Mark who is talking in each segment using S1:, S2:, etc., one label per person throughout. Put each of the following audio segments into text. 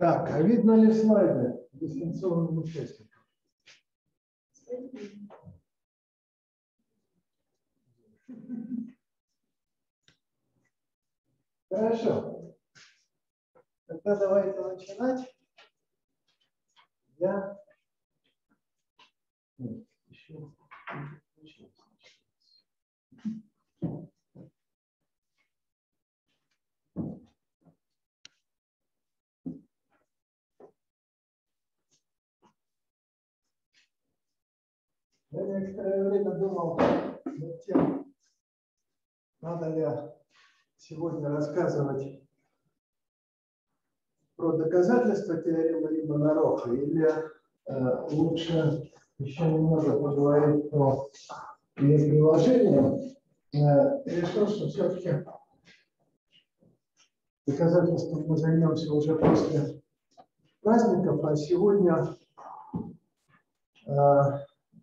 S1: Так, а видно ли слайды дистанционным участникам? Хорошо. Тогда давайте начинать. Я еще Я некоторое время думал над тем, надо ли сегодня рассказывать про доказательства теоремы либо Нароха, или э, лучше еще немного поговорить про ее приложение. Э, решил, что все-таки доказательством мы займемся уже после праздников, а сегодня э,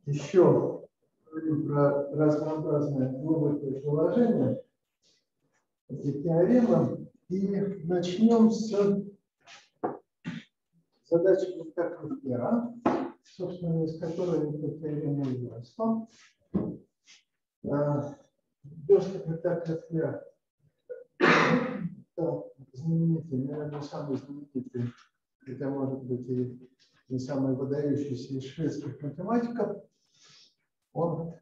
S1: еще про разнообразные глубокие приложения теоремы. И начнем с задачи Вертакля собственно, из которой эта теорема и выросла. Дёшка Вертакля знаменитый, наверное, самый знаменитый, хотя, может быть, и не самый выдающийся из шведских математиков, он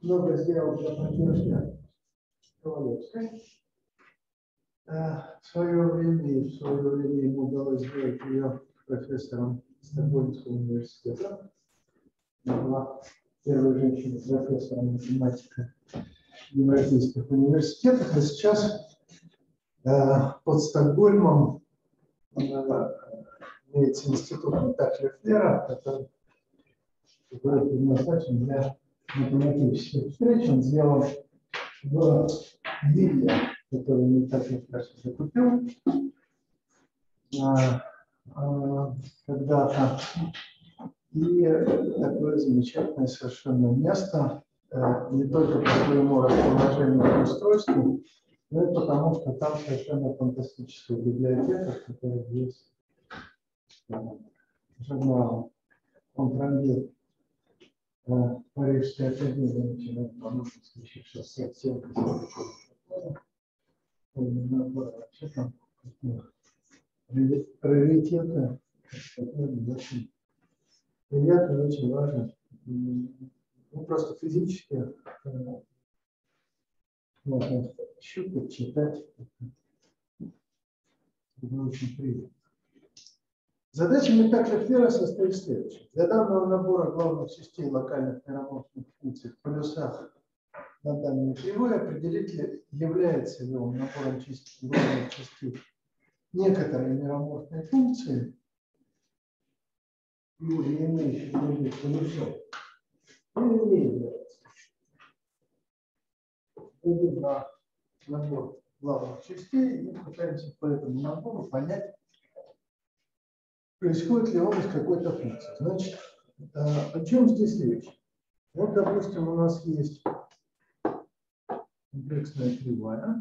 S1: много сделал для поддержки Ковалевской. В свое время, в свое время ему удалось сделать ее профессором Стокгольмского университета. Она была первой женщиной профессором математики в европейских университетах, а сейчас под Стокгольмом имеется институт Наталья Флера, который предназначен для математических встреч. Он сделал в видео, которое Наталья Флер закупил а, а, когда-то. И такое замечательное совершенно место, э, не только по своему расположению и устройству, но и потому, что там совершенно фантастическая библиотека, которая есть журнал «Контрабит» Парижской академии начинает по-моему с 1607 вообще там приоритеты очень приятно очень важно. Ну, просто физически можно щупать, читать. Это очень приятно. Задача метаклифера состоит в следующем. Для данного набора главных частей локальных мироморфных функций в полюсах на данной кривой определитель является ли он набором частей, главных частей некоторые мироморфные функции, или имеющие других полюсов, или не является. Набор главных частей и пытаемся по этому набору понять, происходит ли он из какой-то функции. Значит, э, о чем здесь речь? Вот, допустим, у нас есть комплексная кривая.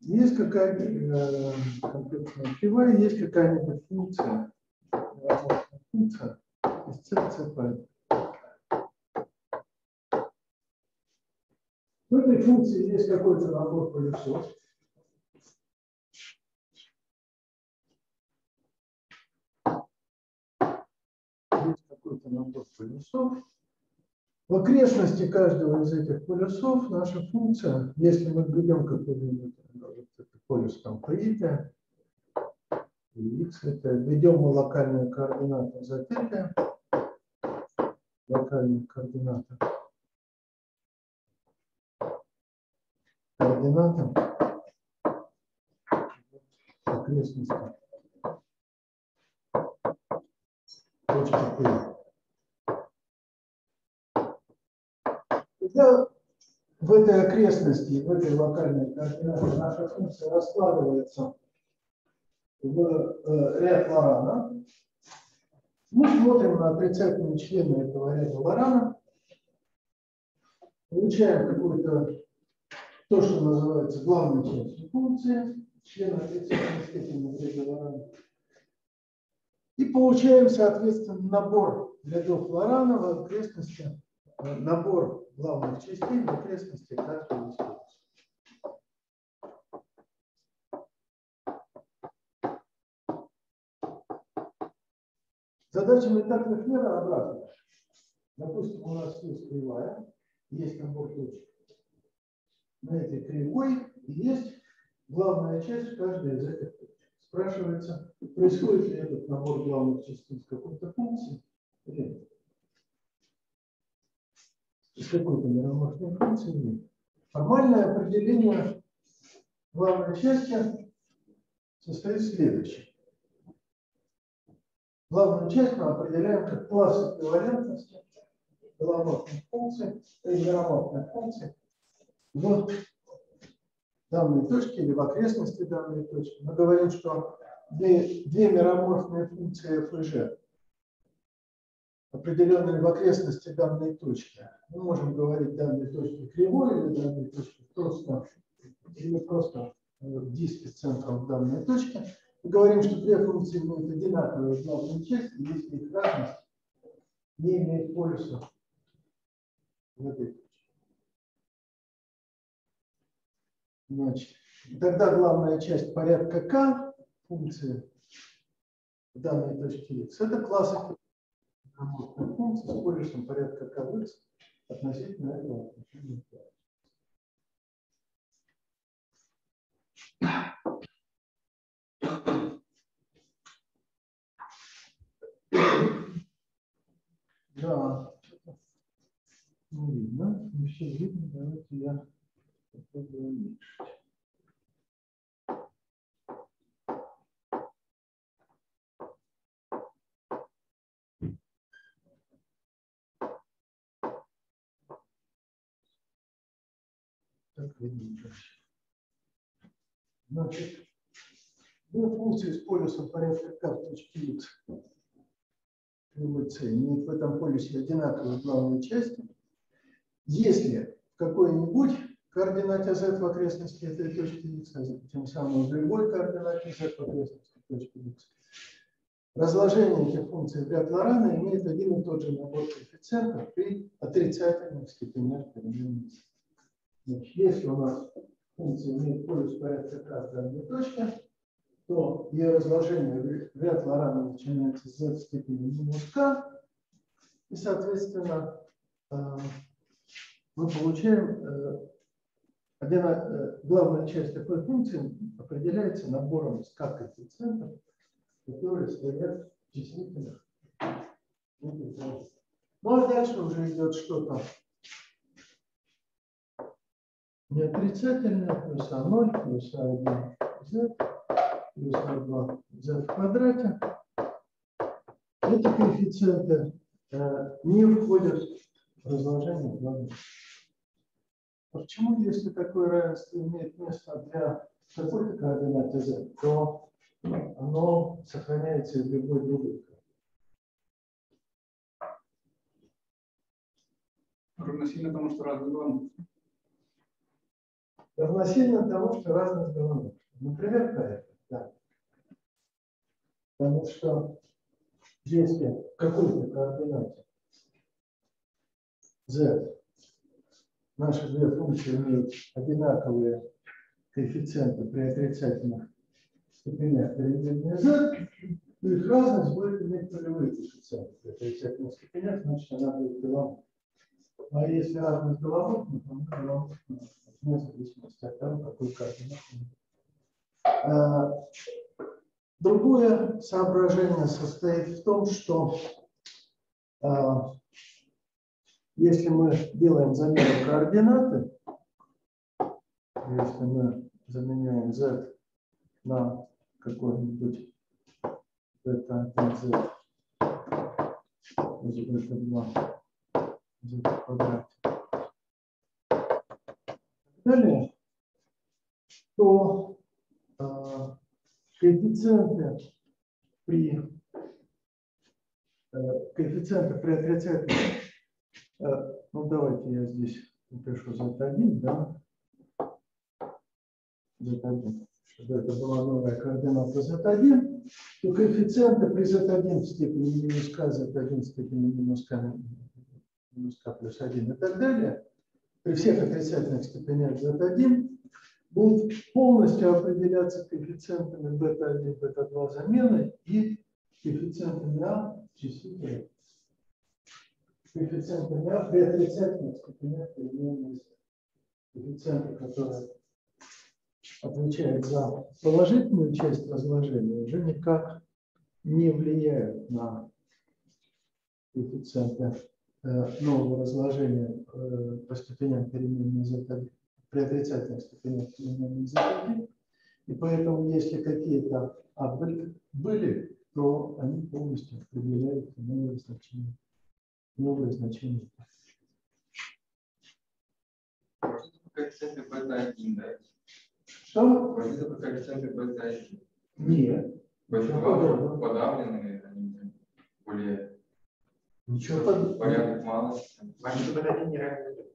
S1: Есть какая-то э, комплексная кривая, есть какая-нибудь функция, функция из CCP. В этой функции есть какой-то набор полюсов. какой-то набор полюсов. В окрестности каждого из этих полюсов наша функция, если мы введем какой-нибудь полюс там x это, введем мы локальную координату за θ, локальную координату, координата окрестности точки P. Тогда в этой окрестности, в этой локальной координате наша функция раскладывается в э, ряд Лорана. Мы смотрим на отрицательные члены этого ряда Лорана, получаем какую-то то, что называется главной частью функции, член отрицательной степени ряда Лорана. И получаем, соответственно, набор рядов Лорана в окрестности, э, набор главных частей в окрестности каждого из Задача метательных мер обратная. Допустим, у нас есть кривая, есть набор точек. На этой кривой есть главная часть каждой из этих точек. Спрашивается, происходит ли этот набор главных частиц какой-то функции или. Из какой-то мироморфной функции. Формальное определение главной части состоит в. Главную часть мы определяем как класс эквивалентности голоморфных функций, или мироморфных функций в данной точке или в окрестности данной точки. Мы говорим, что две, две мироморфные функции f и g, определенные в окрестности данной точки. Мы можем говорить данной точки кривой или данной точки просто, или просто в диске центром данной точки. Мы говорим, что две функции имеют одинаковую главную часть, если их разность не имеет полюса в этой точке. Значит, тогда главная часть порядка k функции в данной точке x это класс функции с полюсом порядка k в x относительно этого отношения. Да, не видно. Еще видно, давайте я попробую уменьшить. Так чаще. Значит, две функции с полюсом порядка k в точке x любой c имеют в этом полюсе одинаковые главные части. Если в какой-нибудь координате z в окрестности этой точки x, а тем самым в любой координате z в окрестности точки x, разложение этих функций ряд Лорана имеет один и тот же набор коэффициентов при отрицательных степенях перемены. Значит, если у нас функция имеет полюс порядка k в данной точке, то ее разложение в ряд Лорана начинается с z степени минус k, и, соответственно, э, мы получаем э, один, э, главная часть такой функции определяется набором из k коэффициентов, которые стоят в числительных. Ну а дальше уже идет что-то не отрицательное, плюс А0, плюс А1, z плюс А2 z в квадрате. Эти коэффициенты э, не входят в разложение главных. Почему, если такое равенство имеет место для какой-то координаты z, то оно сохраняется в любой другой
S2: Равносильно тому, что разность головных.
S1: Равносильно тому, что разность головных. Например, поэтому. Да. Потому что если какой-то координате z наши две функции имеют одинаковые коэффициенты при отрицательных степенях переменной z, то их разность будет иметь нулевые коэффициенты при отрицательных степенях, значит она будет головной. А если разность головных, то она головных вне зависимости от того, какой координат другое соображение состоит в том, что э, если мы делаем замену координаты, если мы заменяем z на какой-нибудь beta1 z, beta2 z в квадрате, далее, то э, коэффициенты при э, коэффициенты при отрицательном, э, ну давайте я здесь напишу z1, да, z1, чтобы это была новая координата z1, то коэффициенты при z1 в степени минус k, z1 в степени минус k, минус k плюс 1 и так далее, при всех отрицательных степенях z1 будут полностью определяться коэффициентами бета-1, бета-2 замены и коэффициентами А числителя. Коэффициентами А при отрицательных степенях переменной коэффициенты, которые отвечают за положительную часть разложения, уже никак не влияют на коэффициенты нового разложения э, по степеням переменной z1 при отрицательных степенях переменной z1. И поэтому, если какие-то а были, то они полностью определяют новые значения. Новые значения.
S3: коэффициенты бета-1, да?
S1: Что?
S3: Возьми только коэффициенты бета-1.
S1: Нет.
S3: Бета-2 подавленные, они более
S1: Ничего подобного.
S3: порядок мало.
S4: Бета-1 не равен нулю.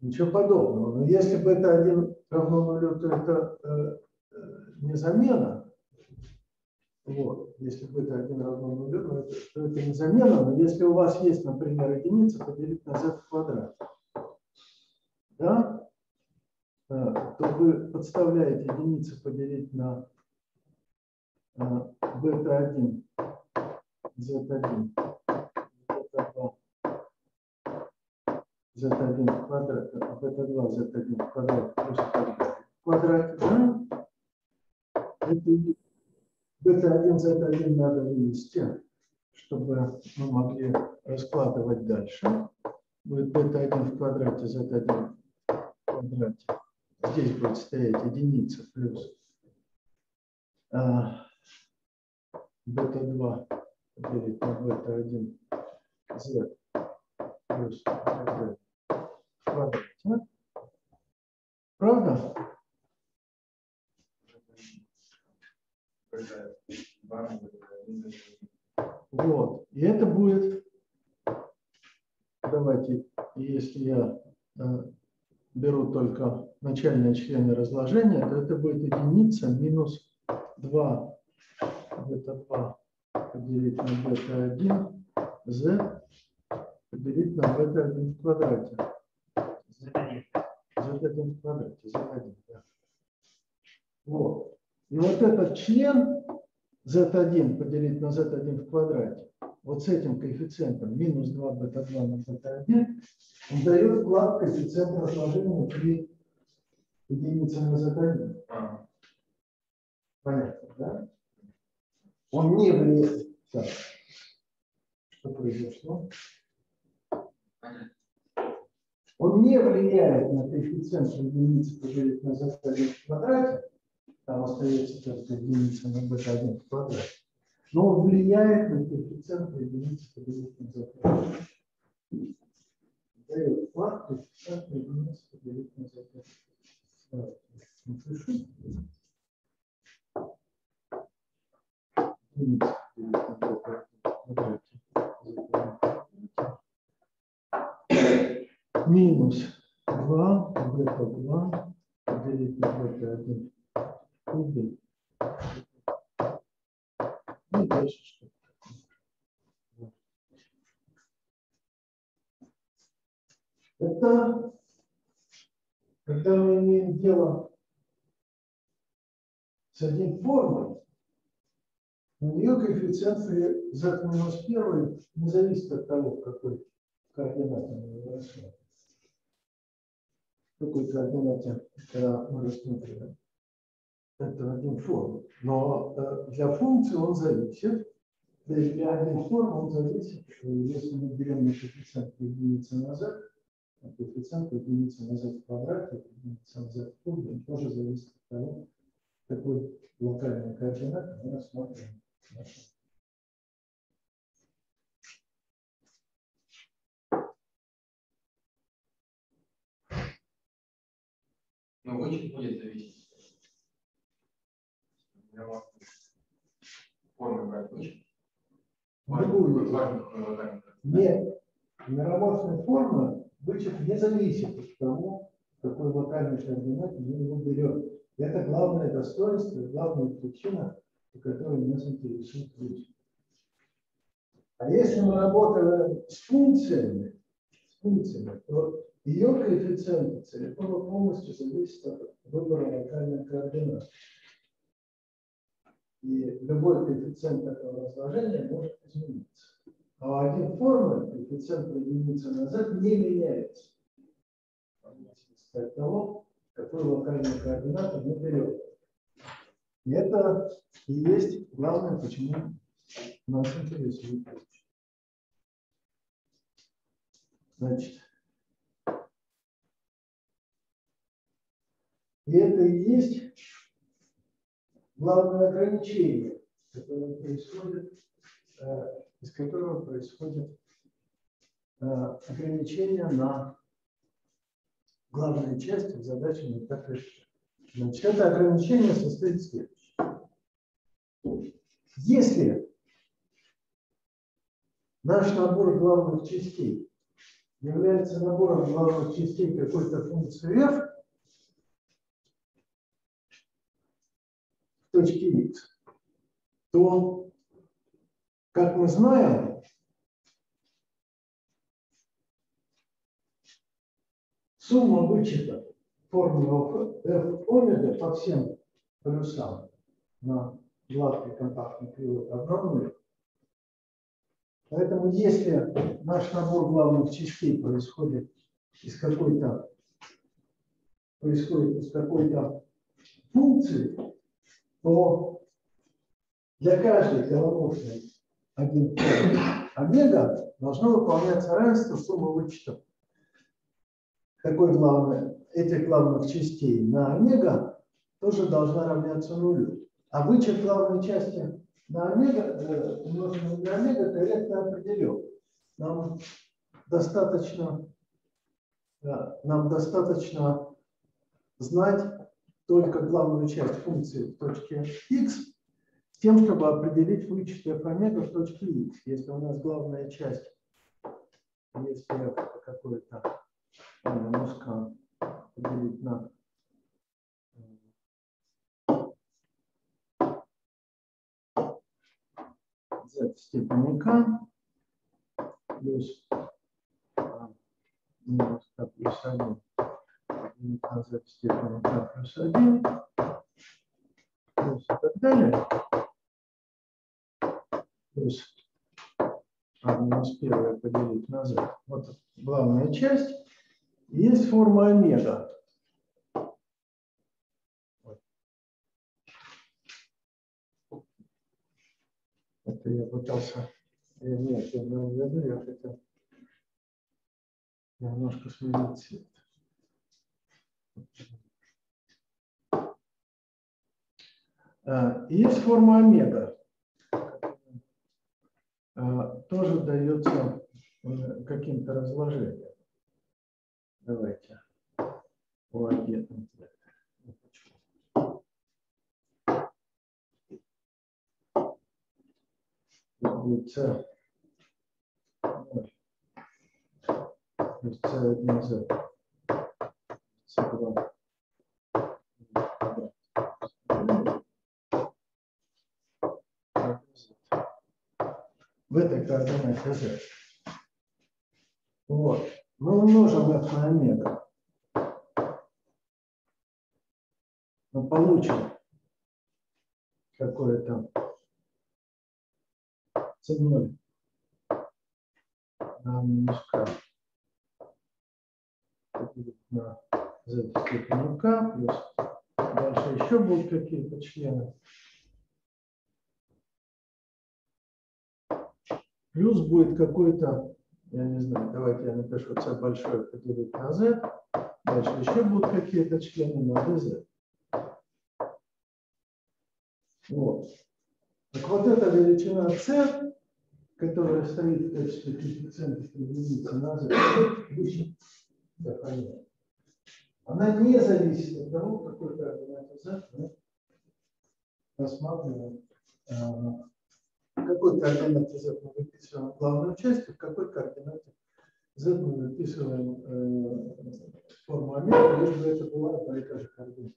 S1: Ничего подобного. Но если бета 1 равно нулю, то это э, э, не замена. Вот. Если бета 1 равно нулю, то это, то это не замена. Но если у вас есть, например, единица, поделить на z в квадрате, да, э, то вы подставляете единицу поделить на э, бета 1, z1, бета 2 z1 в квадрате, а бета-2 z1 в квадрате плюс квадрат. В квадрате, да? Это и бета-1 z1 надо вывести, чтобы мы могли раскладывать дальше. Будет бета-1 в квадрате z1 в квадрате. Здесь будет стоять единица плюс а, бета-2 поделить на бета-1 z плюс z квадрате. Правда?
S3: Бета-2, бета-1,
S1: Вот. И это будет, давайте, если я э, беру только начальные члены разложения, то это будет единица минус 2 бета-2 поделить на бета-1 z поделить на бета-1 в квадрате.
S4: Z1.
S1: z1 в квадрате, z1, да. Вот. И вот этот член z1 поделить на z1 в квадрате, вот с этим коэффициентом минус 2 бета-2 на бета-1, он дает вклад коэффициента разложения при единице на z1.
S3: А,
S1: Понятно, да? Он не влияет. Так. Что произошло?
S3: понятно.
S1: Он не влияет на коэффициент единицы поделить на z1 в квадрате, там остается только единица на b1 в квадрате, но он влияет на коэффициент единицы поделить на z1. Дает вклад коэффициент единицы поделить на z1. Давайте напишу. Единица поделить на b1 в квадрате. Минус 2 бета 2 поделить на бета 1 кубе. Дальше что? Это когда мы имеем дело с одним формой, у нее коэффициент z минус 1 не зависит от того, в какой координате мы вырастаем какой координате когда мы рассмотрели. Это один форм. Но э, для функции он зависит. То есть для одних форм он зависит, что если мы берем на коэффициент единицы на z, а коэффициент единицы на z в квадрате, единица на z в кубе, он тоже зависит от того, какой локальной координаты мы рассматриваем.
S3: Но вычет будет зависеть. Формы брать. Важно, какой локальный.
S1: Нет, мироморфная форма вычет не зависит от того, какой локальный координат мы его берем. Это главное достоинство, главная причина, по которой нас интересует вычет. А если мы работаем с функциями, с функциями, то ее коэффициенты целиком и полностью зависят от выбора локальных координат. И любой коэффициент этого разложения может измениться. А один формы коэффициент на z не меняется. От того, какую локальную координату мы берем. И это и есть главное, почему нас интересует. Значит, и это и есть главное ограничение, которое происходит, э, из которого происходит э, ограничение на главные части в задаче так решить. Значит, это ограничение состоит в следующем. Если наш набор главных частей является набором главных частей какой-то функции f, в точке x, то, как мы знаем, сумма вычета формулы f омега по всем полюсам на гладкой компактной кривой равно Поэтому если наш набор главных частей происходит из какой-то происходит из какой-то функции, то для каждой головошной один омега должно выполняться равенство суммы вычетов такой главной, этих главных частей на омега тоже должна равняться нулю. А вычет главной части на омега, э, умноженный на омега, корректно определен. Нам достаточно, да, нам достаточно знать только главную часть функции в точке x, с тем, чтобы определить вычет f омега в точке x. Если у нас главная часть, если f какой-то немножко поделить на z в степени k плюс минус k плюс 1 на z в плюс 1 плюс и так далее. Плюс а минус первое поделить на z. Вот главная часть. Есть форма омега. Это я пытался... Нет, я не уведу, я хотел немножко сменить цвет. А, есть форма омега. А, тоже дается э, каким-то разложением. Давайте. Будет c плюс c1 z c2 в этой координате z. Вот. Мы умножим f на омега. Мы получим какое-то c0 на минус k на z в степени k плюс дальше еще будут какие-то члены. Плюс будет какой-то я не знаю, давайте я напишу c большое поделить на z. Дальше еще будут какие-то члены на dz. Вот. Так вот эта величина c, которая стоит в качестве коэффициента единицы на z, выше сохраняет. Она не зависит от того, какой координате Z мы рассматриваем, э, какой координате Z мы выписываем главную часть, в какой координате Z мы выписываем э, форму омега, лишь бы это была одна и та же координата.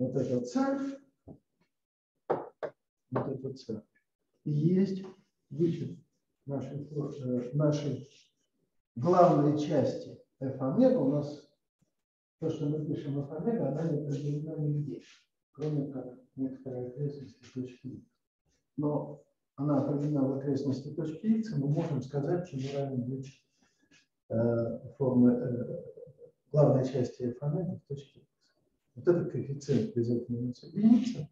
S1: Вот это C, вот это C. И есть вычет нашей, э, нашей главной части f омега у нас то, что мы пишем f омега, она не определена нигде, кроме как некоторые окрестности точки x. Но она определена в окрестности точки x, и мы можем сказать, чему равен э, формы э, главной части f омега в точке x. Вот этот коэффициент обязательно единица,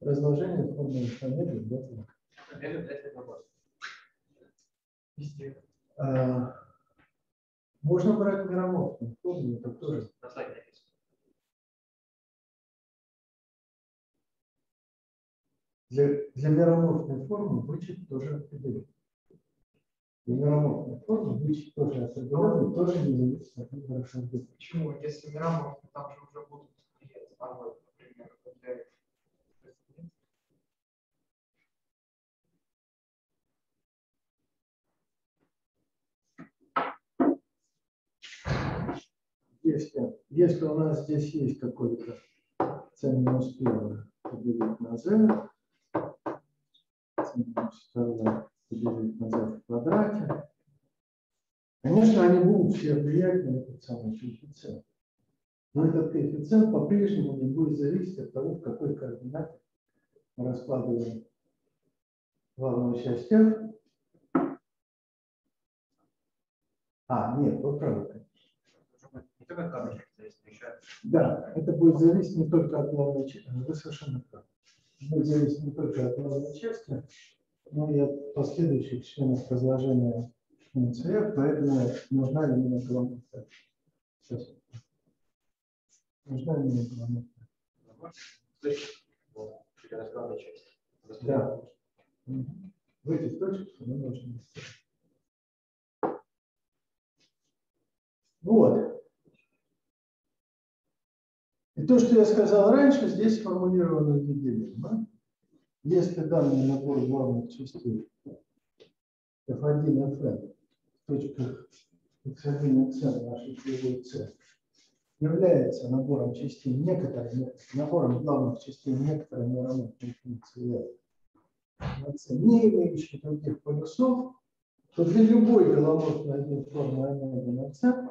S1: разложение формулы f омега в этом.
S4: Везде.
S1: А, Можно брать мироморфную формулу, это тоже
S4: На слайде написано.
S1: Для, для мироморфной формы вычет тоже определен. Для мироморфной формы вычет тоже определен, тоже не зависит от шагов.
S4: Почему? Если Мирамов, то там же уже будут клиенты, там вот, например, для
S1: Если, если у нас здесь есть какой-то c минус 1 поделить на z, минус 2 поделить на z в квадрате, конечно, они будут все влиять на этот самый коэффициент. Но этот коэффициент по-прежнему не будет зависеть от того, в какой координате мы раскладываем главную часть f. А, нет, вы правы.
S4: Не только главная часть, зависит, еще
S1: Да, это будет зависеть не только от главной части. Вы совершенно правы. Будет зависеть не только от главной части, но и от последующих членов разложения f, поэтому нужна именно главная часть. Сейчас. Нужна именно главная часть. В этих точках мы сделать. Вот. И то, что я сказал раньше, здесь сформулировано в виде лемма. Если данный набор главных частей f1 fn в точках x1 xn нашей кривой c является набором частей некоторыми, набором главных частей f, на c, не имеющей других полюсов, то для любой голоморфной один формы на c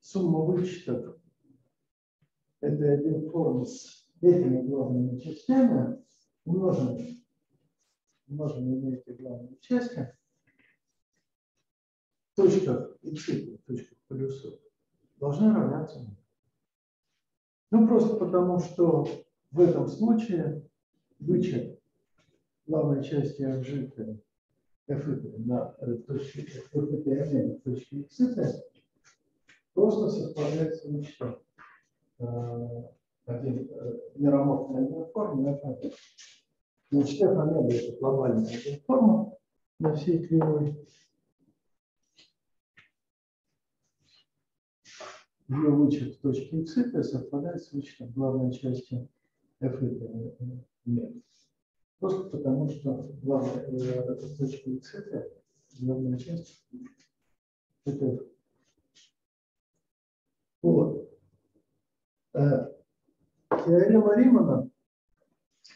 S1: сумма вычетов этой один формы с этими главными частями. Умножим, умножим на эти главные части. В точках и циклах, в точках полюсов, должна равняться. Нулю. Ну, просто потому, что в этом случае вычет главной части обжитой f на точке f точке x просто совпадает с вычетом э, один э, мироморфной один формы f Значит, f омега это глобальная один форма на всей кривой. ее вычет в точке совпадает с вычетом главной части f нет. Просто потому, что главная точка x главная часть это. Вот. Э, Теорема Римана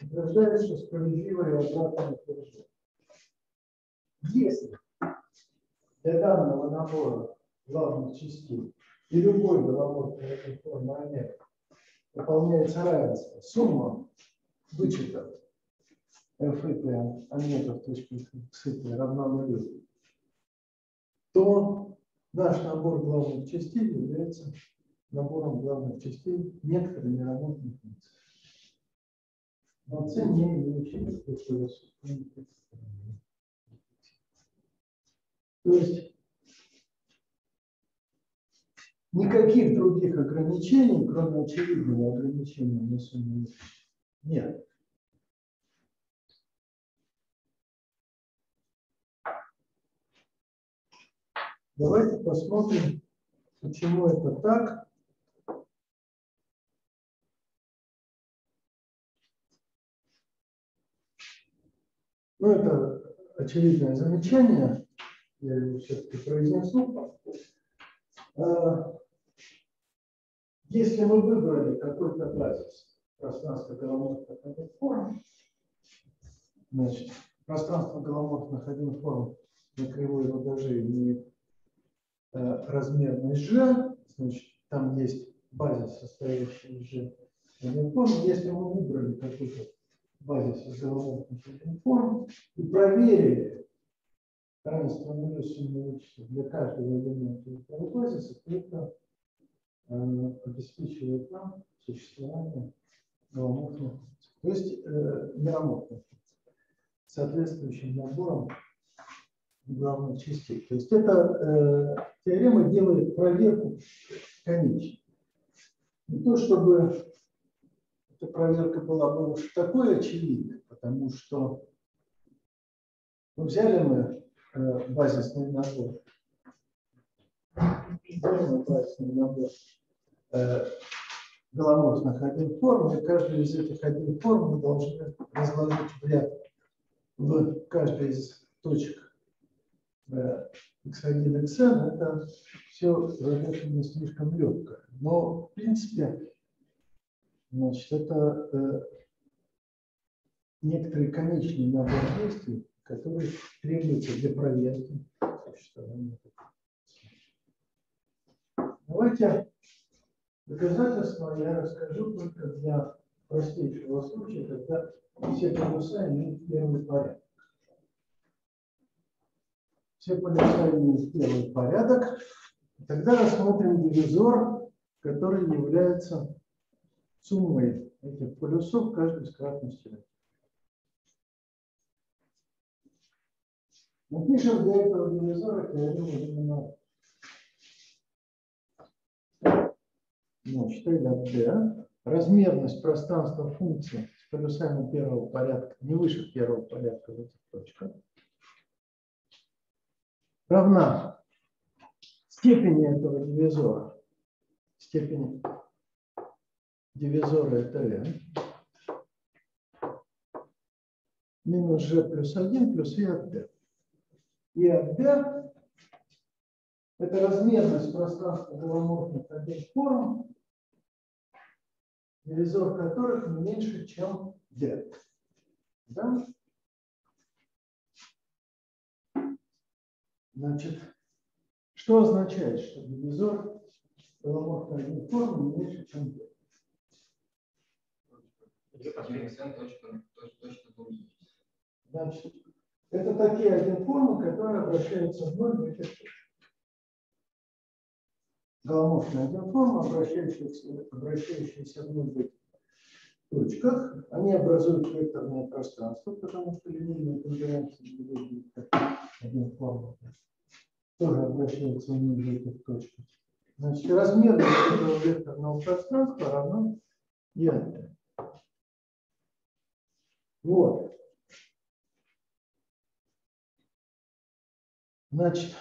S1: утверждает, что справедливое обратное утверждение. Если для данного набора главных частей и любой этой формы омега выполняется равенство сумма вычетов f и омега в точке x равна нулю, то наш набор главных частей является набором главных частей некоторой мироморфной функции. Но c не полюсов. То есть никаких других ограничений, кроме очевидного ограничения на сумму нет. Давайте посмотрим, почему это так Ну, это очевидное замечание, я его все-таки произнесу. А, Если мы выбрали какой-то базис пространства голоморфных один форм, значит, пространство голоморфных один форм на кривой ВДЖ имеет э, размерность G, значит, там есть базис, состоящий из G форм. Если мы выбрали какой-то базис из голоморфных один форм и проверили равенство нулю суммы вычисла для каждого элемента этого базиса, то это э, обеспечивает нам существование голоморфных, то есть э, нераморфных, соответствующим набором главных частей. То есть эта э, теорема делает проверку конечной. Не то чтобы эта проверка была бы уж такой очевидной, потому что ну, взяли мы э, базисный набор, мы базисный набор э, голоморфных один форм, и каждую из этих один форм мы должны разложить в ряд в каждой из точек x1, xn, это все задача не слишком легкая. Но, в принципе, значит, это э, некоторый конечный набор действий, который требуется для проверки существования. Давайте доказательства я расскажу только для простейшего случая, когда все полюса имеют первый порядок. Все полюса имеют первый порядок. Тогда рассмотрим дивизор, который является суммой этих полюсов, каждый с кратностью. Напишем для этого дивизора теорему именно Значит, L. Размерность пространства функции с полюсами первого порядка, не выше первого порядка в этих точках, равна степени этого дивизора, степени дивизора это n, минус g плюс 1 плюс e от d. E от d это размерность пространства голоморфных один форм, дивизор которых не меньше, чем d. Да? Значит, что означает, что дивизор голоморфной один формы не меньше, чем d? Значит, это такие один формы, которые обращаются в ноль в этих точках голоморфная форма, обращающаяся, обращающаяся в любых точках. Они образуют векторное пространство, потому что линейная конференция выглядит как один форма. Тоже обращается в этих точках. Значит, размер этого векторного пространства равно e Вот. Значит,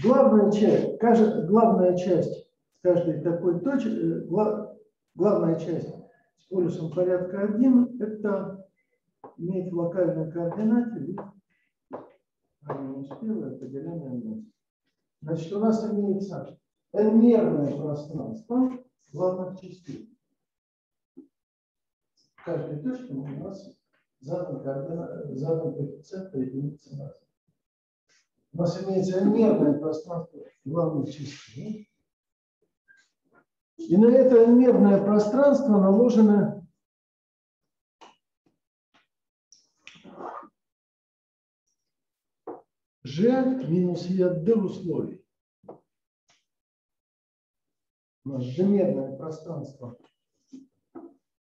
S1: Главная часть, каждая, главная часть каждой такой точки, э, глав, главная часть с полюсом порядка 1 это имеет локальной координате вид минус первое поделение на Значит, у нас имеется n-мерное пространство главных частей. Каждой точке у нас задан, координат, задан коэффициент единицы на у нас имеется мерное пространство главных частей. И на это мерное пространство наложено G минус E от D условий. У нас G пространство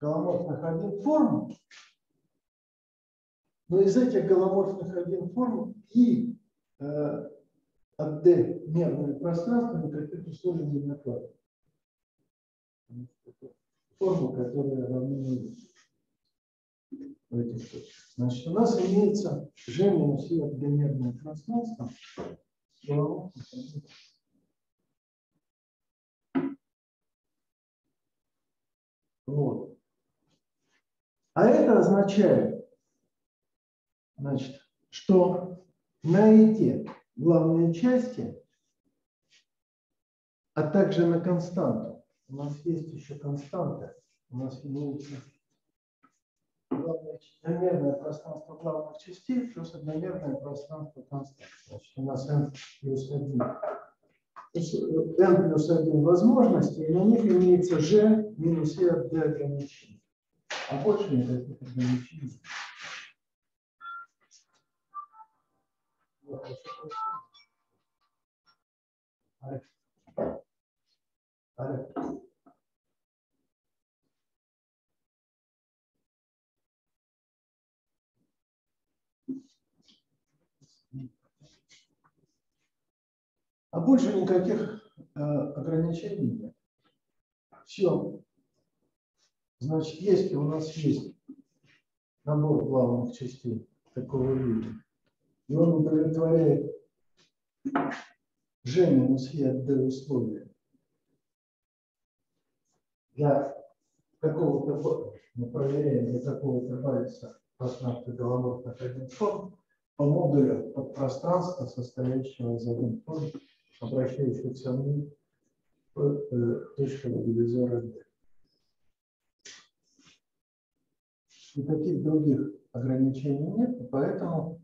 S1: голоморфных один форм. Но из этих голоморфных один форм и Э, от D мерное пространство никаких условий не накладывает. Форму, которая равна нулю. Значит, у нас имеется G минус от D мерное пространство. Вот. А это означает, значит, что на эти главные части, а также на константу, у нас есть еще константа, у нас имеется одномерное пространство главных частей плюс одномерное пространство констант. Значит, у нас n плюс 1. n плюс 1 возможности, и на них имеется g минус e от d ограничений. А больше никаких ограничений. Олег. Олег. А больше никаких э, ограничений нет. Все. Значит, если у нас есть набор главных частей такого вида, и он удовлетворяет G минус E от D условия для какого-то, мы проверяем, для какого-то пальца пространства головных один форм, по модулю подпространства, состоящего из одной формы, обращающихся вниз в точку мобилизора D. Никаких других ограничений нет, поэтому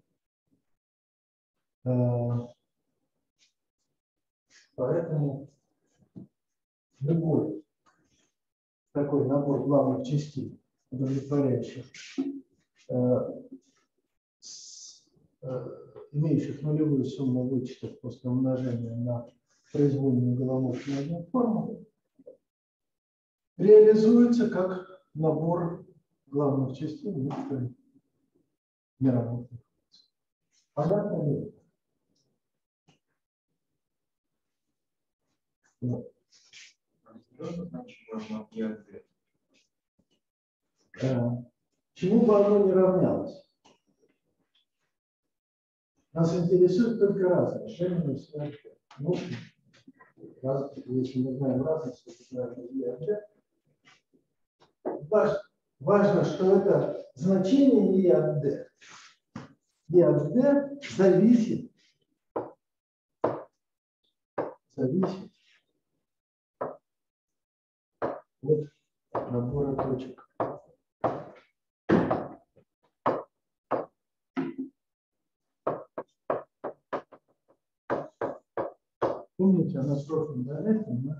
S1: Поэтому любой такой набор главных частей, удовлетворяющих, имеющих нулевую сумму вычетов после умножения на произвольную головную форму, реализуется как набор главных частей некоторых неработных. Понятно ли? Чему бы оно не равнялось? Нас интересует только разность. Шейный связь. Ну, раз, если мы знаем разность, то это важно, важно, что это значение E от D. E от D зависит, зависит от набора точек. Помните, она в прошлом занятии мы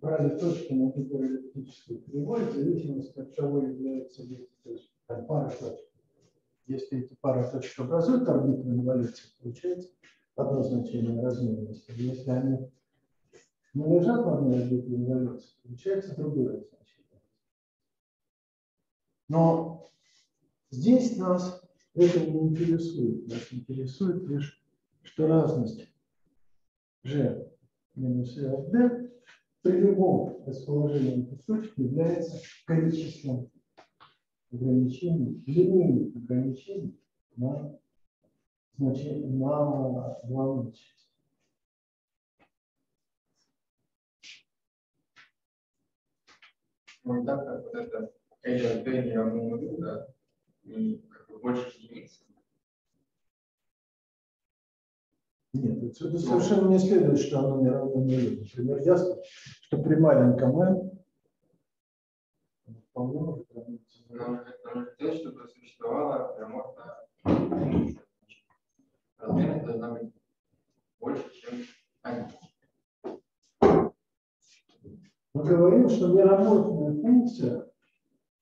S1: брали точки на гиперэллиптической кривой в зависимости от того, является ли точка. Там пара точек. Если эти пара точек образуют орбиту инволюции, получается одно значение размерности. Если они не лежат в одной орбите инволюции, получается другое значение. Но здесь нас это не интересует. Нас интересует лишь, что разность G минус E от D при любом расположении точки является количеством ограничений, линейных ограничений на, значение, на главную часть.
S3: Ну, так как вот это L от D не равно нулю, да, и как бы больше единицы,
S1: Нет, отсюда совершенно не следует, что оно не равно нулю. Например, ясно, что при маленьком n вполне может равняться
S3: нам нужно сделать, чтобы существовала прямота размерность должна быть больше, чем 1.
S1: Мы говорим, что неработная функция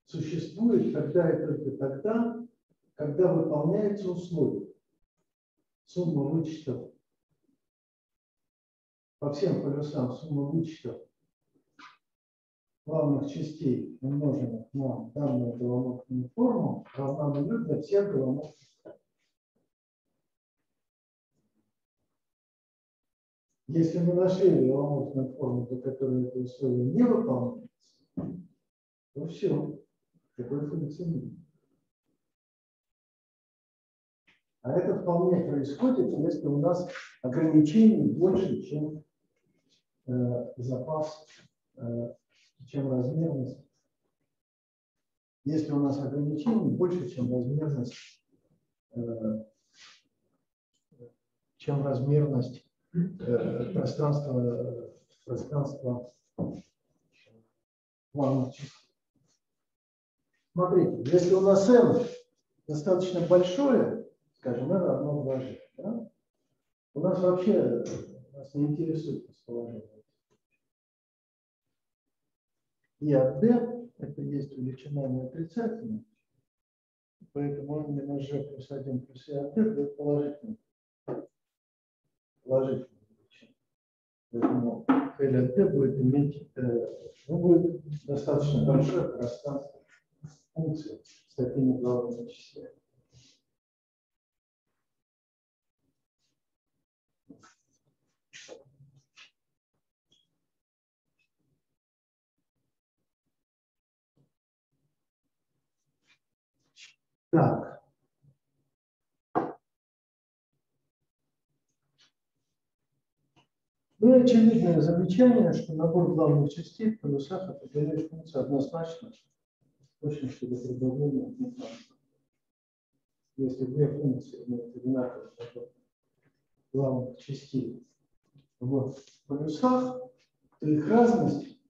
S1: существует тогда и только тогда, когда выполняется условие. Сумма вычетов по всем полюсам сумма вычетов главных частей, умноженных на данную головную форму, равна нулю для всех головных Если мы нашли головную форму, для которой это условие не выполняется, то все, такой функции нет. А это вполне происходит, если у нас ограничений больше, чем запас, э, чем размерность. Если у нас ограничений больше, чем размерность э, чем размерность э, пространства, пространства частиц. Смотрите, если у нас m достаточно большое, скажем, r равно 2g, да, у нас вообще нас не интересует расположение. И от d это есть величина не отрицательная, поэтому n минус g плюс 1 плюс e от d будет положительным. Положительным. Поэтому L от d будет иметь, э, ну, будет достаточно большое пространство функции с такими главными Так. Ну и очевидное замечание, что набор главных частей в полюсах определяет функцию однозначно с точностью до прибавления однозначно. Если две функции имеют одинаковый набор главных частей в полюсах, то их разность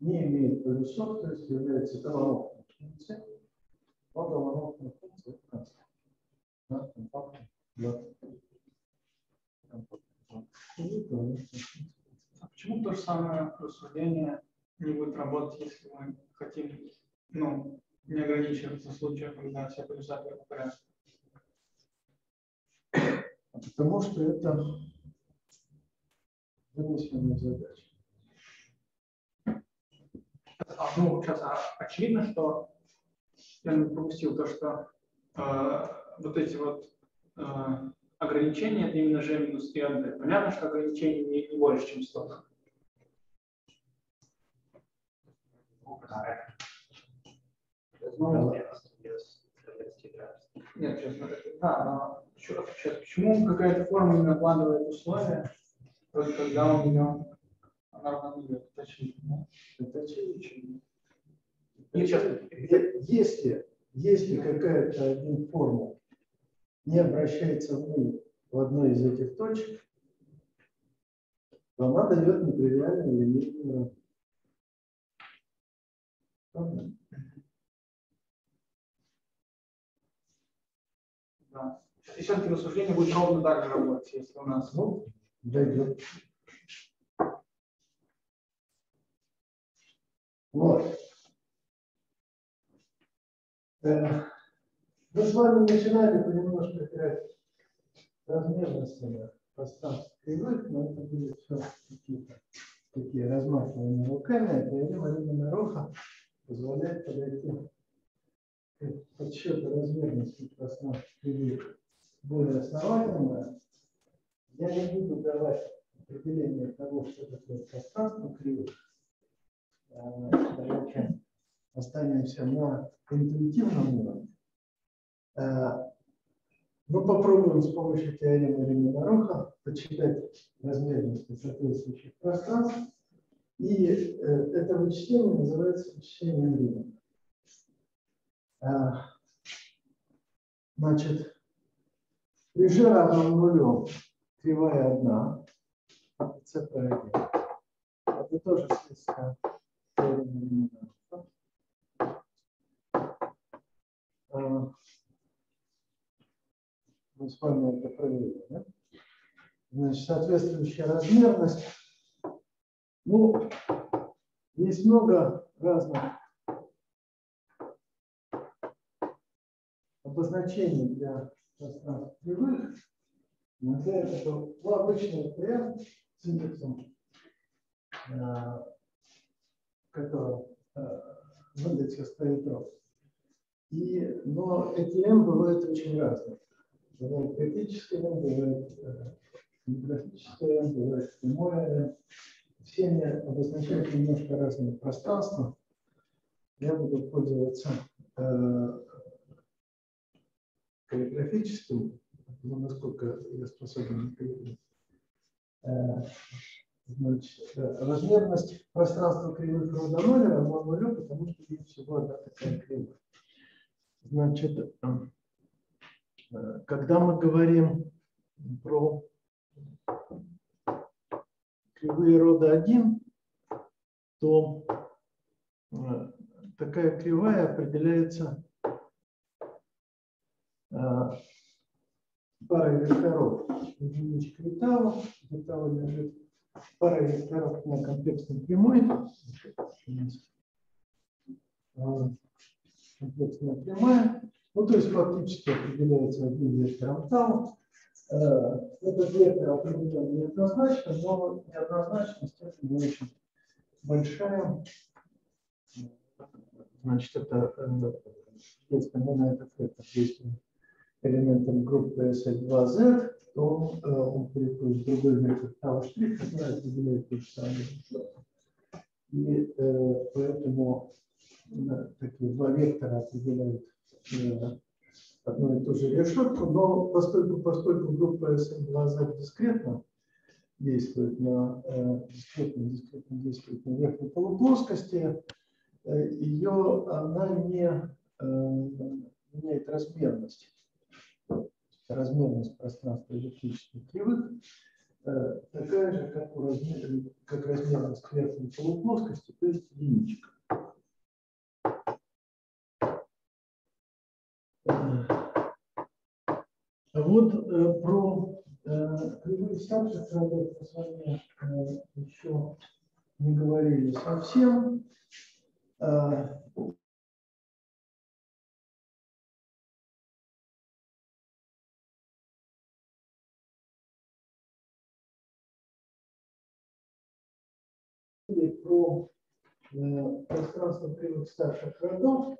S1: не имеет полюсов, то есть является головоломной функцией
S2: А почему то же самое рассуждение не будет работать, если мы хотим, ну, не ограничиваться в случаях, когда все полюса первопорядка?
S1: Потому что это вынесенная задача.
S2: А, ну, сейчас а, очевидно, что я пропустил то, что э, вот эти вот э, ограничения, это именно G минус 3 от D. Понятно, что ограничение не, не больше, чем 100. Нет, честно, да, но сейчас, почему какая-то форма не накладывает условия, только когда у нее она равна нулю, это очевидно.
S1: Это.
S2: Сейчас,
S1: Если, если какая-то один формула не обращается в нуль в одной из этих точек, то она дает непривязанную линейную Правда?
S2: да. И все-таки рассуждение будет ровно так же работать, если у нас
S1: Ну, дойдет. Вот. Э, Мы с вами начинали понемножку играть размерностями пространств кривых, но это будет все какие-то такие размахивания руками. Теорема Римана Роха позволяет подойти к подсчету размерности пространств кривых более основательно. Я не буду давать определение того, что такое пространство кривых. Э, останемся на интуитивном уровне. Э, Мы попробуем с помощью теоремы Римана Роха подсчитать размерности соответствующих пространств. И э, это вычисление называется вычислением Римана. Э, Значит, при g равном нулю кривая одна, c 1. Это тоже следствие теоремы Римана Роха. А, Мы с вами это проверили. Да? Значит, соответствующая размерность. Ну, есть много разных обозначений для пространств кривых. Иногда это был ну, обычный вариант с индексом, а, который а, в индексе стоит рост. И, но эти m бывают очень разные. Бывает критический m, бывает э, графический m, бывает прямое. Все они обозначают немножко разные пространства. Я буду пользоваться э, каллиграфическим, ну, насколько я способен. Э, Значит, э, размерность пространства кривых равна нулю равна нулю, потому что есть всего одна такая кривая. Значит, э, когда мы говорим про кривые рода 1, то э, такая кривая определяется э, парой векторов. Единичка и где тау лежит пара векторов на комплексной прямой. Комплексная прямая. Ну, то есть фактически определяется одним вектором тау. Э, этот вектор определен неоднозначно, но неоднозначность это не очень большая. Значит, это если мы на этот вектор действуем элементом группы SL2Z, то э, он переходит в другой вектор тау штрих, который определяет то же самое. И э, поэтому э, такие два вектора определяют э, одну и ту же решетку, но поскольку, поскольку группа SM2Z дискретно действует на э, дискретно, дискретно действует на верхней полуплоскости, э, ее она не меняет размерность. Размерность пространства электрических кривых такая же, как, у размер, как размерность верхней полуплоскости, то есть единичка. Вот э, про кривые старших родов мы с вами э, еще не говорили совсем. Э, про э, пространство кривых старших родов,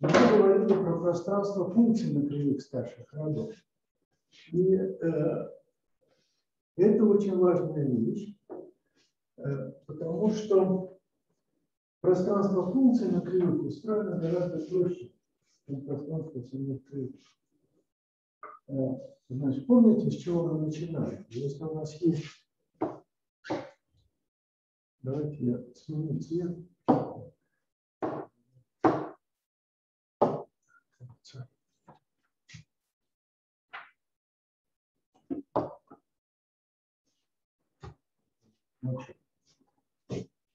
S1: мы говорили про пространство функций на кривых старших родов. И э, это очень важная вещь, э, потому что пространство функций на кривых устроено гораздо проще, чем пространство самих кривых. Э, значит, помните, с чего мы начинали? Если у нас есть Давайте я сменю цвет. Значит,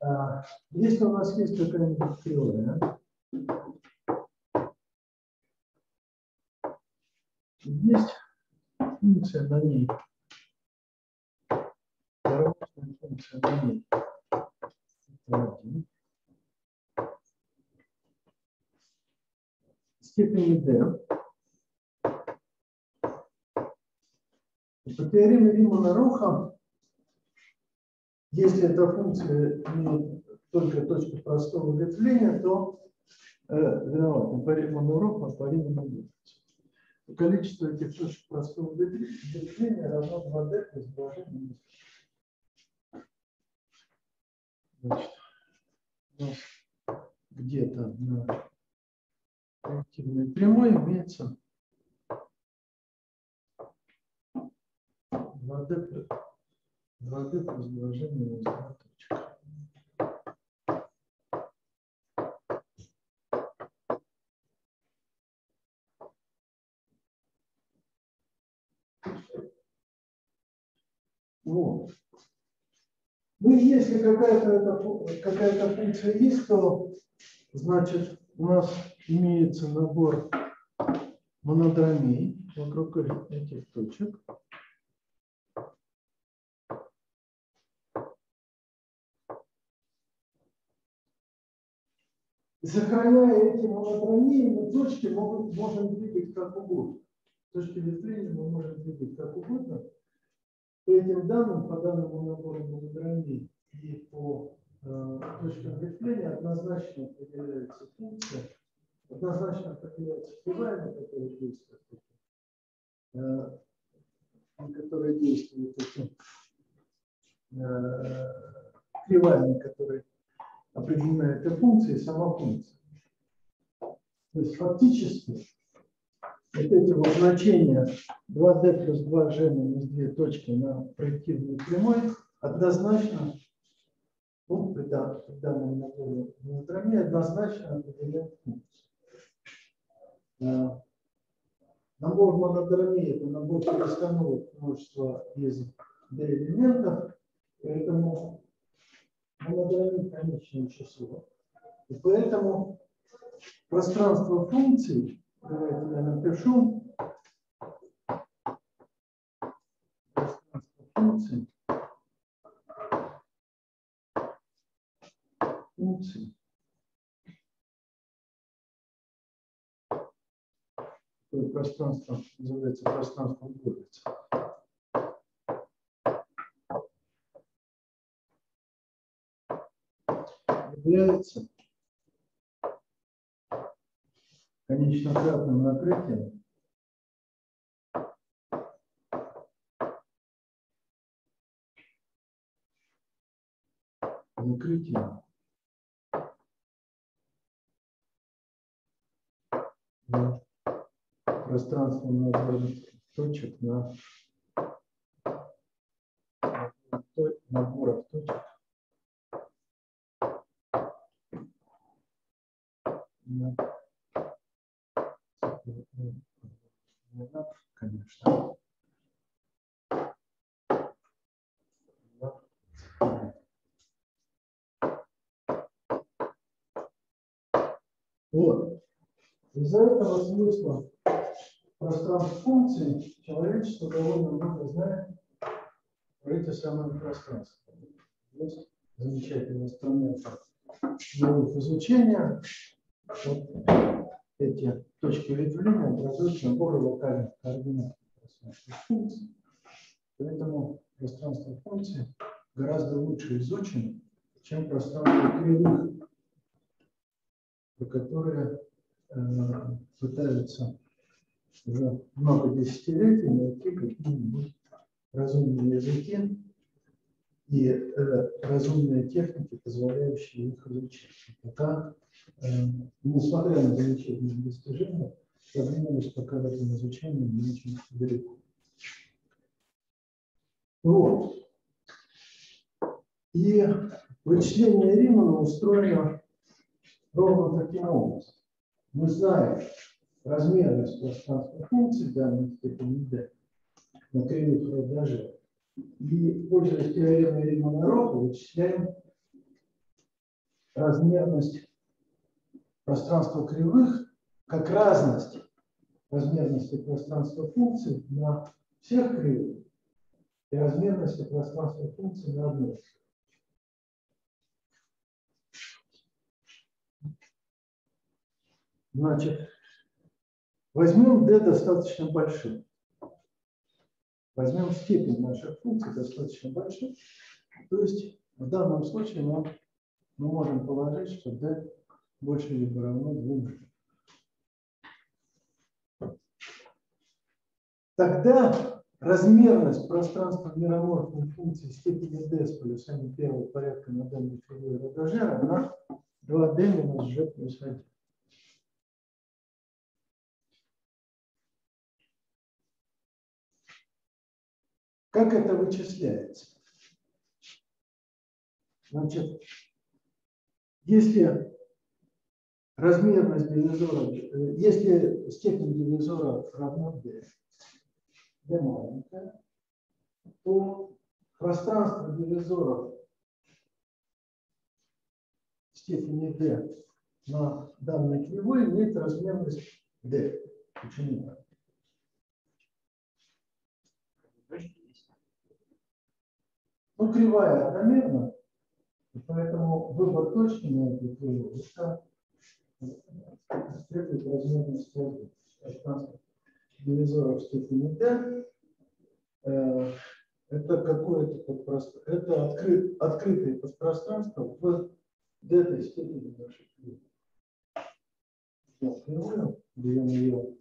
S1: а, если у нас есть какая-нибудь кривая, есть функция на ней, функция на ней. Степени d. По теореме Римана-Роха, если эта функция имеет только точку простого ветвления, то э, виноват, по Риману-Роха, по Риману Количество этих точек простого ветвления равно 2d плюс 2g минус Значит, у нас где-то на проективной прямой имеется 2D плюс 2D плюс 2G минус Вот. Ну, если какая-то какая функция есть, то значит у нас имеется набор монодромей вокруг этих точек. сохраняя эти монодромии, мы точки могут, можем двигать как угодно. Точки ветвления мы можем двигать как угодно. По этим данным, по данному набору монограммий и по э, точкам ветвления однозначно определяется функция, однозначно определяется кривая, на которой действует, э, на которой действует эти, э, кривая, на которой определена эта функция и сама функция. То есть фактически эти вот значения 2D плюс 2G минус 2 точки на проективной прямой однозначно, ну, при, данном наборе монотромии однозначно определяют функцию. э, набор монодромии – это набор перестановок множества из d-элементов, поэтому монодромия – конечное число. И поэтому пространство функций, давайте я напишу, функций, функций. Такое пространство называется пространство Горец. Является конечно кратным накрытием. Накрытием. Пространство наборных точек на наборов точек на конечно. Вот. Из-за смысла пространств функций человечество довольно много знает про эти самые пространства. Есть замечательный инструмент наук изучения. Вот эти точки ветвления образуют наборы локальных координат пространства функций. Поэтому пространство функций гораздо лучше изучено, чем пространство кривых, про которые пытаются уже много десятилетий найти какие-нибудь разумные языки и э, разумные техники, позволяющие их изучить. Пока, э, несмотря на замечательные достижения, продвинулись пока в этом изучении не очень далеко. Вот. И вычисление Римана устроено ровно таким образом. Мы знаем, размерность пространства функций данной степени d на кривых продажах. И, пользуясь теоремой Римана-Роха, вычисляем размерность пространства кривых как разность размерности пространства функций на всех кривых и размерности пространства функций на одной. Значит, Возьмем d достаточно большим. Возьмем степень наших функций достаточно большой. То есть в данном случае мы, мы можем положить, что d больше либо равно 2 Тогда размерность пространства мироморфной функции степени d с полюсами первого порядка на данной кривой родаже равна 2d минус g плюс 1. Как это вычисляется? Значит, если размерность дивизора, если степень дивизора равна d, d маленькая, то пространство дивизоров степени d на данной кривой имеет размерность d. Почему так? Ну, кривая одномерна, поэтому выбор точки на эту кривую это следует размерность пространства дивизора в степени d. Это какое-то подпространство, это открыт, открытое подпространство в этой степени нашей кривой. Кривую, берем ее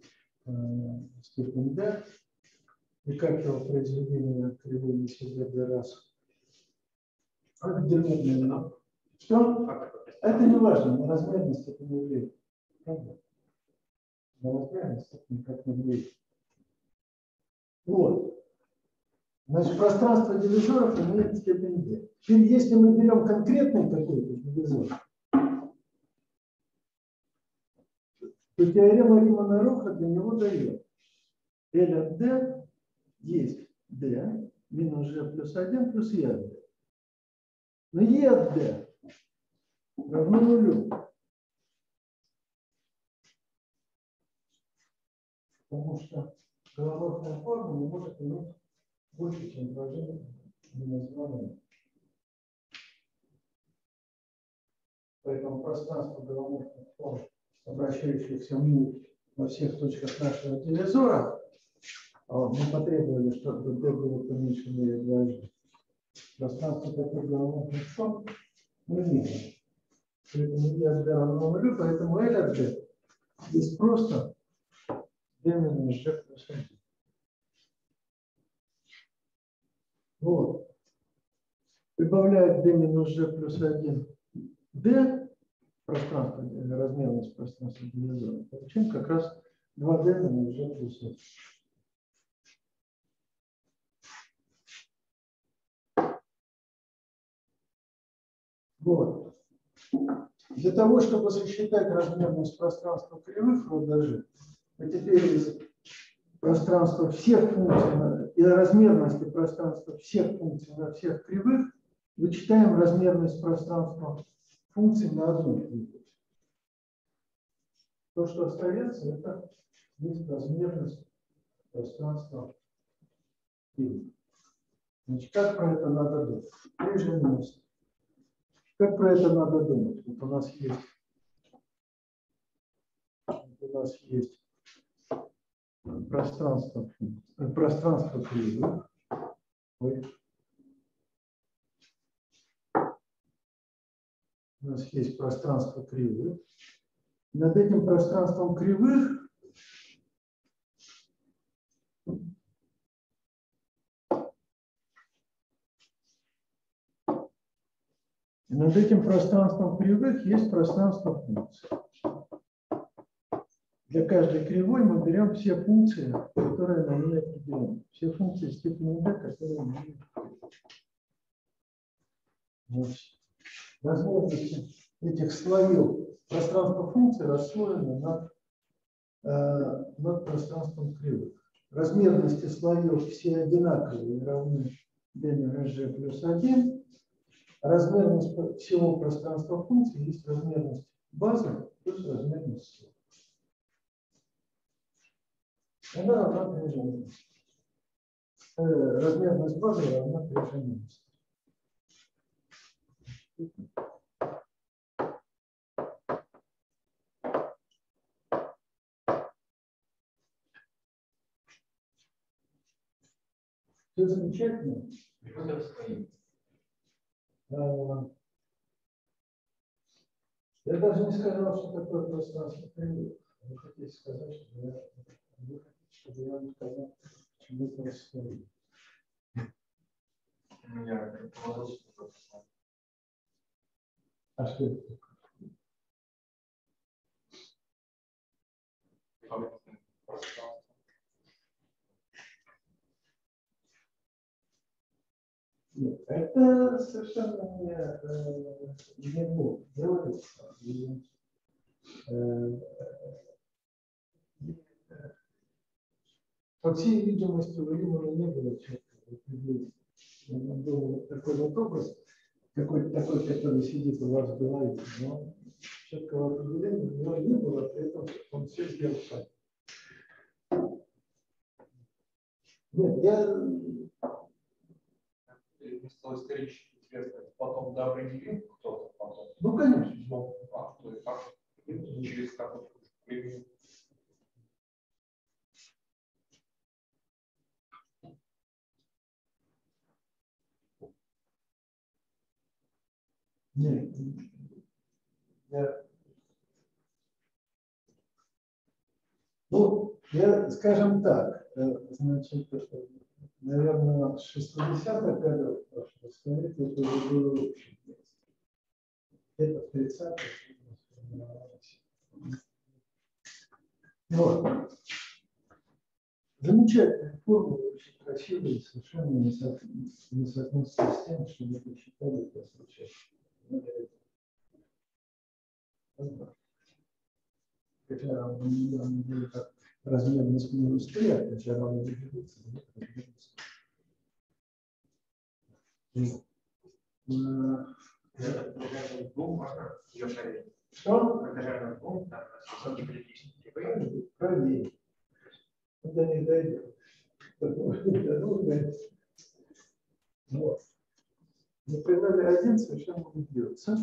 S1: э, степень d, и как его произведение кривой на себе d раз Определенная. Что? Это не важно, на размерность это не влияет. Правда? На размерность это никак не влияет. Вот. Значит, пространство дивизоров имеет степень D. Теперь, если мы берем конкретный какой-то дивизор, то теорема Римана-Роха для него дает L от D есть D минус G плюс 1 плюс E от D. Но от D равно нулю. Потому что головная не может иметь больше, чем выражение минус 2 нуля. Поэтому пространство головных форм, обращающихся в во всех точках нашего телевизора, а мы потребовали, чтобы D было меньшей мере 2G. Пространство таких головных форм мы видим. Поэтому E от D нулю, поэтому L от D здесь просто D минус G плюс 1. Вот. Прибавляет D минус G плюс 1 D пространство, размерность пространства телевизора. Получим как раз 2D минус G плюс 1. Вот. Для того, чтобы засчитать размерность пространства кривых G, мы теперь из пространства всех функций и размерности пространства всех функций на всех кривых вычитаем размерность пространства функций на одну кривую. То, что остается, это есть размерность пространства кривых. Значит, как про это надо думать? Прежде минус. Как про это надо думать? Вот у нас есть, у нас есть пространство, пространство кривых. Ой. У нас есть пространство кривых. Над этим пространством кривых Над этим пространством кривых есть пространство функций. Для каждой кривой мы берем все функции, которые на ней определены. Все функции степени d, которые на ней определены. Возможности этих слоев пространства функций расслоены над, э, над пространством кривых. Размерности слоев все одинаковые равны d на g плюс 1 размерность всего пространства функции есть размерность базы плюс размерность слоя. Она равна прижимности. Э, размерность базы равна прижимности. Все замечательно. Я даже не сказал, что такое пространство кривых. Вы хотите сказать, что я, вы хотите, чтобы я вам сказал, почему это расстояние.
S3: Я предположил, что это
S1: А что это такое?
S3: пространство.
S1: Нет, это совершенно не, э, не Бог делает. И, э, по всей видимости, у Юмора не было четкого определения. Он был такой вот образ, какой такой, который сидит у вас в голове, но четкого определения у него не было, при этом он все сделал сам. Нет, я
S4: мне стало исторически интересно, потом определил кто-то потом.
S1: Ну, конечно.
S4: Ну, а кто и как? Через какое-то время.
S1: Нет. Я... Ну, я, скажем так, э, значит, наверное, с 60-х годов прошлого столетия это уже было очень Где-то в 30-х вот. Замечательная формула, очень красивая совершенно не, со, не соотносится с тем, что мы посчитали это случайно. Хотя равно миллион будет как размерность минус 3, а равно единице будет размерность.
S4: Даже двум можно ее шарить.
S1: Что? Куда не дойдет. Вот. Ноле 1 совершенно не бьется.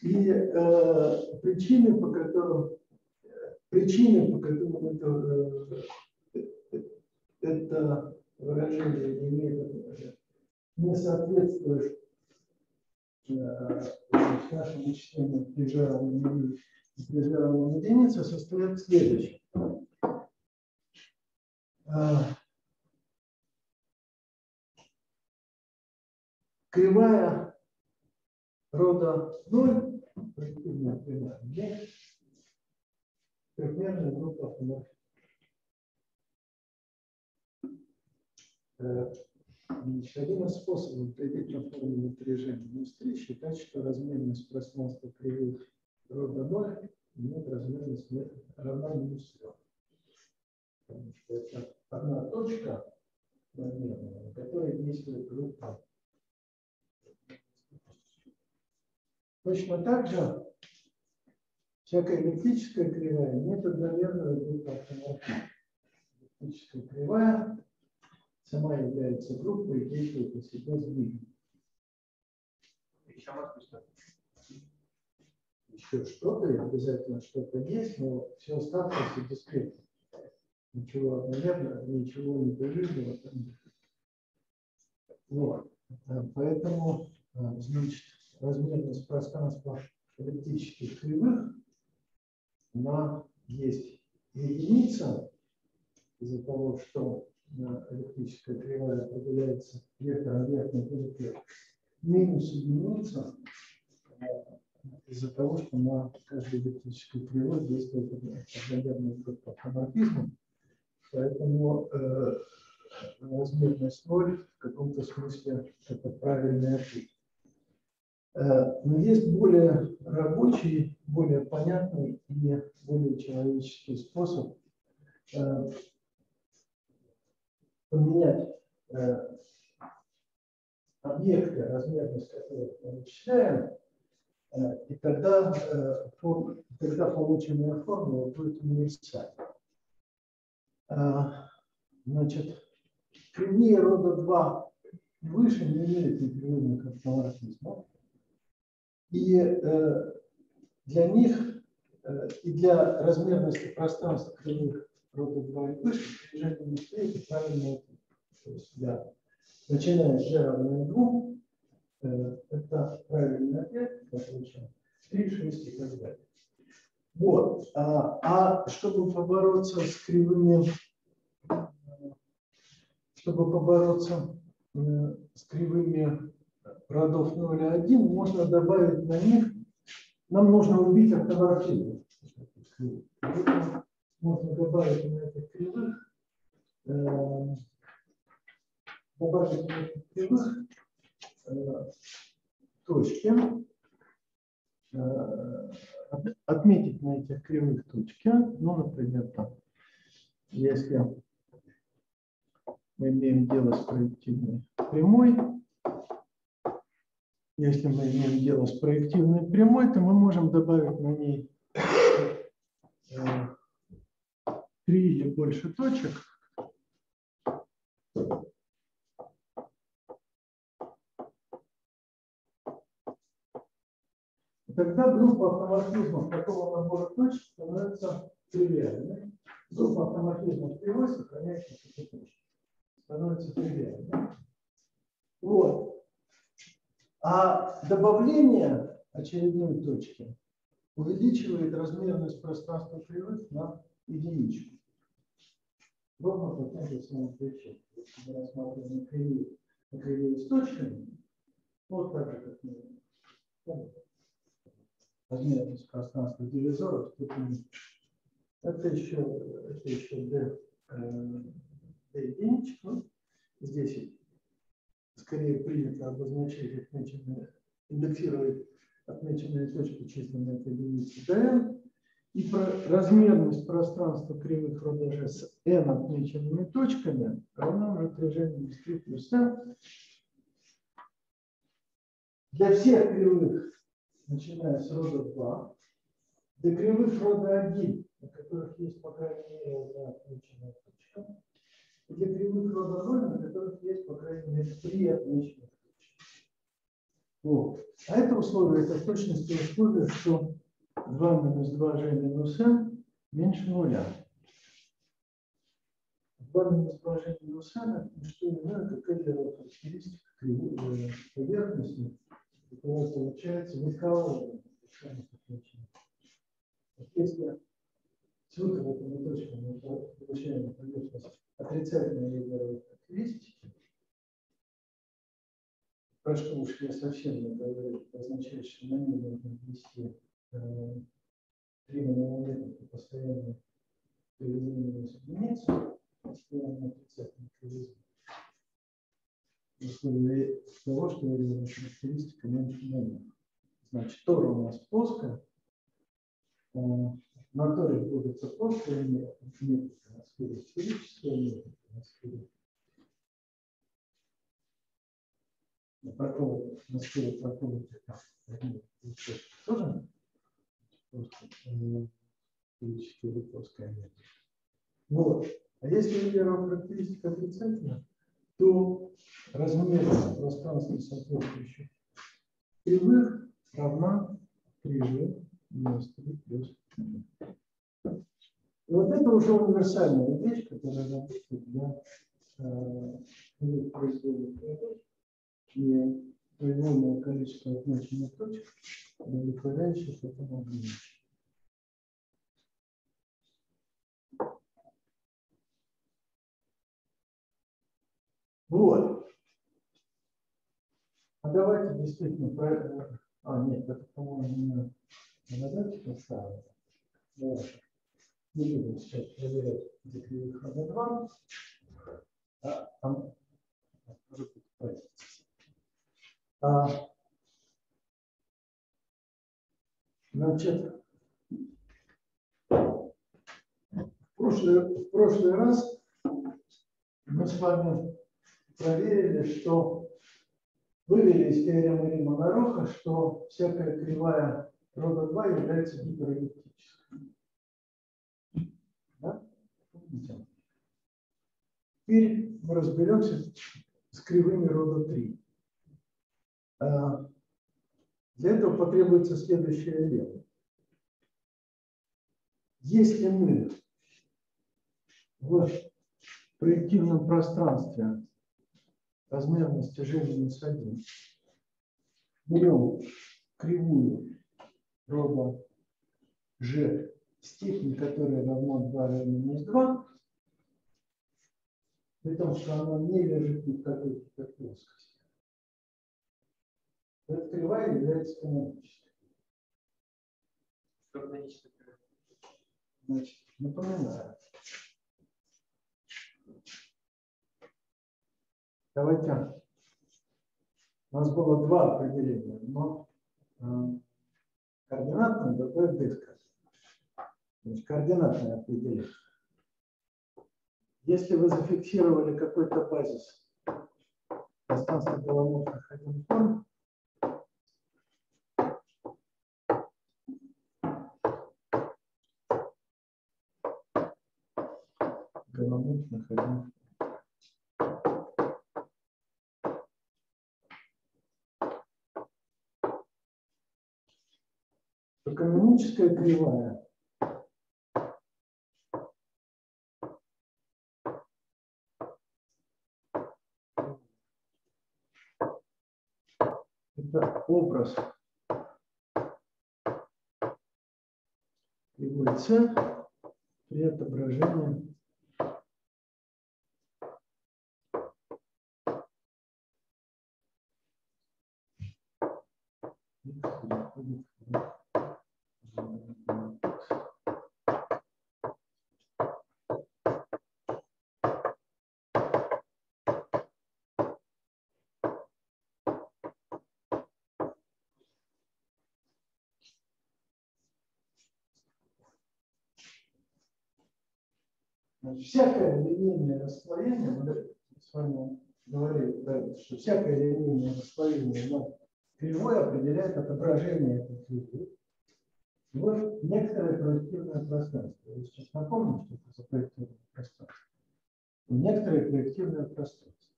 S1: И э, причины, по которым э, причины, по которым это, э, это выражение имеет, не соответствует э, нашему вычислению прижаривания единицы, состоят в следующем. А, кривая рода 0, позитивная кривая, трехмерная группа автоморфизма. Значит, один из способов формулу напряжения 3 считать, что размерность пространства кривых рода 0 имеет размерность равна минус 3. Потому что это одна точка размерная, на которой действует группа Точно так же всякая эллиптическая кривая имеет одномерную группу автоморфизма. Эллиптическая кривая сама является группой и действует на себя сдвигом.
S4: Еще.
S1: Еще что-то, обязательно что-то есть, но все оставшееся дискретно. Ничего одномерного, ничего непрерывного там нет. Вот. Поэтому, значит, размерность пространства эллиптических кривых, она есть единица из-за того, что эллиптическая кривая определяется вектором верхней точки, минус единица из-за того, что на каждой эллиптической кривой действует одномерный группа автоматизма. Поэтому э, размерность ноль в каком-то смысле это правильный ответ. Э, но есть более рабочий, более понятный и более человеческий способ э, поменять э, объекты, размерность которых мы вычисляем, и тогда, тогда полученная формула будет универсальной. Значит, кривые рода 2 выше не имеют непрерывных автоматизмов. И э, для них э, и для размерности пространства кривых рода 2 и выше движение стоит правильно то есть для, начиная с g равное 2, э, это правильный ответ, получаем 3, 6 и так далее. Вот. А, а чтобы побороться с кривыми, чтобы побороться с кривыми родов 0 и 1, можно добавить на них, нам нужно убить автоморфизм. Можно добавить на этих кривых, э, добавить на этих кривых э, точки, э, отметить на этих кривых точки, ну, например, там, если мы имеем дело с проективной прямой, если мы имеем дело с проективной прямой, то мы можем добавить на ней э, три или больше точек. Тогда группа автоматизмов такого набора точек становится тривиальной. Группа автоматизмов кривой сохраняется становится тривиальной. Вот. А добавление очередной точки увеличивает размерность пространства кривых на единичку. Ровно по тем же самым причинам. Если мы рассматриваем кривые, кривые с точками, вот так же, как мы размерность пространства дивизоров степени. Это еще, это еще d, э, d единичек. Ну, здесь скорее принято обозначать отмеченные, индексировать отмеченные точки численной единицы dn. И про размерность пространства кривых рода с n отмеченными точками равна уже движению из 3 плюс n. Для всех кривых, начиная с рода 2, для кривых рода 1, на которых есть, по крайней мере, одна отмеченная точка, и для 0, на которых есть, по крайней мере, три отмеченных точки. Вот. А это условие, это в точности условие, что 2 минус 2g минус n меньше нуля. 2 минус 2g минус n это не что иное, как эдера характеристика кривой поверхности, которая получается высказывание. Если цветовая точка мы получаем поверхность отрицательной ядерной характеристики, про что уж я совсем не говорю, означает, что на ней нужно ввести три монолитных постоянно переведенные с единицу, постоянно отрицательный. В условии того, что ядерная характеристика меньше нуля. Значит, Тора у нас плоская, метрика, на сфере сферическая метрика, на сфере на прокол, на сфере проколотых тоже физически или плоская метрика. Вот. А если вера характеристика отрицательна, то размерность пространства соответствующих кривых равна 3g минус 3 плюс и вот это уже универсальная вещь, которая работает для э, и произвольное количество отмеченных точек, удовлетворяющих этому ограничению. Вот. А давайте действительно про... А, нет, это, по-моему, не на задаче поставлено. Не будем сейчас проверять, где равно 2. А, там, а, значит, в прошлый, в прошлый раз мы с вами проверили, что вывели из теоремы Рима Нароха, что всякая кривая рода 2 является гиперэллиптической. Да? Теперь мы разберемся с кривыми рода 3. А, для этого потребуется следующее дело. Если мы в проективном пространстве размерности g минус 1 берем кривую рода g степень, которая равна 2 равно минус 2, при том, что она не лежит ни в какой плоскости эта кривая является канонической.
S3: Что каноническая
S1: Значит, напоминаю. Давайте. У нас было два определения. но э, координатное, другое бескоординатное. Координатное определение. Если вы зафиксировали какой-то базис пространства голоморфных один форм, головных находил. Экономическая кривая это образ кривой Значит, всякое линейное расслоение, мы с вами говорили, да, что всякое линейное расслоение на кривой определяет отображение этой кривой. Вот некоторое проективное пространство. Я сейчас напомню, что это за проективное пространство. Некоторое проективное пространство.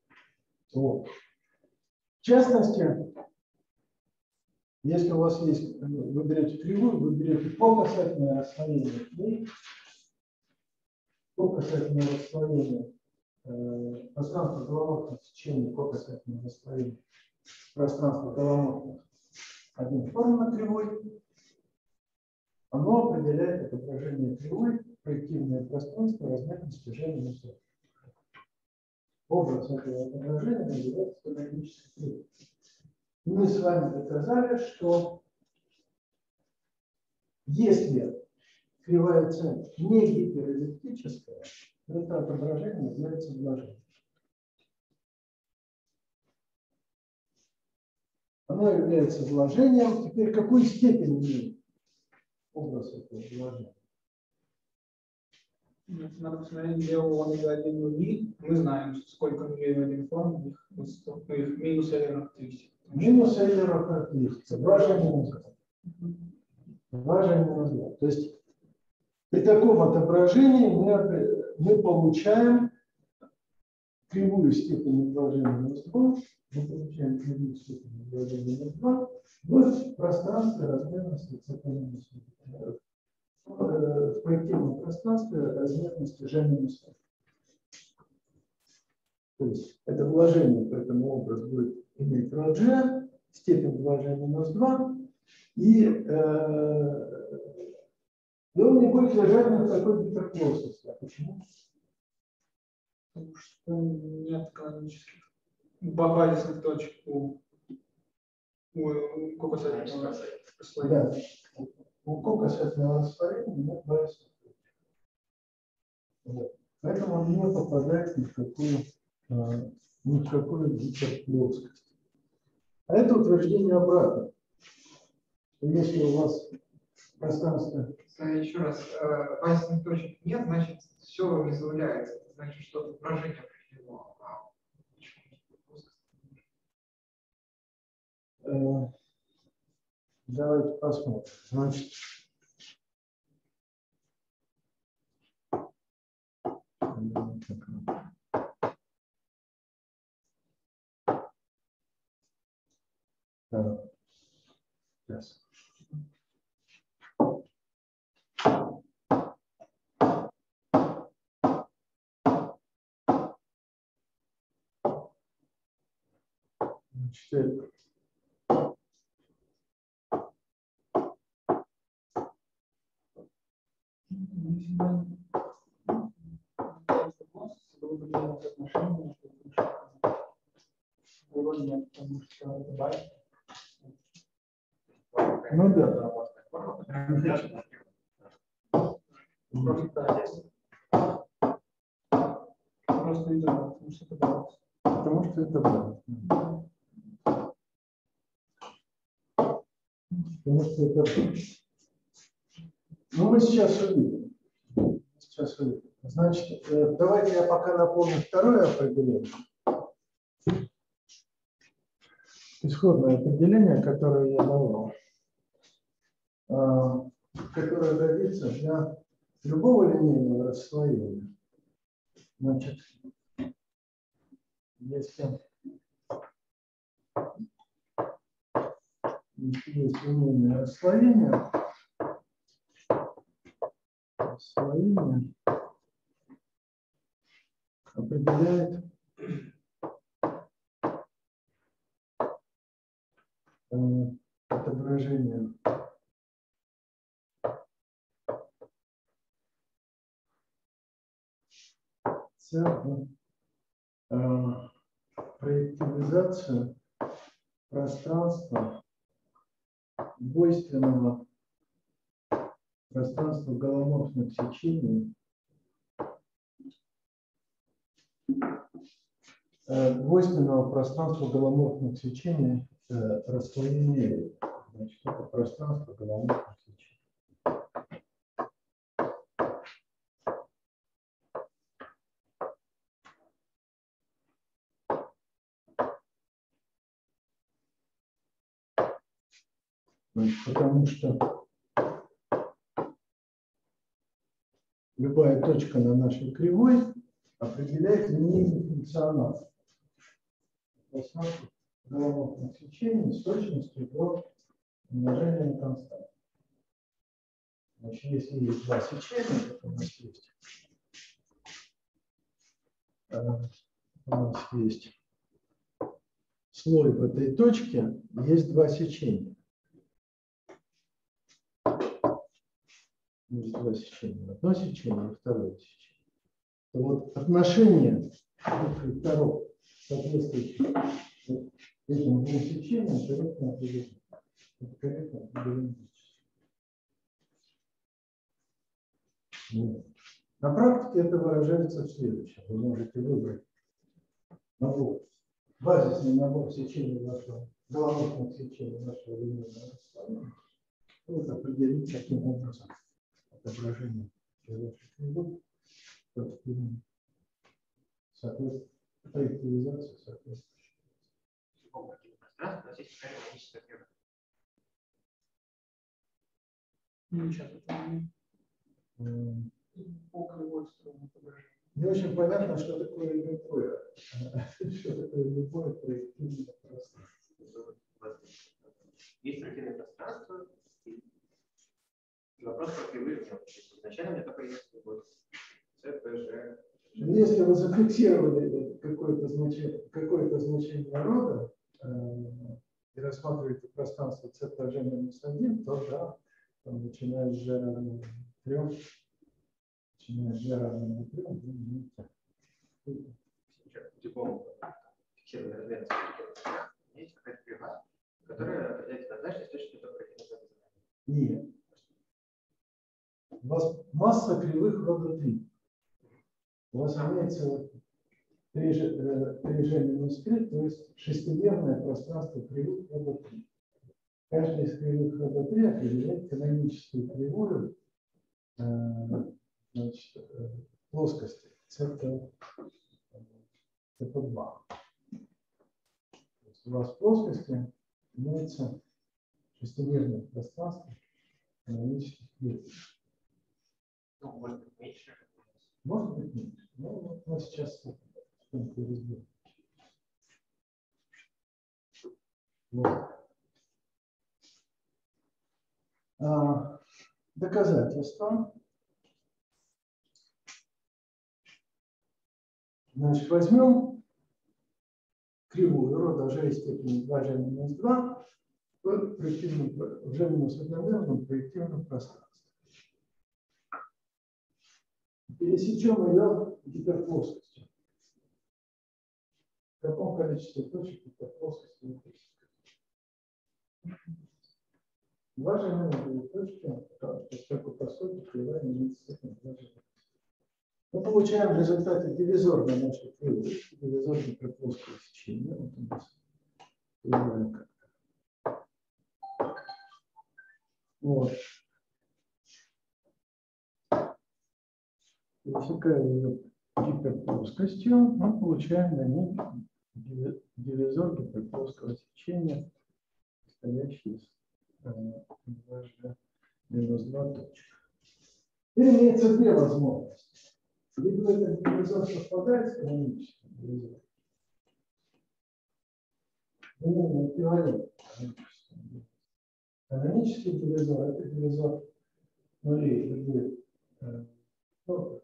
S1: Вот. В частности, если у вас есть, вы берете кривую, вы берете по касательное расслоение по касательное расслоение э, пространства головных сечений по касательному расслоению пространства головных один форм на кривой, оно определяет отображение кривой, проективное пространство размерности G минус Образ этого отображения называется канонической кривой. Мы с вами доказали, что если кривая цель не гиперэллиптическая, это отображение является вложением. Оно является вложением. Теперь какую степень имеет образ этого вложения?
S2: Надо посмотреть, где у омега 1 нули. Мы знаем, сколько нулей в один форм, их, их минус или характеристик.
S1: Минус или характеристика. 2 же минус 2. 2 же минус 2. То есть при таком отображении мы, мы получаем кривую степень вложения минус 2, мы получаем кривую степень вложения минус 2 в пространстве размерности c минус 2 в проективном пространстве размерности G минус То есть это вложение, поэтому образ будет иметь род G, степень 2G минус 2, и, э, и он не будет лежать на такой гиперплоскости. А почему?
S2: Потому что нет канонических базисных точек у, у, у кокосового
S1: Да у кокосетного растворения нет базисных вот. Поэтому он не попадает ни в какую, а, ни в какую гиперплоскость. А это утверждение обратно. Если у вас пространство...
S4: Еще раз, э, базисных точек нет, значит, все не. Это значит, что отображение определено. А
S1: э, Давайте посмотрим. Значит, Yes. Значит, Ну да.
S2: Просто это потому что это баланс.
S1: Потому что это да. Потому что это да. Ну, мы сейчас увидим. Сейчас увидим. Значит, э, давайте я пока напомню второе определение. Исходное определение, которое я давал, а, которое годится для любого линейного расслоения. Значит, если есть линейное расслоение, расслоение определяет. Э, отображение. Центра э, проективизацию пространства двойственного пространства голоморфных сечений Э, двойственного пространства голоморфных свечений э, расплавления. Значит, это пространство голоморфных свечений. Потому что любая точка на нашей кривой определяет линейный функционал. Посмотрите, головного сечения с точностью до умножения на константу. Значит, если есть два сечения, как у нас есть, э, у нас есть слой в этой точке, есть два сечения. Есть два сечения. Одно сечение и второе сечение. То вот отношение второго соответствует этим двум сечениям корректно определено. Корректно определено. На практике это выражается в следующем. Вы можете выбрать набор, базисный набор сечений вашего, головных сечений вашего линейного расстояния. Вот определить таким образом отображение ваших фигур, соответственно, проективизацию соответствующую.
S3: пространство,
S2: это не
S1: очень понятно, что такое любое. Что такое любое проективное пространство.
S3: Есть проективное пространство, и вопрос про кривые в нем. То есть Изначально есть любовь. ЦПЖ.
S1: Если вы зафиксировали какое-то значение, какое значение рода э, и рассматриваете пространство CPG минус 1, то да, там, начиная с G равно 3, начиная с G равно 3, вы
S3: пространства есть какая-то кривая, которая определяет однозначно с точки до проективного знания.
S1: Нет. У вас масса кривых рода 3. У вас имеется 3G минус 3, то есть шестимерное пространство кривых рода 3. Каждая из кривых рода 3 определяет каноническую кривую э, значит, э, плоскости CP, CP2. То есть у вас в плоскости имеется шестимерное пространство канонических кривых.
S3: Ну, может быть, меньше.
S1: Может быть, нет. Ну, вот мы сейчас разберем. Вот. А, доказательства. Значит, возьмем кривую рода g степени 2g минус 2 в проективном, в g минус одномерном проективном пространстве. Пересечем ее гиперплоскостью. В каком количестве точек гиперплоскости пересекаем? Два же минус точки, поскольку по сути кривая имеет степень два же Мы получаем в результате дивизор на нашей кривой, дивизор гиперплоского сечения. Вот у нас кривая как-то. Вот. Пересекая гиперплоскостью, мы получаем на ней диви- дивизор гиперплоского сечения, состоящий из э, 2G минус 2 точек. Теперь имеется две возможности. Либо этот дивизор совпадает с каноническим дивизором, ну, эквивалент каноническому. Канонический дивизор – это дивизор нулей любой э, ну, дивизор нулей любой, э, дивизор нулей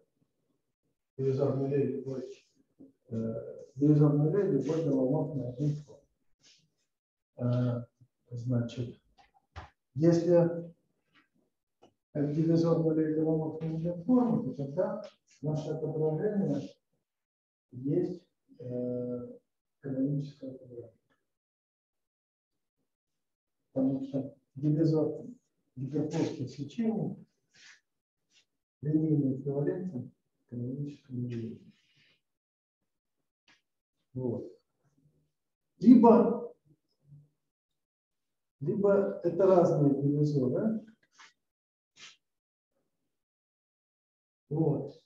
S1: любой головок на один фон. Э, значит, если этот дивизор нулей головок не имеет формы, то тогда наше отображение есть э, каноническое отображение. Потому что дивизор гиперплоских сечений линейный эквивалентен каноническому явлению. Вот. Либо, либо это разные дивизоры. Вот.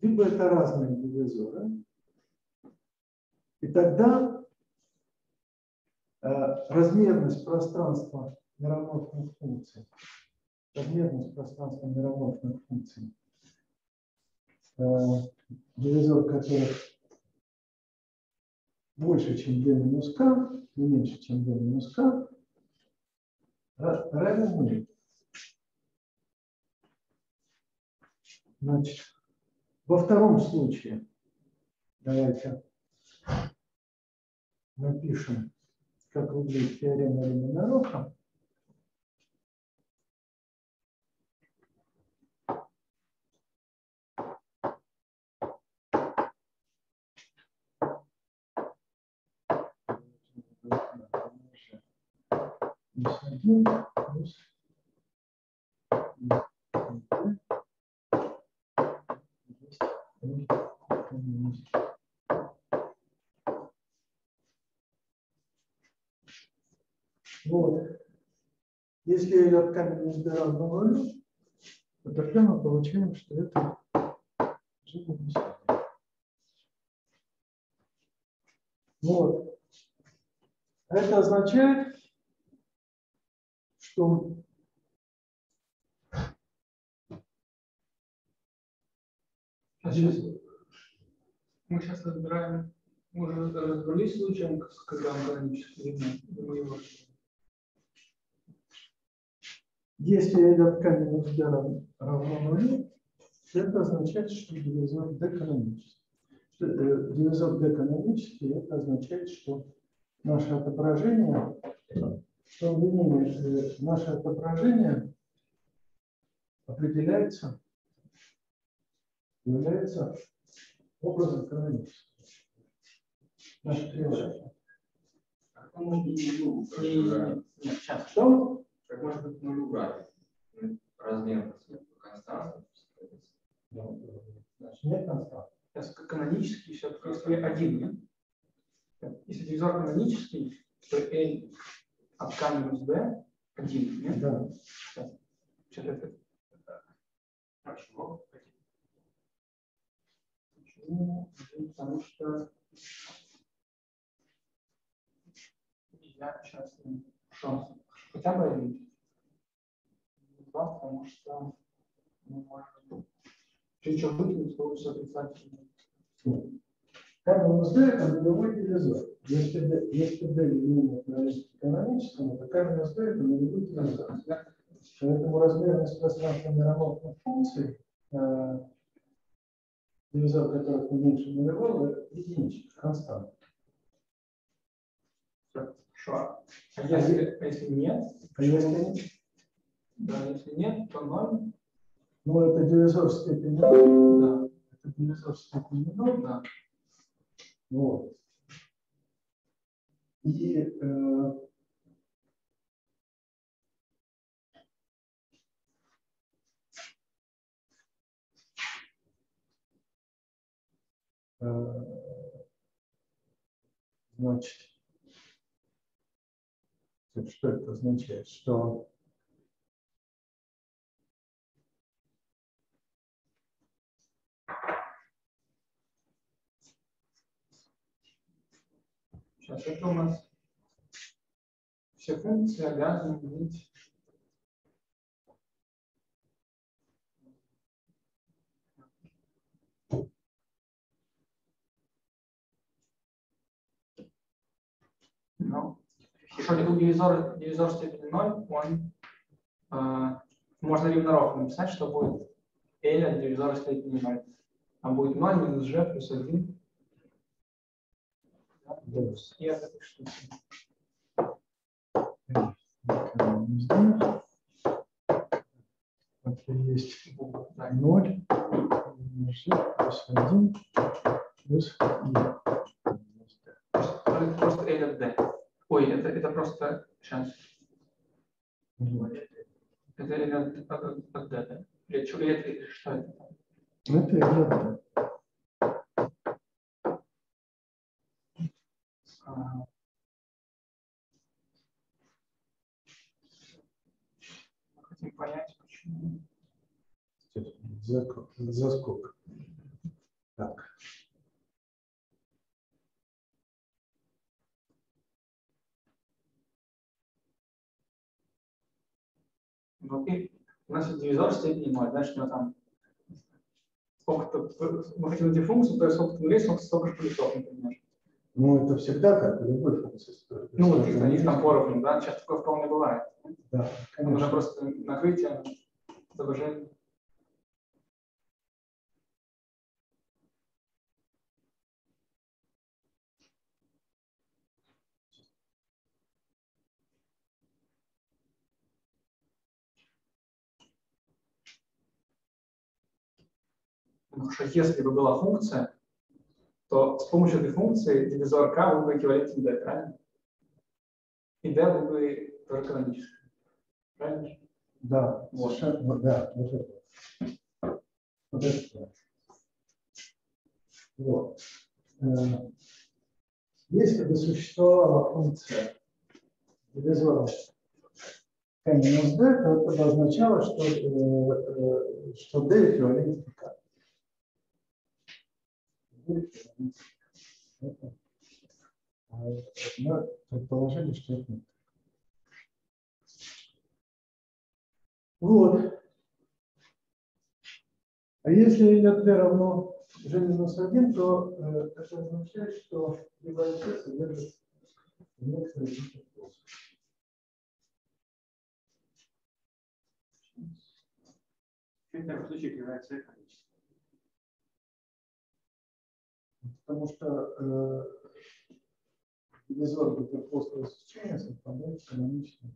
S1: Либо это разные дивизоры. И тогда Э, размерность пространства неравномерных функций. Размерность пространства неравномерных функций. Э, дивизор которых больше, чем d минус k, и меньше, чем d минус k, равен нулю. Значит, во втором случае давайте напишем, как выглядит теорема Лимонароха. Плюс 1 плюс Вот. Если этот камень не сбирал на нулю, то тогда мы получаем, что это Вот. Это означает, что
S2: Сейчас, мы сейчас разбираем, мы уже разобрались случаем, когда он канонический элемент.
S1: Если этот камень размером равно нулю, это означает, что дивизор d канонический. Что, э, дивизор d канонический, это означает, что наше отображение, что э, наше отображение определяется, является образом каноническим. Наше приложение.
S2: Нет, сейчас.
S1: Что?
S3: Как может быть нулю брать? Размер константы.
S1: Значит, нет констант.
S2: Сейчас канонический все-таки, если один, нет? Если дивизор канонический, то L от К минус B один, нет?
S1: Да.
S2: Сейчас. Сейчас это.
S3: Почему?
S2: Почему? Потому что я сейчас шанс хотя бы один. Два, потому что мы можем чуть что выкинуть, получится отрицательно.
S1: Как мы узнаем, это нулевой дивизор. Если, D- если D не то камень узнаем, это нулевой дивизор. Поэтому размерность пространства неравномерных функций, э, дивизор которых не меньше нулевого, единичка, константа.
S2: Хорошо. А если, а если нет,
S1: А если
S2: да, если нет, то ноль.
S1: ну, это дивизор степени 0,
S2: Да,
S1: это дивизор степени 0,
S2: да.
S1: Вот. И э, э, значит, что это означает? Что
S2: Сейчас это у нас все функции обязаны быть Ну, хорошо, дивизор, дивизор степени 0, он э, можно равноровно написать, что будет L от дивизора степени 0. А будет 0 минус g плюс 1.
S1: да,
S2: И это пишу.
S1: никого не знаю. Это есть
S2: Да.
S1: 0, минус плюс 1, плюс.
S2: Это просто L от D. Ой, это, это просто... Сейчас. Это L от, D, да? Или, что это?
S1: Это я
S2: А, хотим понять, почему.
S1: Заскок. Заскок. Так.
S2: Ну, и у нас есть дивизор степени 0, значит, у него там сколько-то, мы хотим найти функцию, то есть сколько-то нулей, сколько, столько же плюсов, например.
S1: Ну, это всегда так, любой функции стоит.
S2: Ну, вот их, их там поровну, да, сейчас такое вполне бывает.
S1: Да,
S2: Нужно
S1: конечно.
S2: просто накрытие, изображение. Потому что если бы была функция, то с помощью этой функции дивизор k был бы эквивалентен d, правильно? И d был бы тоже канонический. Правильно?
S1: Да,
S2: Вот.
S1: совершенно, да, вот это. Вот это. Вот. Э, Если бы существовала функция дивизора k минус d, то это бы означало, что, э, э, что d эквивалентен k. Это, Мы предположили, что это не так. Вот. А если идет d равно g минус 1, то э, это означает, что либо c содержит плоскости.
S3: В этом случае является
S1: Потому что э, дивизор гиперплоского сечения совпадает с каноничным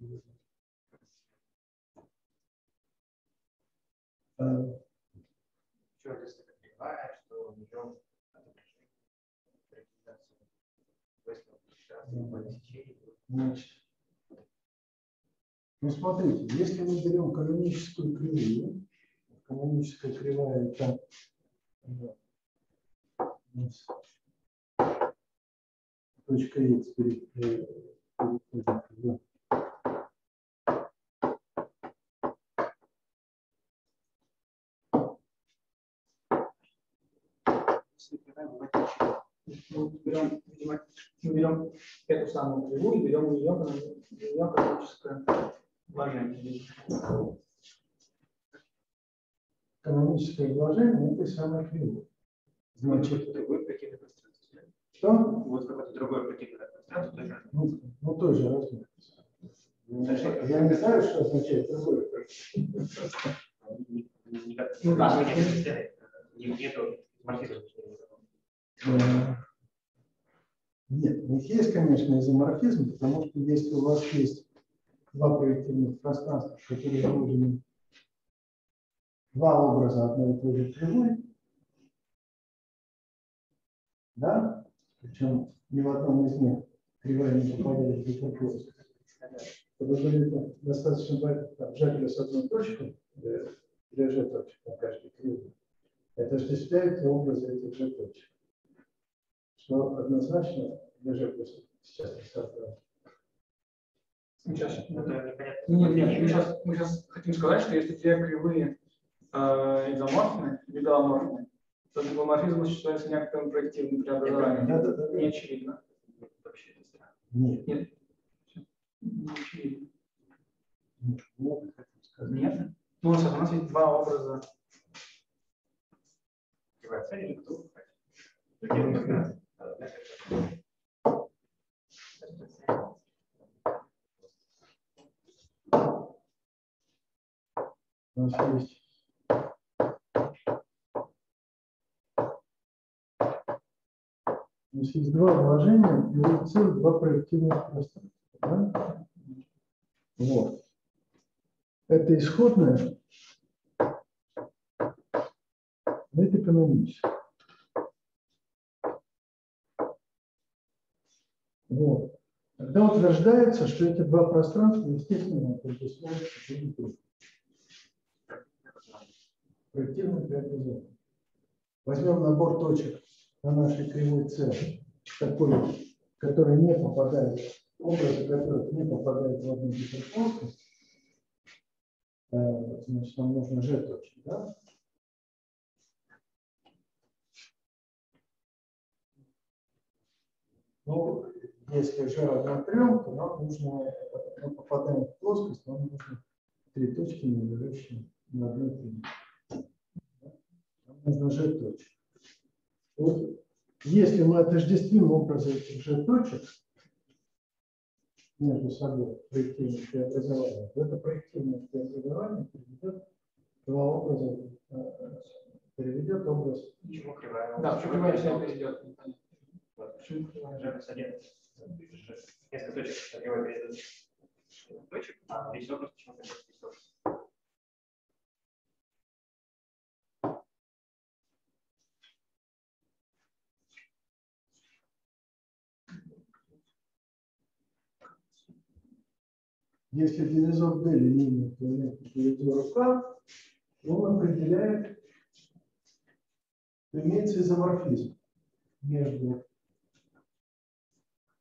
S3: если это кривая, что у нее.
S1: Значит, ну смотрите, если мы берем каноническую кривую, каноническая кривая это э, точка
S3: кривая течение.
S2: Мы берем, берем эту самую кривую и берем у нее каноническое вложение.
S1: каноническое вложение этой самой кривой. Значит,
S3: другой прикидный пространство.
S1: что?
S3: Вот какое-то другое прикидное пространство тоже.
S1: Ну, ну той же размер. Я не знаю, что означает другое.
S3: Ни- ни- Никак
S2: Ну да.
S3: Нету
S1: Нет, у них есть, конечно, изоморфизм, потому что если у вас есть два проективных пространства, которые выложены два образа одной и той же кривой, да, причем ни в одном из них кривая не попадает в гиперплоскость, то вы говорите, достаточно там, g плюс одну точку, э, для g точек на каждой кривой, это осуществляет образы этих же точек что однозначно даже плюс сейчас не создам.
S2: Сейчас,
S3: Это непонятно.
S2: Нет, нет, мы сейчас, мы сейчас хотим сказать, что если две кривые э, изоморфны, видооморфны, то гомоморфизм осуществляется некоторым проективным преобразованием.
S1: Да, да, да, да.
S2: Не очевидно.
S3: Вообще это странно.
S1: Нет,
S2: Не очевидно.
S1: нет, нет.
S2: Нет? Ну, у нас, у нас есть два образа.
S3: Не
S1: У нас есть у нас есть два вложения и вот целых два проективных пространства. Да? Вот. Это исходное, это каноническое. Вот. Тогда утверждается, что эти два пространства, естественно, причисляются друг другу. Преобразование. Возьмем набор точек на нашей кривой С, такой, который не попадает, образы которых не попадают в одну гиперплоскость. Э, Значит, нам нужно G точек, да? Ну, если G равно 3, то нам нужно, мы попадаем в плоскость, нам нужно три точки, не лежащие на одной прямой. Нужно g точек. Вот если мы отождествим образы этих же точек между собой проективное преобразование, то это проективное преобразование приведет два образа, э, приведет образ.
S3: Почему кривая?
S2: Да, почему кривая себя перейдет? Почему кривая?
S3: G плюс 1. Несколько точек кривой перейдет. Точек, а весь образ почему-то весь образ.
S1: Если дивизор D линейный элемент дивизора К, он определяет, имеется изоморфизм между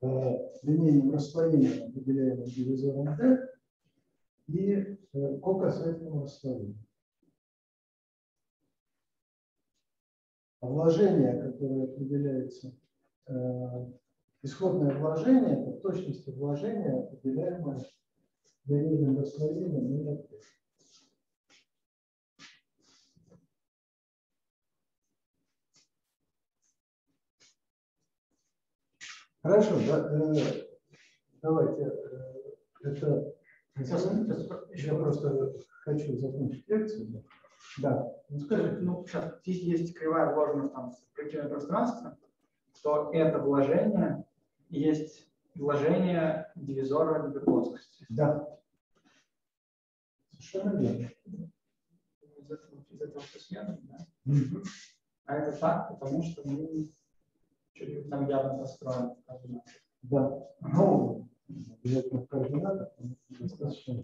S1: э, линейным расслоением, определяемым дивизором D, и э, кокосветным расслоением. А вложение, которое определяется, э, исходное вложение, это в точности вложения, определяемое линейным расслоением номер 5. Хорошо, да, э, давайте. Э, это
S2: Сейчас,
S1: я просто хочу закончить лекцию. Да,
S2: Ну, скажи, ну, сейчас, здесь есть кривая вложена там в пространство, то это вложение есть вложение дивизора гиперплоскости.
S1: да. Совершенно верно.
S2: Из этого, из этого все следует, да?
S1: Мгм.
S2: А это так, потому что мы что-нибудь там явно построим.
S1: Да. Ну, обязательно в координатах но достаточно.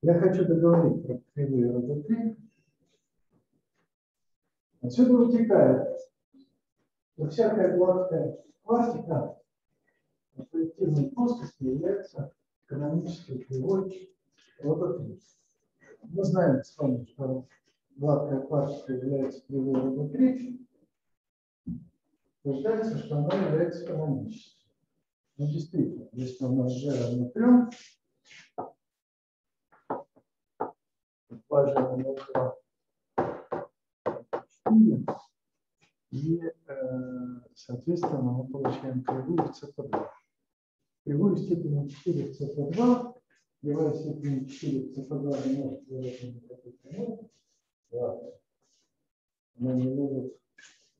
S1: Я хочу договорить про кривые РД3. Отсюда вытекает, что всякая гладкая квантика в проективной плоскости является канонической кривой РД3. Мы знаем с вами, что гладкая квантика является кривой РД3. Утверждается, что она является канонической. Ну, действительно, если у нас g равно 3, два g равно 2, 4, и, э, соответственно, мы получаем кривую в CP2. Кривую степени 4 в CP2, кривая степени 4 в CP2 не может выражать никакой прямой, ладно. Она не может,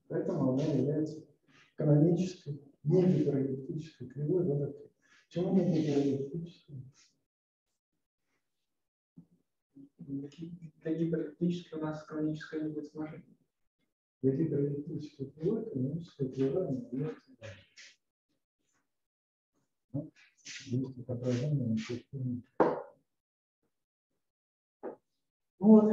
S1: поэтому она является канонической не гиперэллиптической кривой в РТ. Почему не гиперэллиптической?
S2: Для гиперэллиптической у нас каноническое не будет сложение.
S1: Для гиперэллиптической кривой каноническая кривая не является Есть отображение на системе. Вот.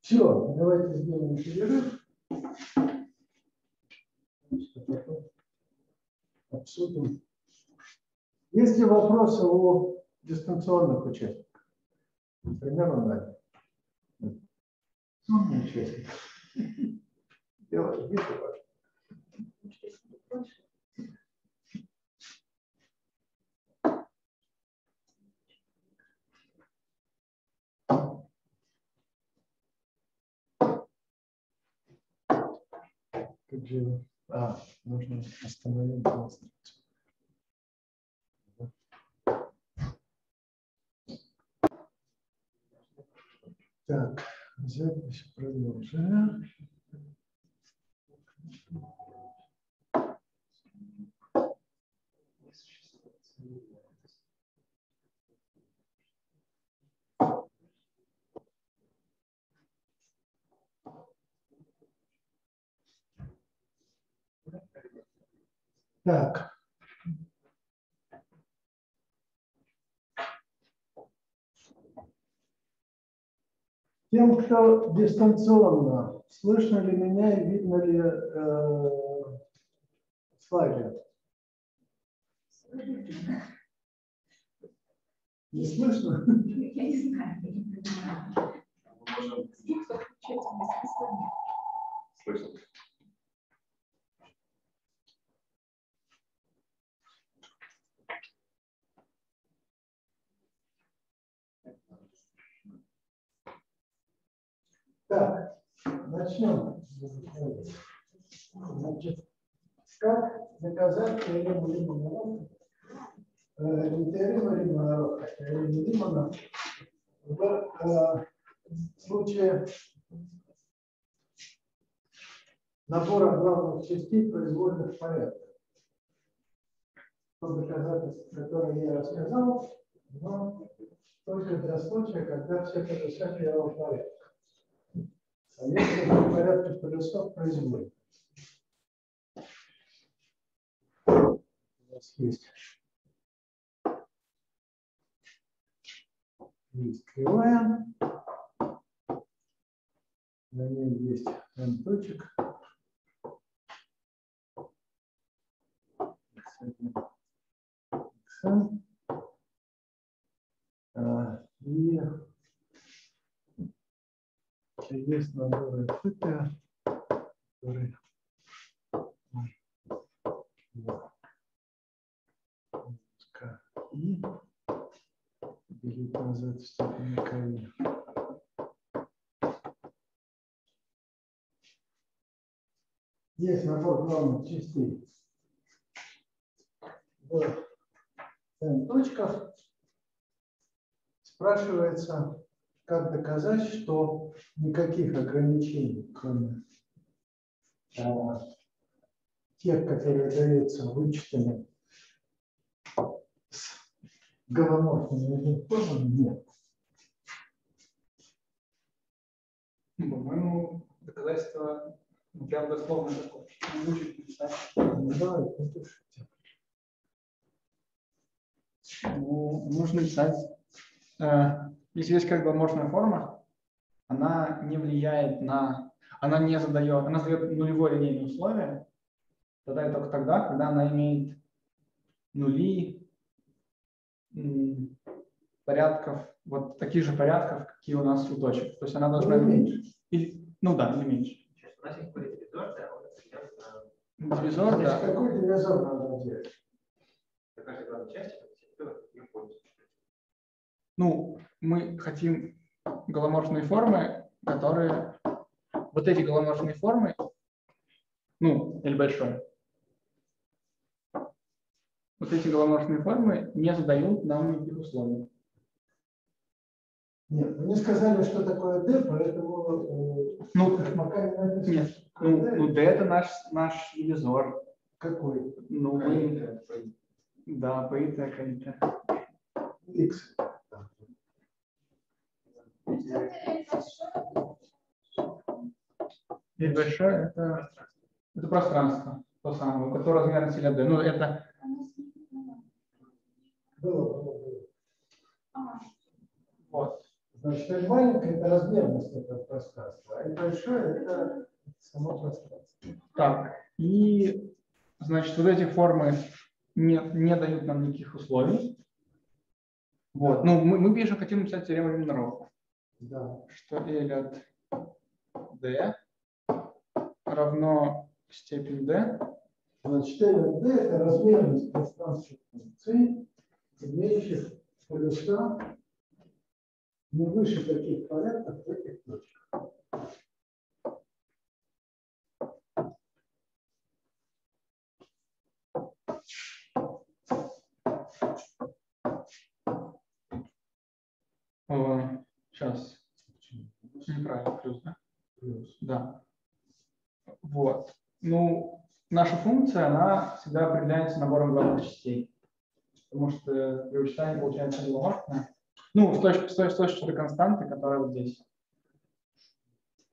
S1: Все, давайте сделаем перерыв. Обсудим. Есть ли вопросы о дистанционных участниках? Примерно да. Умный участник. Дело есть у вас? Как же... А, нужно остановить демонстрацию. Так, запись продолжаем. Так. Тем, кто дистанционно, слышно ли меня и видно ли э, слайды? Не слышно?
S5: Я не знаю, я не понимаю.
S6: Мы можем
S5: Здесь подключать смысла нет.
S6: слышать.
S1: Начнем. Значит, как доказать теорему Римана э, не теорему Римана, а теорему Римана в э, случае набора главных частей произвольных порядков. То доказательство, которое я рассказал, но только для случая, когда все полюса первого порядка. А если порядка полюсов производит. У нас есть, есть кривая, на ней есть n точек. xn. А, И есть наборы цикла, которые и делить на в степени КИ. Есть набор главных частей в n точках. Спрашивается, как доказать, что никаких ограничений, кроме э, тех, которые даются вычетами с голоморфными формами, нет.
S2: По-моему, доказательство ну, прям дословно такое.
S1: Ну, давай, послушайте.
S2: Ну, нужно писать. э, Если есть как бы можно форма, она не влияет на... Она не задает... Она задает нулевое линейное условие, тогда и только тогда, когда она имеет нули порядков, вот таких же порядков, какие у нас у точек. То есть она должна...
S1: Или меньше.
S2: Или, ну да, или меньше.
S3: Сейчас у нас есть какой-то дивизор, да, вот
S2: Дивизор,
S1: какой дивизор надо делать?
S3: на каждой главной части, ее пользуется.
S2: Ну, мы хотим голоморфные формы, которые... Вот эти голоморфные формы, ну, L большое, вот эти голоморфные формы не задают нам никаких условий.
S1: Нет, вы не сказали, что такое D, поэтому э,
S2: Ну,
S1: пока не написано.
S2: нет,
S1: такое
S2: ну,
S1: D.
S2: ну D это наш, наш дивизор.
S1: Какой?
S2: Ну, мы, да, по и Т, К и большое это, это пространство, то самое, у которого размерность L D. Ну, это
S1: Было, было, было.
S2: вот.
S1: Значит, маленькая – это размерность этого пространства, а большое – это само пространство.
S2: Так, и, значит, вот эти формы не, не дают нам никаких условий. Вот, ну, мы, мы пишем, хотим написать теорему Римнарова,
S1: Да.
S2: что L от D равно степень D.
S1: Значит, L от D – это размерность пространства функций, имеющих полюса не выше таких порядков в этих точках.
S2: Сейчас, неправильно, плюс, да?
S1: Плюс.
S2: Да. Вот. Ну, наша функция, она всегда определяется набором главных частей. Потому что при вычитании получается голоморфная. Ну, с точки, с точки, с точки зрения константы, которая вот здесь.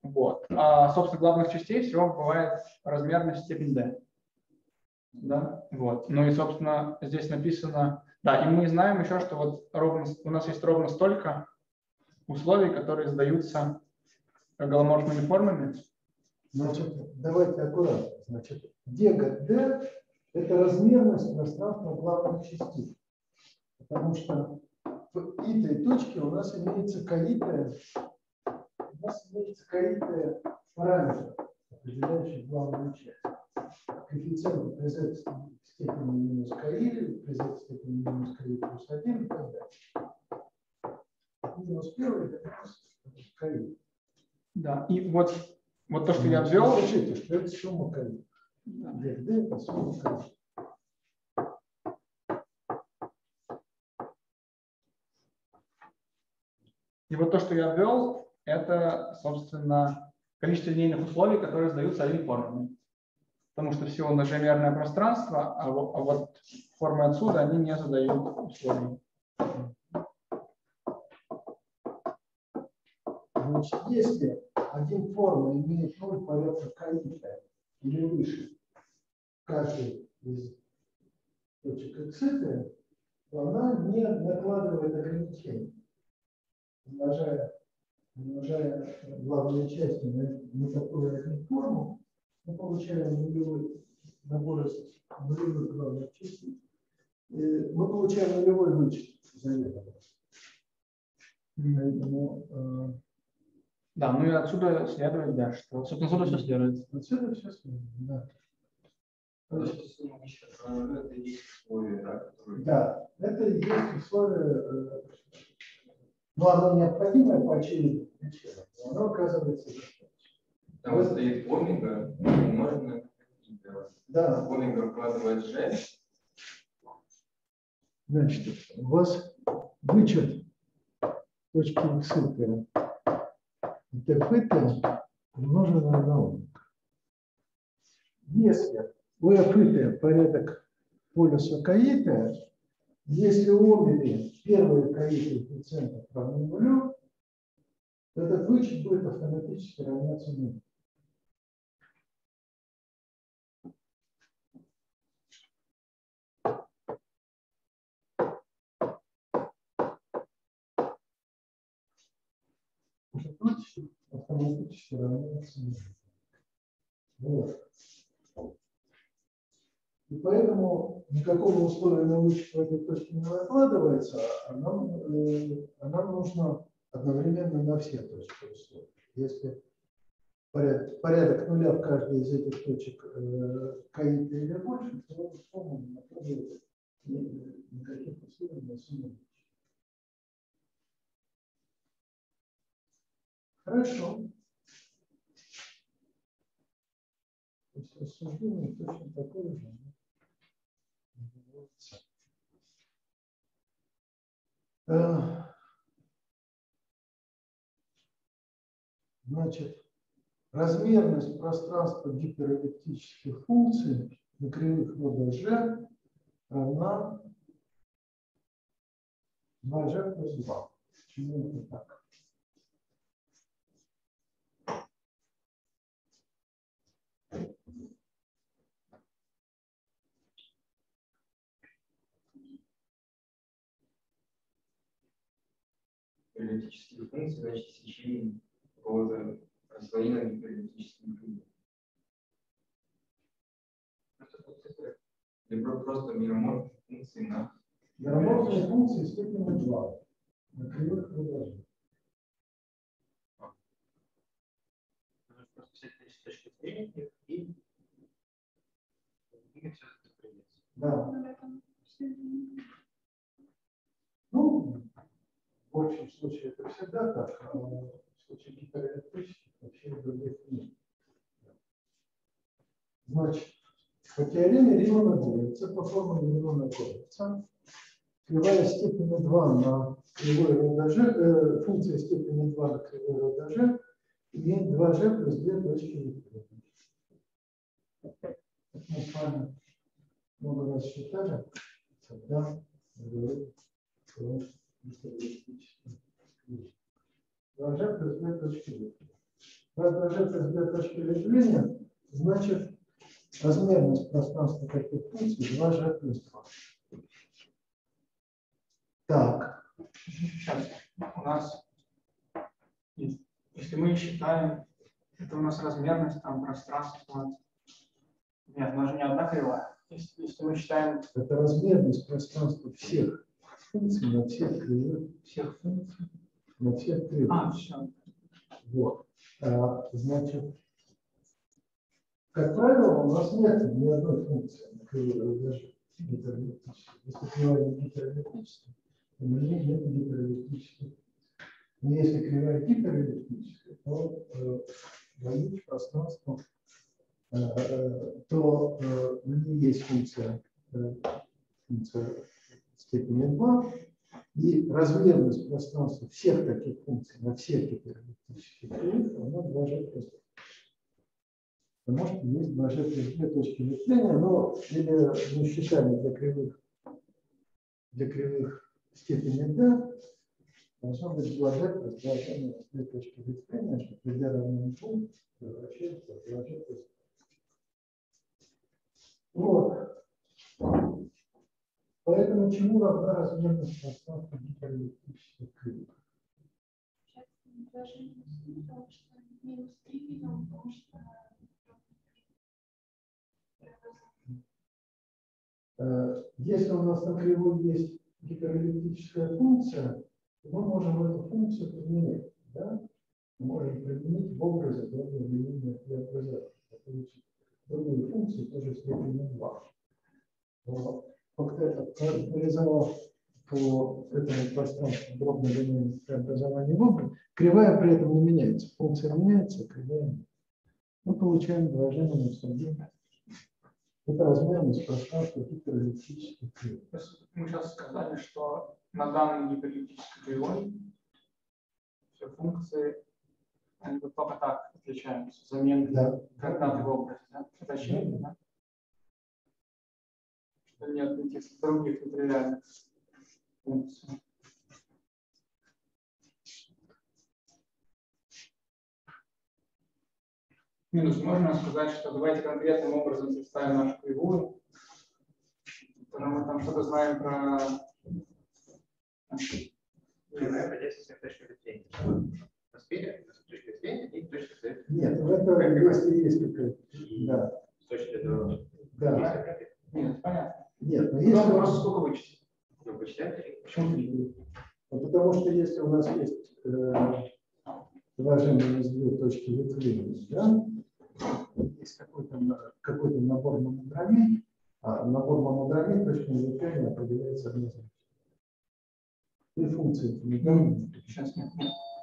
S2: Вот. А, собственно, главных частей всего бывает размерность степень d. Да? Вот. Ну и, собственно, здесь написано... Да, и мы знаем еще, что вот ровно, у нас есть ровно столько условий, которые задаются голоморфными формами.
S1: Значит, давайте аккуратно. Значит, дега D – это размерность пространства главных частей. Потому что в этой точке у нас имеется колитая, у нас имеется колитая параметр, определяющий главную часть. Коэффициент при z степени минус КИ, при z степени минус КИ плюс 1 и так далее. Минус первый – это КИ.
S2: Да, и вот Вот то, что я
S1: Скажите, что это сумма количества. D это сумма количества.
S2: и вот то, что я ввел, это, собственно, количество линейных условий, которые задаются одними формами. Потому что все многомерное пространство, а вот, а вот формы отсюда, они не задают условий.
S1: Значит, если один форма имеет ноль порядка количества или выше, каждый из точек x, то она не накладывает ограничений. Умножая, умножая главные части на, на такую одну форму, мы получаем нулевой набор из нулевых главных частей. Мы получаем нулевой вычет за это. Поэтому,
S2: Да, ну и отсюда следует, да, что, собственно, отсюда все следует.
S1: Отсюда все следует, да.
S3: Э, это есть условия, да.
S1: Да, это и есть условие, э, но оно необходимое по очевидным причинам, оно оказывается достаточно.
S3: Там стоит омега, умноженное на.
S1: Да,
S3: Омега вкладывает G,
S1: значит, у вас вычет точки x df умноженное на омега. Если у f порядок полюса каита, если у омеги первые каиты коэффициентов равны нулю, то этот вычет будет автоматически равняться нулю. Этот вычет автоматически равняется. Вот. И поэтому никакого условия на вычет в этой точке не накладывается, а нам, э, а нам нужно одновременно на все точки условия. Если порядок, порядок нуля в каждой из этих точек э, каита или больше, то сумма накладывает ни- никаких условий на сумму. Хорошо. То есть рассуждение точно такое же. Э, Значит, размерность пространства гиперэллиптических функций на кривых рода G равна 2G плюс 2. Почему это так?
S3: Эллиптические функции, значит, сечение какого-то расслоения гиперэллиптическим кривым. Либо просто мироморфные функции на
S1: Мироморфные функции степени 2 на кривых
S3: эти точки зрения и двигать все это придется.
S1: Да. Ну, в общем случае это всегда так, а в случае гиперэлектрических вообще других нет. Значит, по теореме Римана Гурица, по формуле Римана Гурица, кривая степени 2 на кривой родаже, э, функция степени 2 на кривой родаже имеет 2g плюс 2 точки. Это мы с вами много раз считали, когда мы 2g плюс 2 точки вектора. Раз 2g плюс 2 точки выделения, значит размерность пространства таких функций 2g плюс 2. Так,
S2: Сейчас у нас, если мы считаем, это у нас размерность там пространства. Нет, у нас же не одна кривая. Если, если мы считаем
S1: это размерность пространства всех функций на всех кривых,
S2: всех функций.
S1: на всех кривых.
S2: А, все.
S1: Вот. А, значит, как правило, у нас нет ни одной функции на кривой даже гиперэллиптической. Если кривая не гиперэллиптическая, то ней нет гиперэллиптической. Но если кривая гиперэллиптическая, то э, в пространство, э, э, то э, у нее есть функция, э, функция степени 2, и размерность пространства всех таких функций на всех гиперэллиптических кривых, она 2g плюс Потому что есть 2g плюс две точки ветвления, но или мы считали для кривых, для кривых степени d, должно быть 2g плюс 2g минус две точки ветвления, что при d равно нулю превращается в 2g плюс Вот. Поэтому чему равна размерность пространства гиперэллиптических кривых?
S5: Сейчас даже минус, потому что минус 3 видим, потому что
S1: Э, Если у нас на кривой есть гиперэллиптическая функция, то мы можем эту функцию применять. Да? Мы можем применить в образе данного линейного преобразования. Получить другую функцию тоже степени 2. Вот. Характеризовав по этому пространству дробное линейное преобразование в образ, кривая при этом не меняется. Функция меняется, кривая нет. Мы получаем движение на 1 это размерность пространства гиперэллиптических кривых.
S2: Мы сейчас сказали, что на данной гиперэллиптической кривой все функции они вот только так отличаются, замены
S1: Да.
S2: координаты в образе. Да? Это очевидно, да? Что нет никаких других нетривиальных функций. Минус можно сказать, что давайте конкретным образом представим нашу кривую. Потому мы там что-то знаем про
S3: Кривая точки и.
S1: Нет, в этом если есть какая-то. Да.
S3: С точки до...
S1: Да.
S2: Нет, понятно.
S1: Нет, но
S2: Ну,
S1: если у нас,
S2: сколько?
S3: Ну, три.
S2: Почему три?
S1: ну, потому что если у нас есть э, выражение из две точки ветвления, да, есть какой-то какой-то набор монодромей, а набор монодромей точно ветвления определяется однозначно. И функции.
S2: Сейчас нет.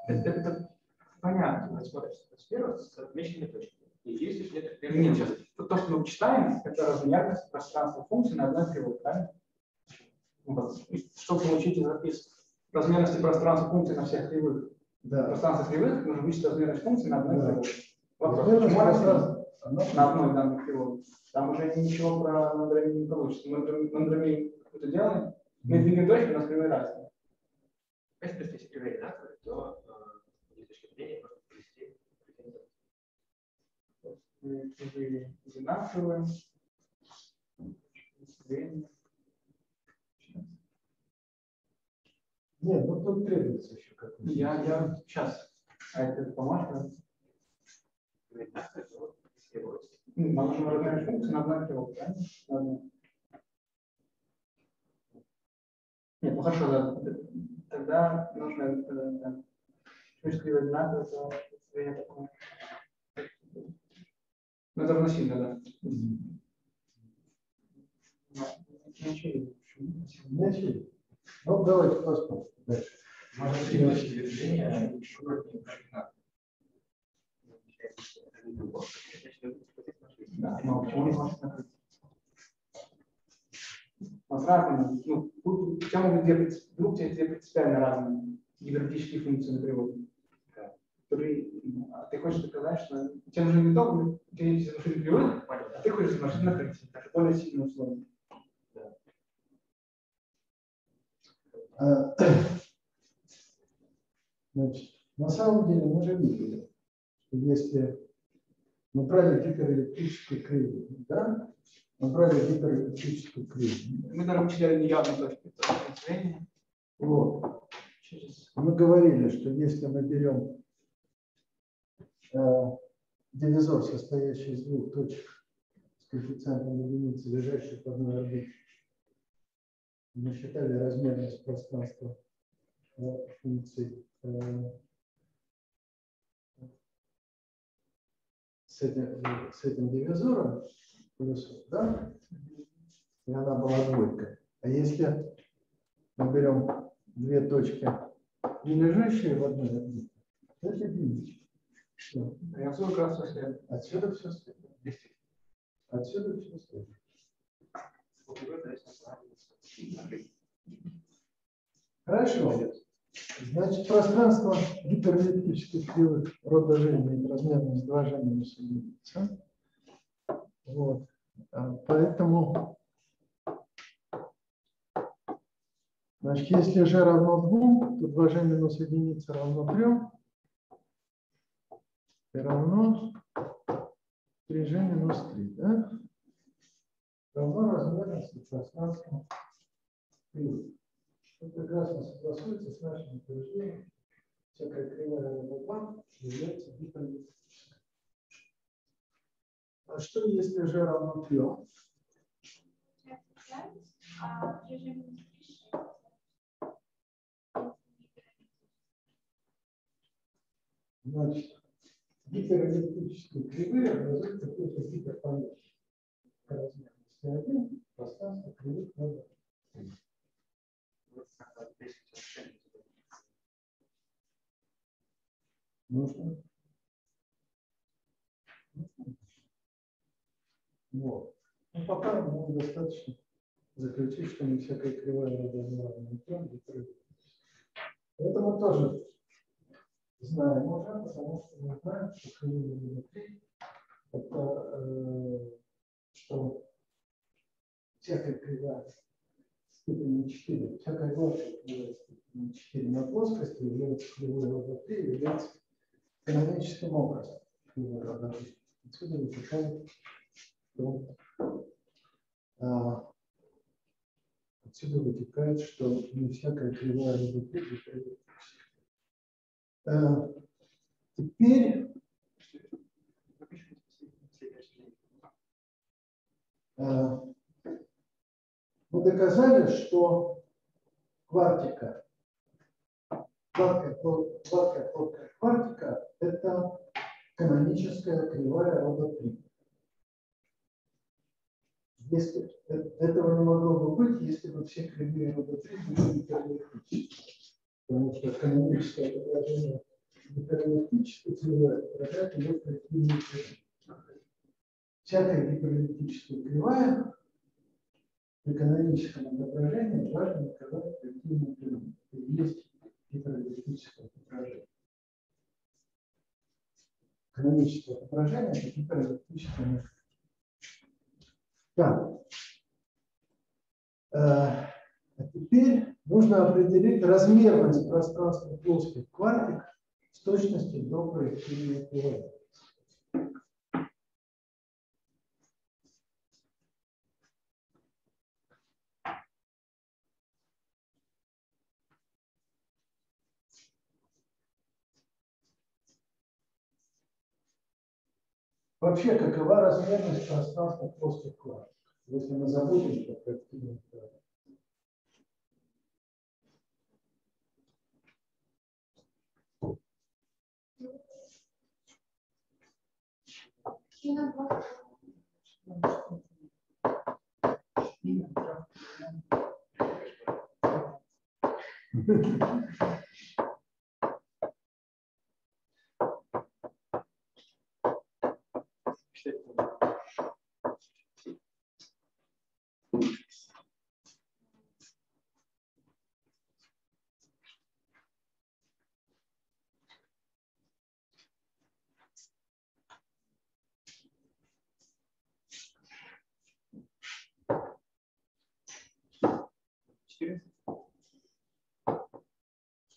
S3: Это, это понятно. Смотришь, сфера с отмеченными точками. И есть лишь нет
S2: Нет, сейчас то, то, что мы вычитаем, это размерность пространства функции на одной кривой, правильно? Вот. И Чтобы получить из, из размерности пространства функции на всех кривых,
S1: Да.
S2: пространство кривых, нужно вычесть размерность функции на одной
S1: Да.
S2: кривой. Вопрос, почему она- на одной данной кривой? Там уже ничего про мандрамин не получится. Мы мандрамин какую-то делаем, мы двигаем точки, у нас кривые разные.
S3: Если если кривые одинаковые, то э, точки ветвления можно привести
S2: Мы кривые одинаковые.
S1: Нет, ну тут требуется еще какой-то.
S2: Я, я сейчас. А это Ну, Нам нужно размерить функцию на одной кривой, правильно? На одной. Нет, ну хорошо, да. Тогда нужно, э, да. Чуть криво одинаково, то зрение такое. Ну, это равносильно, да. Очевидно.
S1: Ну, давайте посмотрим дальше.
S3: Можно три точки ветвления,
S2: Да, но почему не может накрыть? Вот разные, ну, принцип- вдруг две принципиально разные гиперболические функции на кривой. Которые, ну, а ты хочешь доказать, что не только у тебя есть машина кривой, а ты хочешь машину накрыть. Это более сильные условия.
S1: А, Значит, на самом деле мы же видели, что если мы брали гиперэлектрическую кривую, да, мы брали гиперэлектрическую кривую.
S2: Мы даже вычисляли неявные точки
S1: Вот. Мы говорили, что если мы берем э, дивизор, состоящий из двух точек с коэффициентом единицы, лежащих в одной орбите, мы считали размерность пространства э, функций э, с этим, с этим дивизором плюс, да, и она была двойка. А если мы берем две точки, не лежащие в одной орбите, то это единичка. Что?
S2: Реакцию как раз все следует.
S1: Отсюда все следует. Отсюда все следует. Хорошо. Значит, пространство гиперэллиптических кривых рода Ж имеет размерность 2 Ж минус единица. Вот. А, Поэтому, значит, если Ж равно 2, то 2 Ж минус единица равно 3. Равно 3 Ж минус 3, да? Равно размерности пространства кривых. Это прекрасно согласуется с нашим утверждением. Всякая кривая равноплан является гиперболической. А что если же равно 3?
S5: А режим
S1: Значит, гиперэллиптические кривые образуют какой-то гиперполет. Размерности 1 пространство кривых равно. Нужно. Вот. Ну, пока нам достаточно заключить, что не всякая кривая Это мы тоже знаем уже, потому что мы знаем, что кривые внутри это э, что всякая кривая степени 4, всякая гладкая кривая степени 4 на плоскости является кривой рода 3, является каноническим образом кривой рода 3. Отсюда вытекает, что а, отсюда вытекает, что не всякая кривая рода 3 гиперболическая. А, теперь а, мы доказали, что квартика, гладкая, гладкая квартика – это каноническая кривая рода 3. Если, э, этого не могло бы быть, если бы все кривые рода 3 были гиперэллиптические. Потому что каноническое отображение гиперэллиптической кривой отражает ее коллективную кривую. Всякая гиперэллиптическая кривая при каноническом отображении важно наказать коллективную кривую. Есть гиперэллиптическое отображение. Каноническое отображение – это гиперэллиптическое механизм. Так. А теперь нужно определить размерность пространства плоских квантик с точностью до проектирования кривой. Вообще, какова размерность пространства плоских квантик? Если мы забудем, что Yine bak. Teşekkür ederim.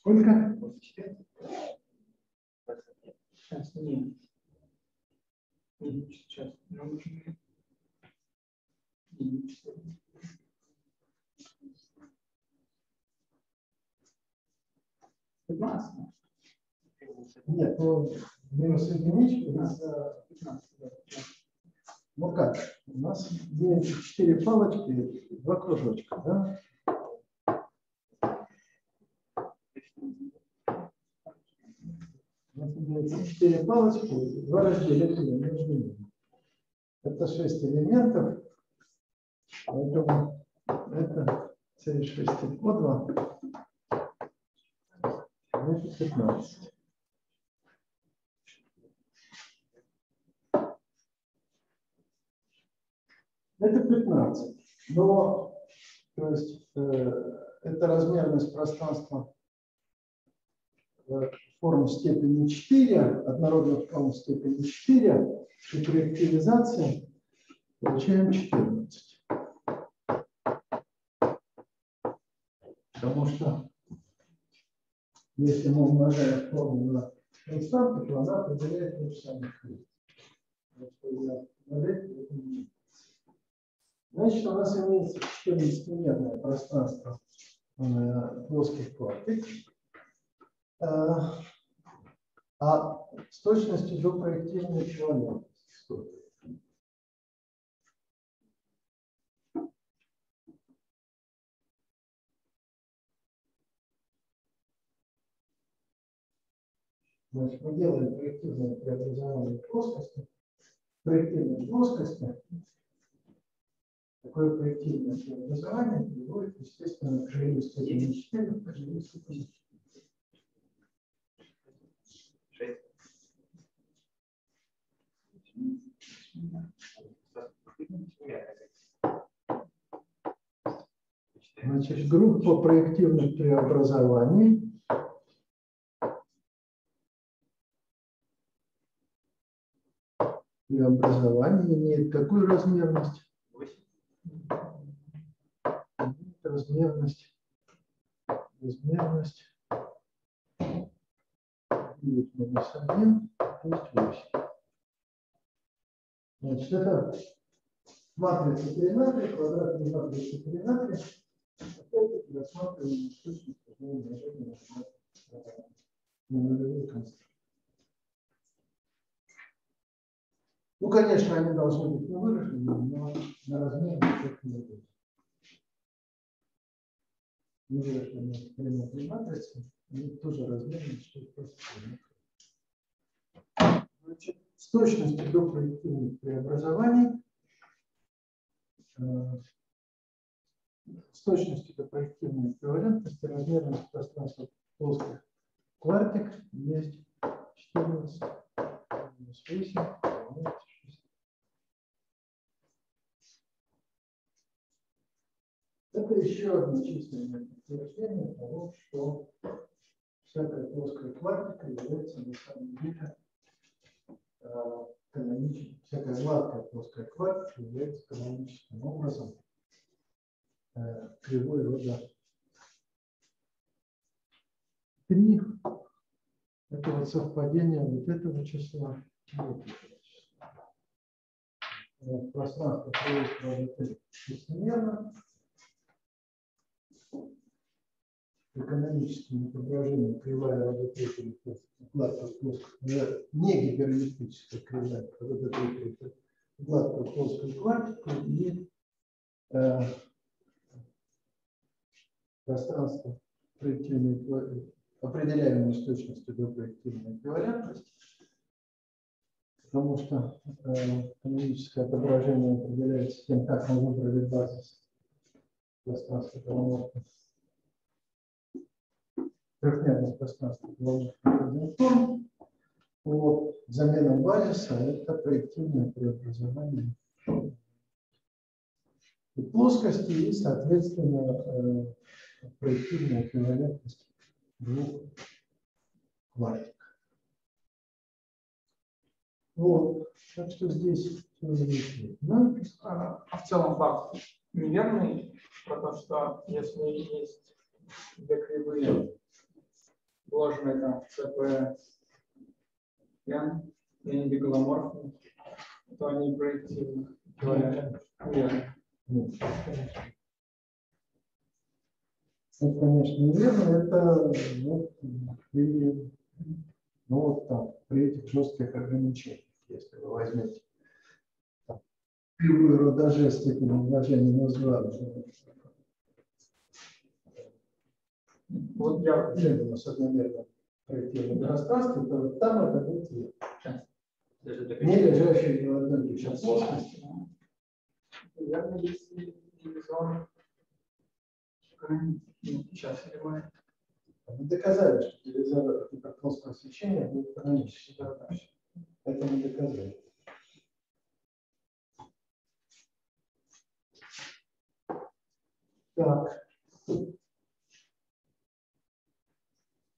S1: Сколько?
S2: Сейчас нет. Нет, сейчас. Нам нужно. Пятнадцать.
S1: Нет, ну минус единичку.
S2: 15. 15, да.
S1: Ну как? У нас есть четыре палочки, два кружочка, да? Четыре палочки, два разделителя между ними. Это шесть элементов, поэтому это цель 6 по 2. Это 15. Это 15. Но то есть, э, это размерность пространства формы степени 4, однородных форм степени 4, и при активизации получаем 14. Потому что если мы умножаем форму на константу, то она определяет тот же самый Значит, у нас имеется 14-мерное пространство э, плоских квартик. Э, а с точностью до проективной эквивалентности. Значит, мы делаем проективное преобразование плоскости. Проективной плоскости. Такое проективное преобразование приводит, естественно, к живой степени 4, к живой степени 4. Значит, группа проективных преобразований преобразование имеет какую размерность? Размерность. Размерность. 9 минус 1, то есть 8. Значит, это матрица 3 на 3, квадратная матрица 3 на 3. Опять-таки рассматриваем источник умножения на нулевую конструкцию. Ну, конечно, они должны быть не выражены, но на размер их не будет. Не выраженные элементы матрицы, они тоже размерны, что просто Значит, с точностью до проективных преобразований э, с точностью до проективной эквивалентности размерность пространства плоских квартик есть 14 минус 8 Это еще одно численное подтверждение того, что всякая плоская квартика является на самом деле э, каноническим, всякая гладкая плоская квартика является каноническим образом э, кривой рода 3. Это вот совпадение вот этого числа и этого числа. Пространство кривой рода 3 числомерно экономическим отображением кривая родотретия гладкая плоская, не гипереллиптическая кривая родотретия гладкую плоскую квартику и э, пространство проективной определяемой с точностью до проективной эквивалентности, потому что э, экономическое отображение определяется тем, как мы выбрали базис пространства поломорфных трехмерное пространство главных форм. Вот, замена базиса – это проективное преобразование и плоскости и, соответственно, э, проективная эквивалентность двух квартик. Вот, так что здесь все замечательно.
S2: Ну, а, а в целом факт неверный про то, что если есть две кривые вложенные там в ЦП и они то они проективны. Верно.
S1: Это, конечно, неверно. Это вот, при, ну, вот там, при этих жестких ограничениях, если вы возьмете кривую родаже степень умножения на 2 вот я не было с одномерным проектированием пространства, то вот там это будет цвет. Не лежащий ни в одной точке плоскости.
S2: Наверное, если дивизион сейчас понимаю.
S1: Мы доказали, что дивизор гиперплоского сечения будет канонически. Это мы доказали. Так.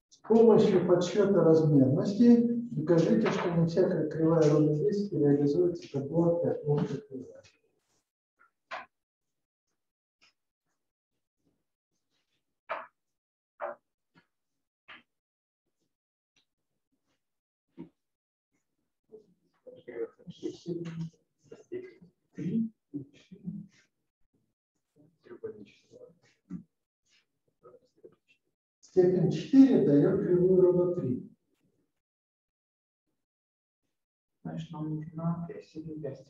S1: С помощью подсчета размерности докажите, что не всякая кривая ровно 10 реализуется как гладкая плоская кривая.
S2: Три.
S1: Степень 4 дает кривую ровно 3.
S2: Значит, нам нужна степень 5.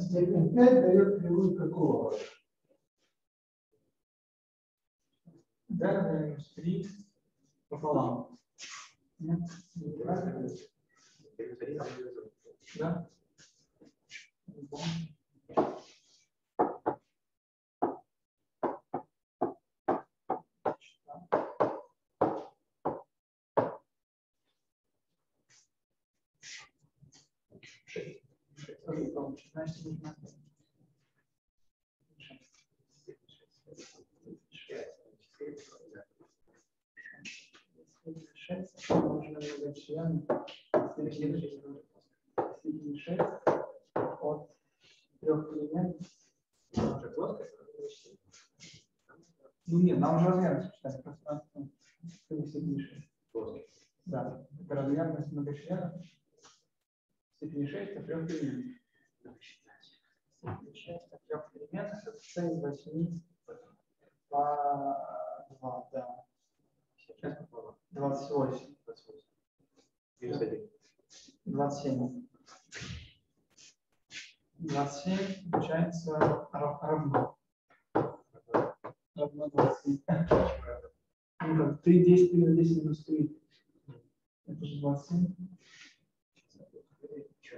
S1: Степень 5 дает кривую какого
S2: d минус 3 пополам. Нет? Не так? Да? Не помню. Шесть. Шесть. Тоже Значит, нужно шесть. Нужно много член. Шесть от трех элементов. Ну нет, нам же размерность считать пространство. Степень шесть. Да, это размерность многочлена. Степень 6 от трех элементов. Степень 6 от трех элементов это 6 из 8 по 2, да. 28. 27. 27 получается рав- равно. Равно 27. Ну как, 3, 10, 3 на 10 минус 3. Это же 27.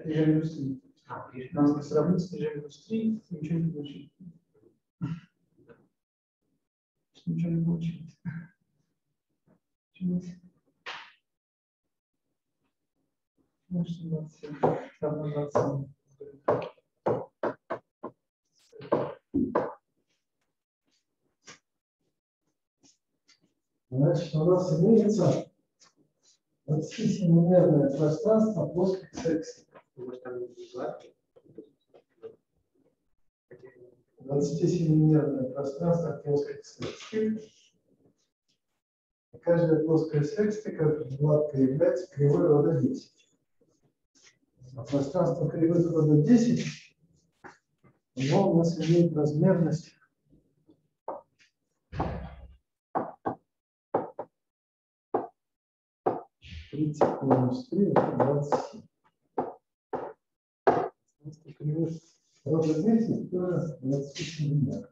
S2: И же минус 3. Надо сравнить с минус 3, ничего не получить. Ничего не получилось. Почему? Значит, 27. Равно 27.
S1: Значит, у нас имеется 27-мерное пространство плоских секций.
S3: Может, там не гладкий?
S1: 27-мерное пространство плоских секций. И Каждая плоская секция, как гладкая, является кривой рода 10. А пространство кривых рода 10, оно у нас имеет размерность тридцать минус три это двадцать семь. Кривых рода 10 тоже 27 метров.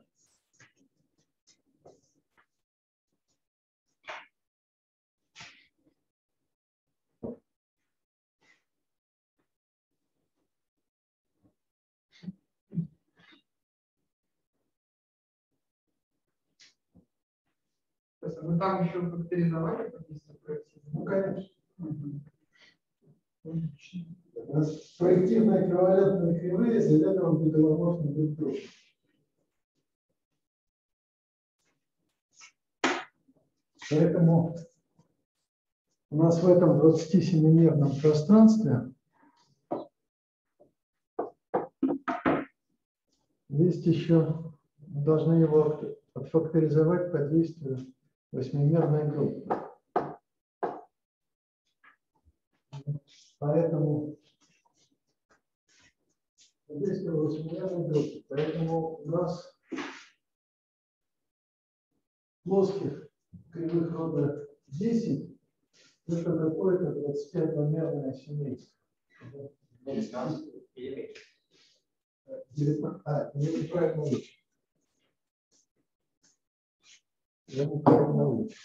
S4: То есть мы там еще факторизовали какие-то проекты?
S1: Ну, конечно.
S2: Логично.
S1: Проективно эквивалентные кривые заведомо беговозможны друг другу. Поэтому у нас в этом 27-мерном пространстве есть еще, должны его отфакторизовать по действию восьмимерной группы. Поэтому здесь восьмимерной группы. Поэтому у нас плоских кривых рода 10 это какое-то 21-мерное семейство.
S3: Или меньше.
S1: А, я неправильно. Я неправильно учу.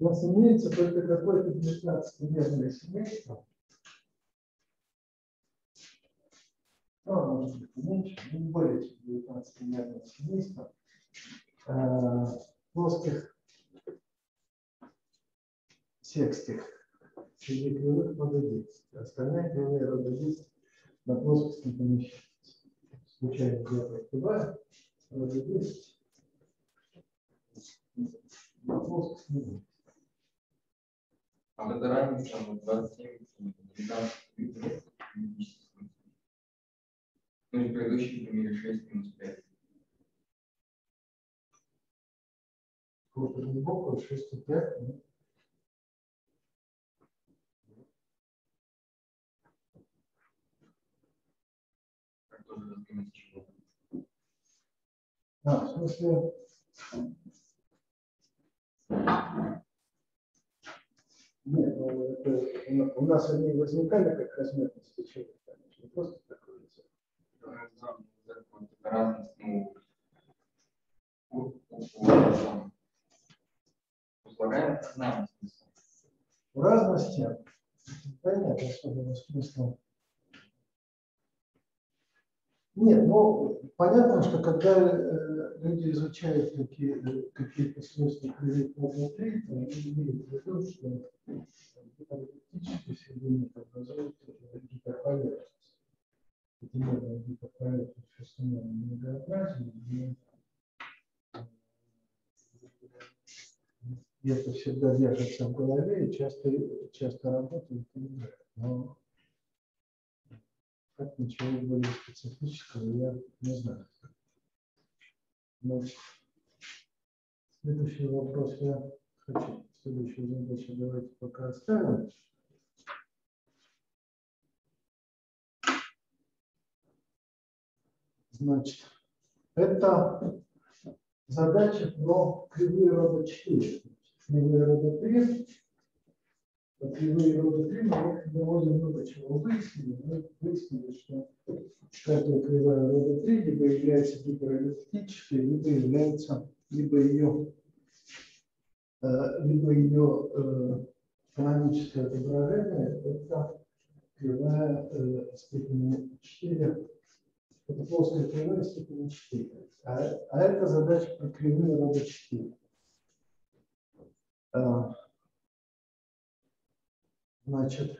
S1: У нас имеется только какое-то 19-мерное семейство. Ну, может быть, меньше, не более чем 19-мерное семейство. э, плоских секстих среди кривых 10. Остальные кривые 10 на плоскости помещаются. Случайно прокрываю, рода 10 на плоскости не будет.
S6: А вот эта разница, вот 27, 12, юридический смысл. Ну и в предыдущем примере 6 минус 5.
S1: Какого-то глубокого 6,5. ну,
S6: Как тоже разграничить
S1: А, в смысле... Нет, ну, это, у на- у нас они возникали как размерность течения, конечно, не просто такое.
S6: Эта разность, ну, у, у, у, там, у слагаемых знаем смысл.
S1: В разности понятно особого смысла. Нет, ну, понятно, что когда э, люди изучают какие, э, какие-то свойства кривых внутри, то они имеют в виду, что гипотетически сегодня образует гиперполярность. Можно гиперполярность феноменального многообразия, но и это всегда держится в голове и часто, часто работает и. Но как ничего более специфического я не знаю. Значит, следующий вопрос я хочу, следующую задачу давайте пока оставим. Значит, это задача про кривые рода 4. Кривые рода 3. По кривые рода 3 мы довольно много чего выяснили. Мы выяснили, что каждая кривая рода 3 либо является гиперэллиптической, либо является, либо ее, э, либо ее э, каноническое отображение это кривая э, степени 4 это плоская кривая степени 4. А, а это задача про кривые рода 4. Значит,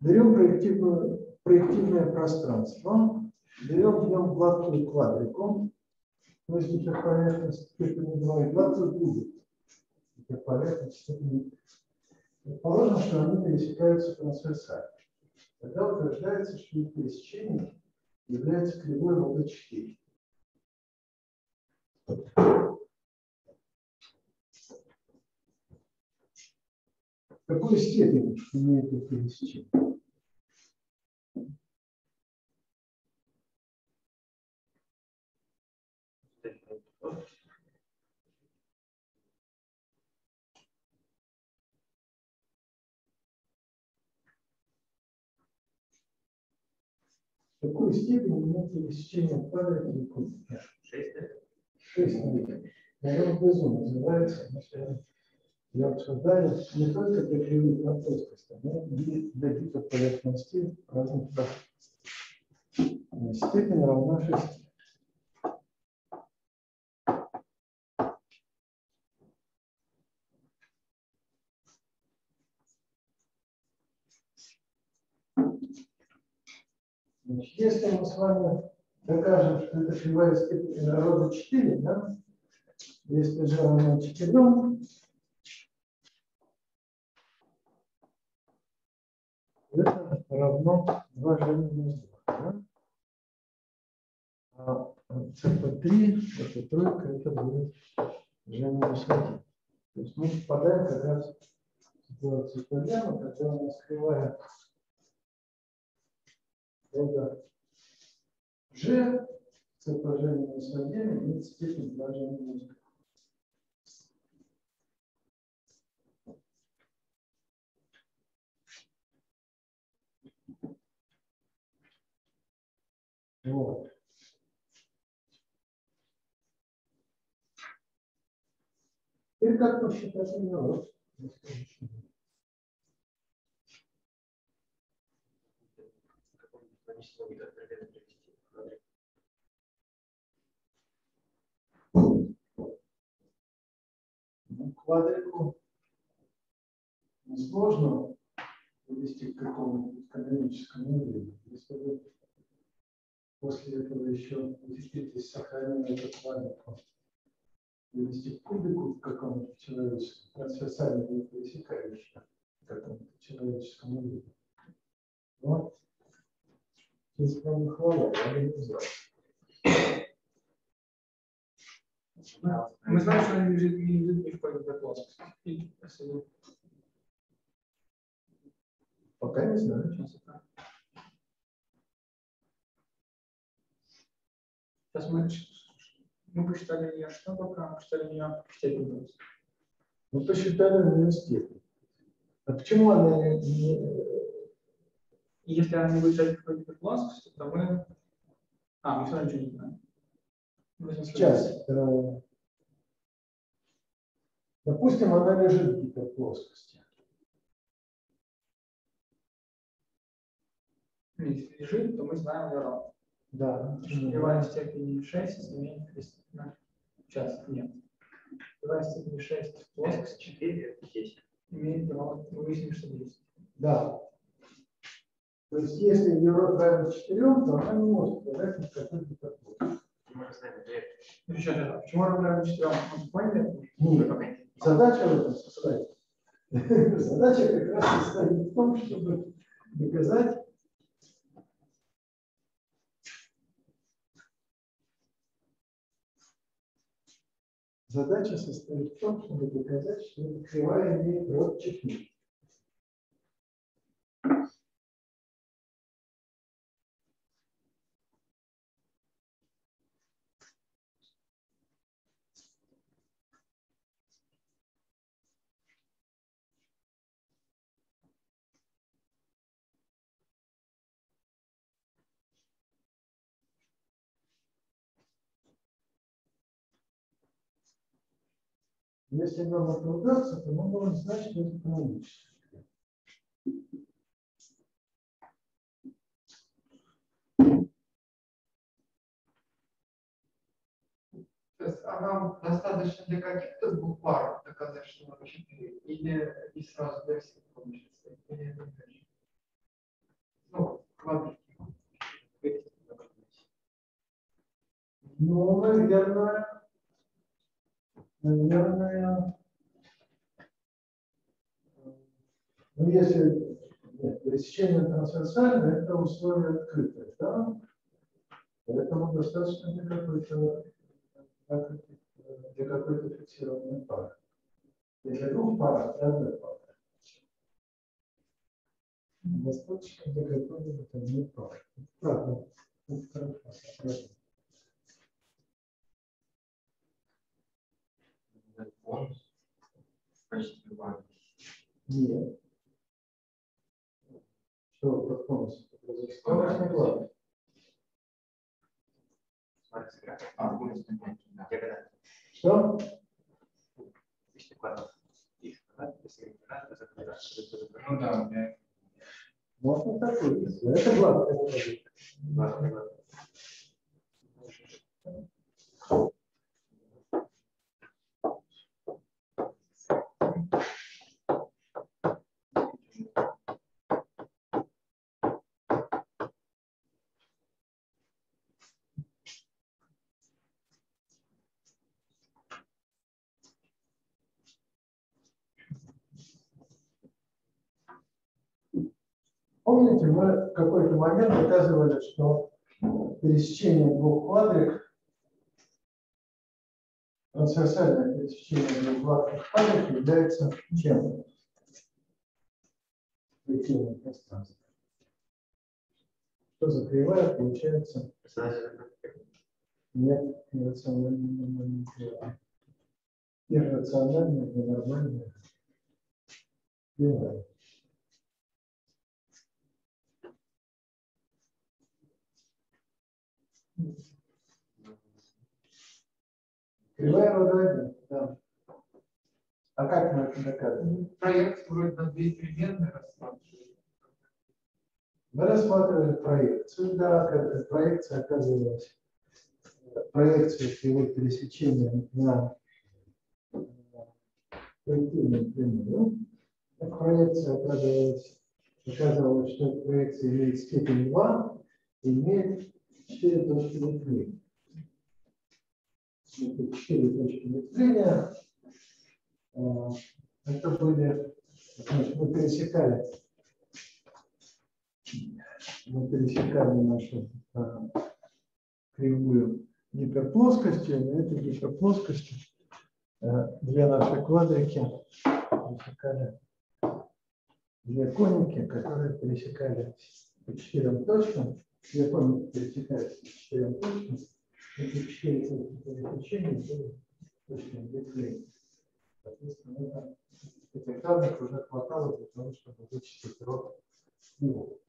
S1: берем проективное пространство, берем в нем гладкую квадрику, то есть интерполярность степени 2 и гладкую кубик. Интерполярность степени Положено, что они пересекаются трансверсально. Тогда утверждается, что их пересечение является кривой ВВ4. Какую степень имеет это пересечение? какую степень имеет пересечение пары и
S3: куб? Шесть.
S1: Шесть. Наверное, безумно называется. Я обсуждаю не только на плоскости, но и для гиперполярностей разных пространств. Степень равна 6. Значит, если мы с вами докажем, что это кривая степень рода 4, да, если же равна 4, это равно 2 g минус 2. Да? А CP3, это тройка, это будет g минус 1. То есть мы попадаем как раз в ситуацию проблемы, когда нас кривая рода g, CP минус 1 имеет степень 2 g минус 2. Вот. Теперь как посчитать минус?
S3: Привести.
S1: квадрику сложно привести к какому-нибудь каноническому уровню. Если вы после этого еще ухитритесь сохранить этот квадрику, привести к кубику к какому-то человеческому, трансверсально не пересекающему к какому-то человеческому уровню. Вот. Здесь прям хвала, я не взял.
S2: Мы знаем, что они лежит, не лежит ни в какой плоскости. И, если
S1: Пока не знаю.
S2: Сейчас это. Сейчас мы, мы посчитали ее что пока, мы посчитали ее степень просто.
S1: Ну, посчитали университет. А почему она не, не-
S2: И если она не будет лежать в какой-то плоскости, то мы... А, мы все равно ничего не знаем. Мы
S1: сейчас? э, Допустим, она лежит в гиперплоскости.
S2: Если лежит, то мы знаем ее равно.
S1: Да.
S2: Кривая степени 6 имеет на час. Нет. Кривая степени 6 в плоскости
S3: 4, 10.
S2: имеет равно, мы выяснили, что 10.
S1: Да. То есть, если ее род равен 4, то она не может лежать ни в какой гиперплоскости.
S3: Мы же знаем, где
S2: Ну, еще раз, почему равно 4? Мы поняли
S1: Нет. Задача в этом состоит. Задача как раз состоит в том, чтобы доказать Задача состоит в том, чтобы доказать, что кривая имеет род четыре. Если нам это удастся, то мы будем знать, что это каноническое.
S4: То есть, а нам достаточно для каких-то двух пар доказать, что оно 4, или и сразу для всех получится? Или это не очень? Ну, квадрики.
S1: Ну, наверное, наверное, ну, если нет, пересечение трансверсальное, это условие открытое, да? Поэтому достаточно для какой-то для какой-то фиксированной пары. Для двух пар, для одной пары. Достаточно для какой-нибудь одной пары. Правда. Это хорошо. хорошо.
S6: бонус почти два.
S1: Нет. Что под конусом? Конус не главный.
S3: Смотри, сыграть.
S6: А, бонус на пять, да.
S1: Что?
S3: Тысяча квадрат. Их квадрат, если квадрат, то это квадрат.
S6: Ну да,
S1: Можно такой. Это главное. положить.
S3: Ладно, ладно.
S1: Помните, мы в какой-то момент доказывали, что пересечение двух квадрик, трансверсальное пересечение двух гладких квадрик является чем? Объективным пространством. Что за кривая получается? Нет, иррациональная нормальная. Иррациональная ненормальная кривая. Кривая вода да. А как мы это доказываем?
S4: Проект вроде на две переменные рассматривали.
S1: Мы рассматривали проекцию, да, как проекция оказывалась, проекция кривой пересечения на э, проективную прямую. Эта проекция оказывалась, оказывалось, что проекция имеет степень 2 и имеет 4 точки ветвления. 4 точки ветвления. А, Это были, значит, мы пересекали, мы пересекали нашу а, кривую гиперплоскостью, на этой гиперплоскости э, две наши квадрики пересекали две коники, которые пересекали четырем точкам. Две коники пересекались четырем точкам. Эти четыре точки пересечения были точками ветвления. Соответственно, это, этих данных уже хватало для того, чтобы вычислить род его.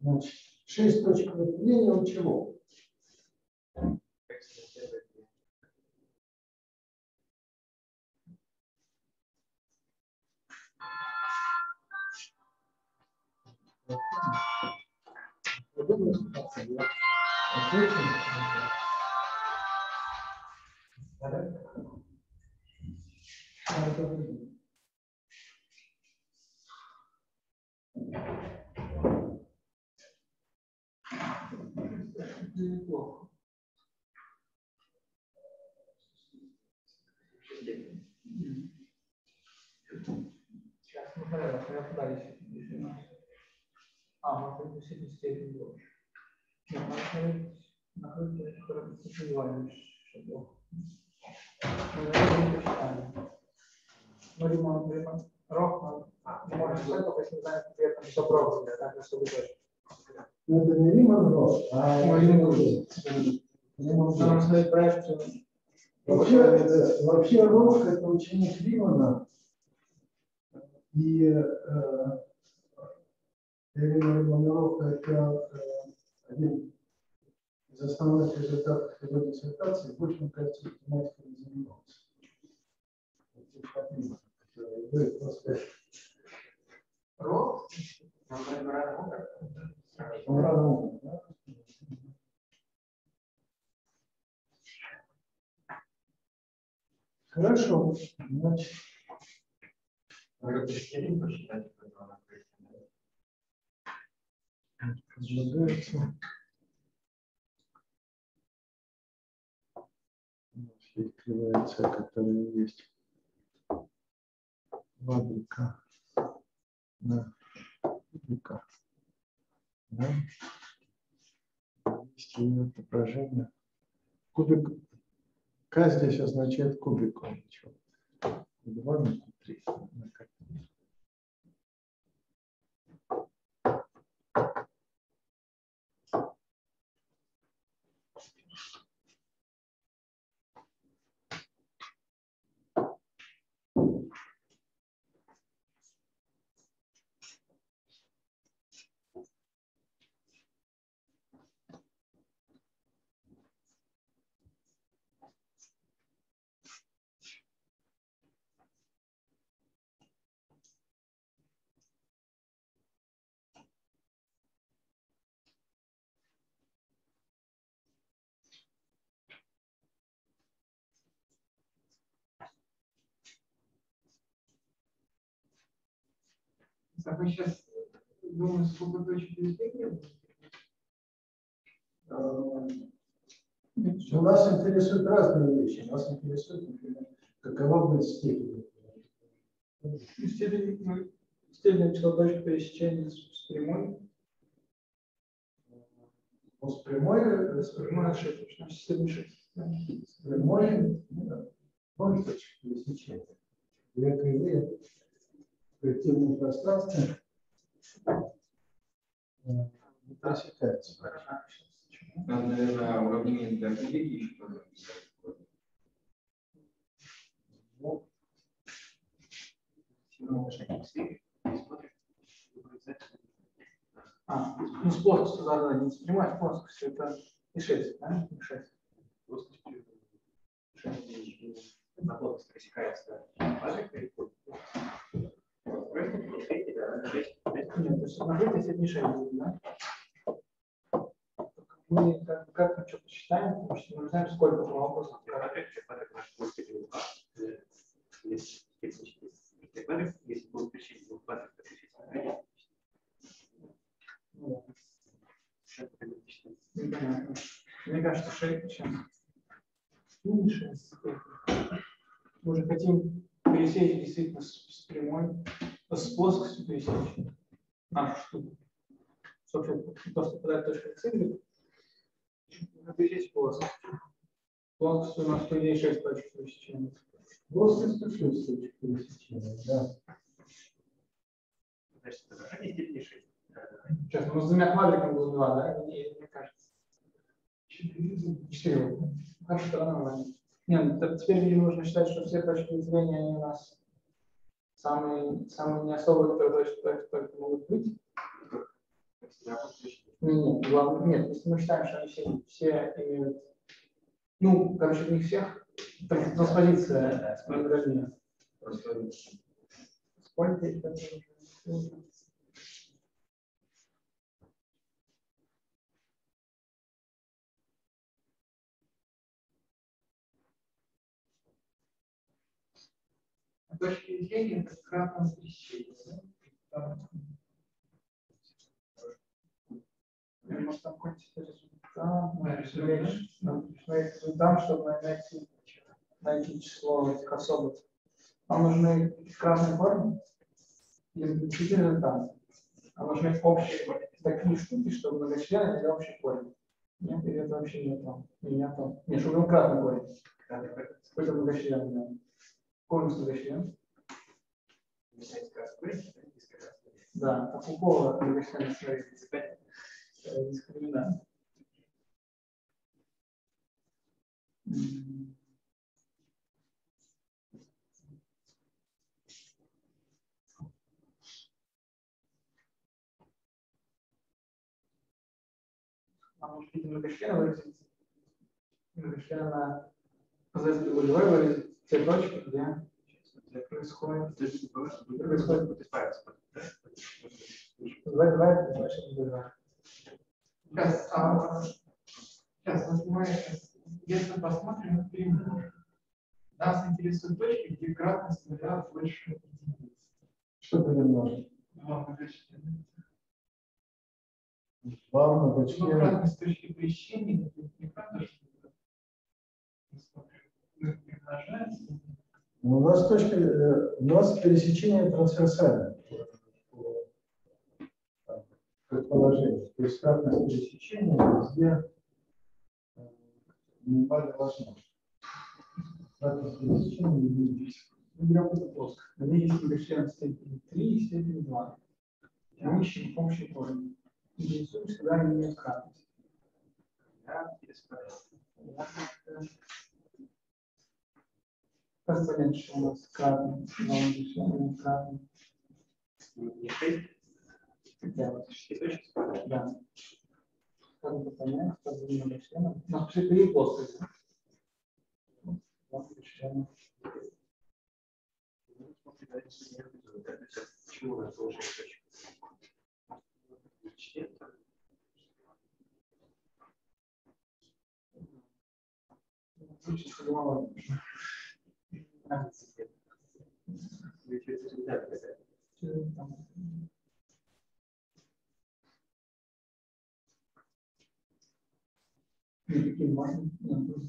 S1: Значит, шесть точек ветвления у чего? Подобная ситуация, я отвечу. Да? А, добрый день.
S2: Неплохо. Сейчас мы порядок, я туда если у нас. А, может быть, действительно степень больше. Нет, надо смотреть на крылья, которые степень чтобы... Наверное, не посчитали. Ну, ремонт, ремонт. Точно.
S1: Ну, это не Риман Рос, а
S2: Ну,
S1: Риман
S2: Риман
S1: Рос. Рос. Вообще, э, вообще Рос – это ученик Римана. И э, Ирина Романова – это э, один из основных результатов его диссертации. Больше, мне кажется, математикой не занимался. Вот да? Хорошо, значит, предлагается. С, которая есть квадрика на кубика. Да? Есть ее. Кубик К здесь означает кубик. он ничего. Q2 на Q3 на картинке.
S2: А вы сейчас думаете, сколько точек будет?
S1: У нас интересуют разные вещи. Нас интересует, например, какова будет степень.
S2: Степень, ну, степень число точек пересечения с, прямой.
S1: Ну, с прямой, э,
S2: С прямой степень 6.
S1: с прямой, ну, да, точек пересечения. Две кривые коллективном пространстве э, не пересекаются.
S6: Надо, наверное, уравнение для кубики еще.
S1: Ну,
S2: А, ну с плоскостью, да, да, не с прямой, а с плоскостью, это и 6, да? И 6.
S3: на плотность пересекается Просто перешейте, да, на 6.
S2: Нет, то есть умножить если не 6 будет, да? Мы как, как мы что посчитаем, потому что мы не знаем, сколько
S3: будет перейти Если будет квадратов, то пересечение
S2: Ну, непонятно. Мне кажется, 6 сейчас. Ну, не 6. Мы же хотим пересечь действительно с, с прямой, с плоскостью пересечь нашу штуку. Собственно, просто подать точку С, пересечь плоскость. Плоскость у нас, по идее, 6 точек пересечения.
S1: Плоскостью 6 точек пересечения, да.
S3: Значит, отображение степени 6.
S2: Сейчас, ну, с двумя квадриками было 2, да? Мне, мне кажется. 4. 4. Хорошо, нормально. Нет, ну, так теперь, видимо, нужно считать, что все точки зрения они у нас самые, самые не особые, которые только, могут быть. Не, нет, главное, нет, если мы считаем, что они все, все имеют, ну, короче, них всех транс- транспозиция.
S6: Просто
S2: Сколько это?
S4: Точки зрения это кратное пересечение. да?
S2: Может, там результат, ну, результат, чтобы найти, найти число этих особых. Нам нужны красные корни или действительно результат. А нужны общие такие штуки, чтобы многочлены или общий корень. Нет, или это вообще не то? Не, не то. Нет, чтобы был кратный корень. Какой-то многочлен, многочлен. Да, а какого многочлена смотрите? Э, Дискриминант. М. А может быть многочлена выразить? Многочлена позади нулевой выразить те точки, где происходит. Происходит. Давай, давай, давай, сейчас.
S4: Сейчас, а, сейчас, если посмотрим на нас интересуют точки, где кратность нуля больше единицы.
S1: Что перемножить?
S4: Два многочлена.
S1: Два
S4: Ну,
S1: многочлена.
S4: кратность точки пересечения, это не правда, что ну.
S1: Ну, У нас точка, э, у нас пересечение трансверсальное. Предположение. То есть кратность пересечения везде э, минимально важна. Кратность пересечения не единица.
S2: Мы берем эту плоскость. На ней есть степени 3 и степени 2. И мы ищем общий корень. Интересуемся, когда они имеют кратность. Как понять, что у нас кратность? Два многочлена имеют кратность.
S3: Не 6,
S2: Да, вот.
S3: 6 точек.
S2: Да. Как это понять, что за многочлена? У нас вообще три плоскости. Два многочлена.
S3: Почему у нас было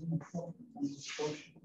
S3: 6 точек? Член,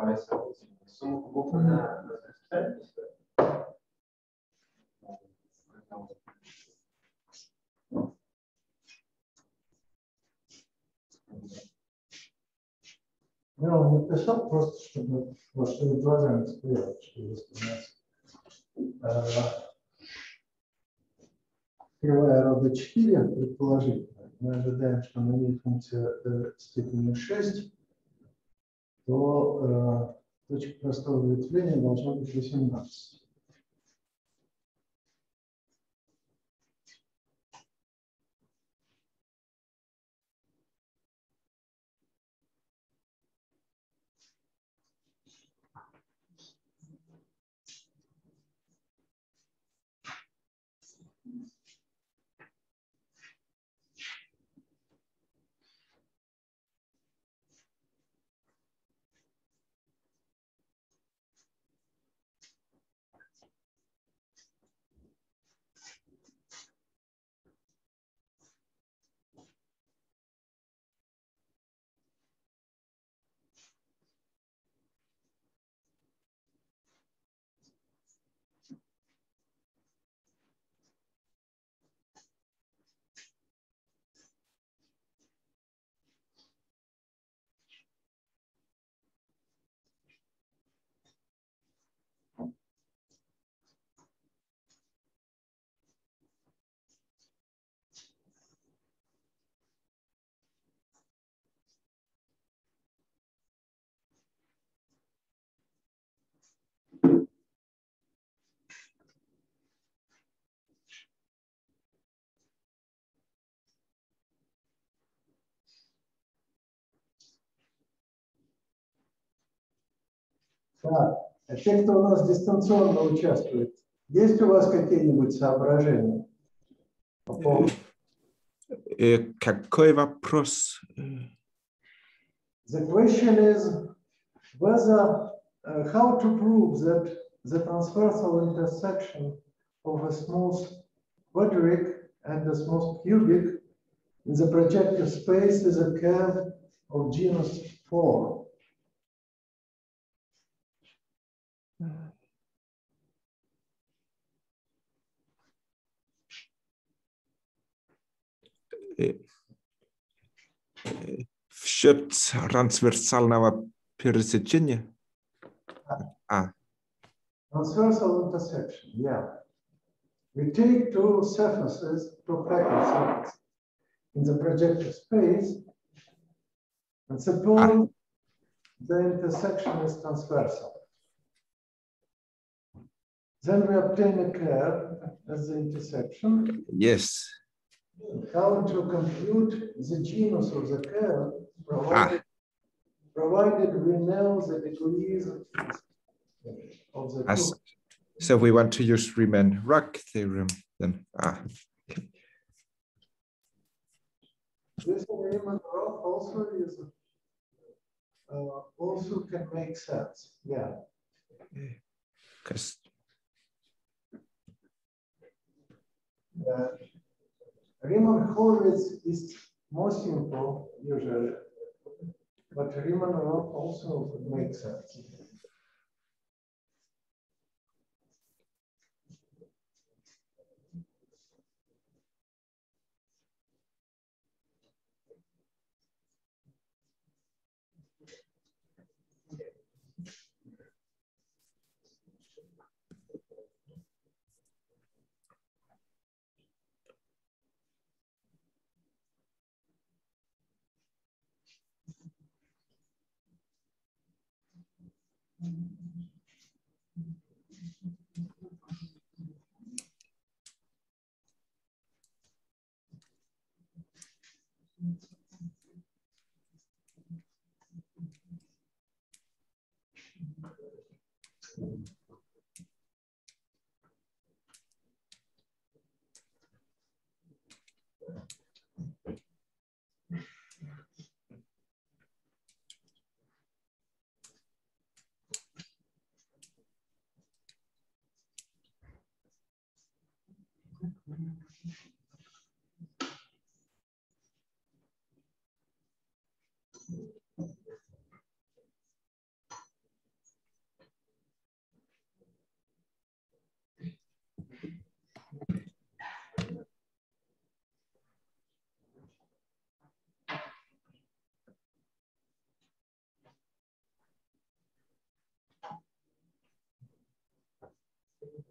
S6: простой, там, сумма кубов.
S3: На специальность.
S1: Я вам написал просто, чтобы перед глазами стояло, чтобы воспринимать. Кривая рода 4, предположительно. Мы ожидаем, что на ней функция э, степени 6, то э, точка простого ветвления должна быть 18. Так, а те, кто у нас дистанционно участвует, есть у вас какие-нибудь соображения? по поводу-
S7: Э, Какой вопрос? Э,
S1: The question is whether uh, how to prove that the transversal intersection of a smooth quadric and a smooth cubic in the projective space is a curve of genus 4.
S7: э, э, В счет трансверсального пересечения? А,
S1: Transversal intersection, yeah. We take two surfaces, two pattern surfaces in the projective space and suppose the intersection is transversal. Then we obtain a curve as the intersection.
S7: yes.
S1: How to compute the genus of the curve provided, provided we know the degrees of the
S7: As, so we want to use Riemann Roch theorem then. Ah,
S1: This Riemann Roch also is, uh, also can make sense, yeah.
S7: because
S1: Uh, Riemann Horowitz is more simple usually, but Riemann also makes sense. Mm -hmm.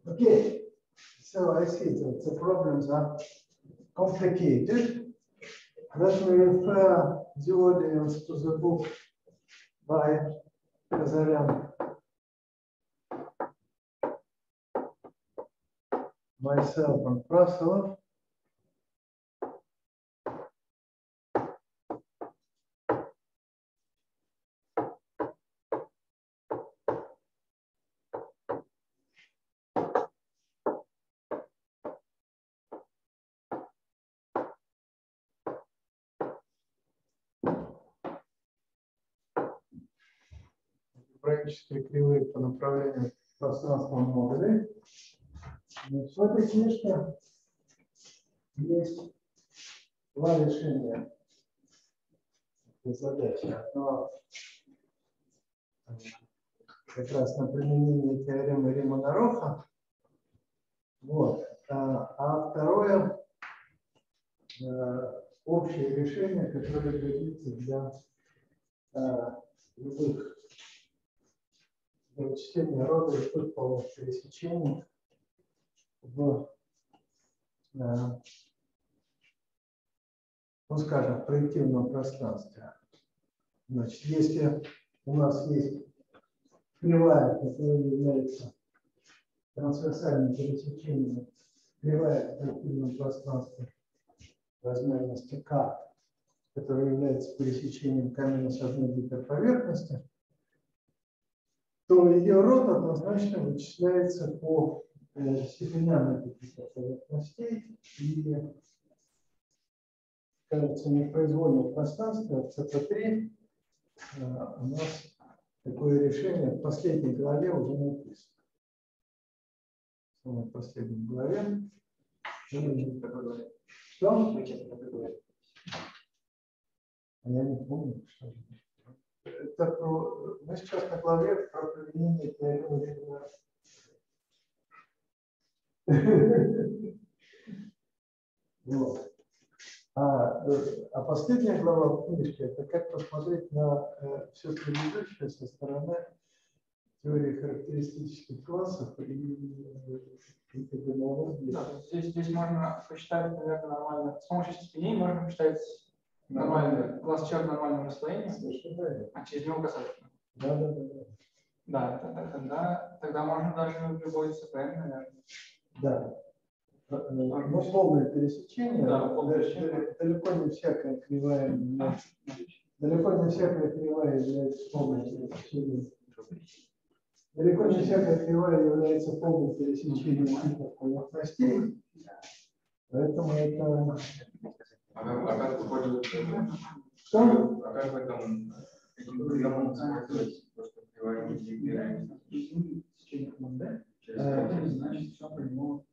S1: Okay, so I see that the problems are complicated. Let me refer the audience to the book by Kazarian. Myself and Prasolov. Графические кривые по направлению пространства модулей. Значит, в этой книжке есть два решения этой задачи. Одно э, как раз на применение теоремы Римана Роха. Вот. А, а второе э, общее решение, которое годится для э, любых вычисления рода любых полных пересечений в, э, ну скажем, в проективном пространстве. Значит, если у нас есть кривая, которая является трансверсальным пересечением, кривая в проективном пространстве размерности k, которая является пересечением k минус одной гиперповерхности, то ее род однозначно вычисляется по э, степеням этих поверхностей и кажется непроизвольно в пространстве в CP3 э, у нас такое решение в последней главе уже написано. В самой последней главе. Что? А я не помню, что это. Это про, мы сейчас на главе про применение теоремы. Вот. А, э, а последняя глава в книжке это как посмотреть на э, все предыдущее со стороны теории характеристических классов и, и
S2: да, здесь, здесь можно посчитать, наверное, нормально. С помощью степеней можно посчитать нормальный класс черт нормального расслоения, а через него касательно.
S1: Да, да, да.
S2: Да, тогда, тогда, тогда можно даже любой ЦП, наверное.
S1: Да. Ну, полное пересечение.
S2: Да, полное пересечение.
S1: Далеко не всякая кривая. Далеко не всякая кривая является полным пересечением. Далеко не всякая кривая является полным пересечением типов поверхностей. Поэтому это...
S6: А как, а как выходит,
S1: Что?
S6: а как в этом этим приемом использовать то, что не гибкая?
S2: Значит, все по нему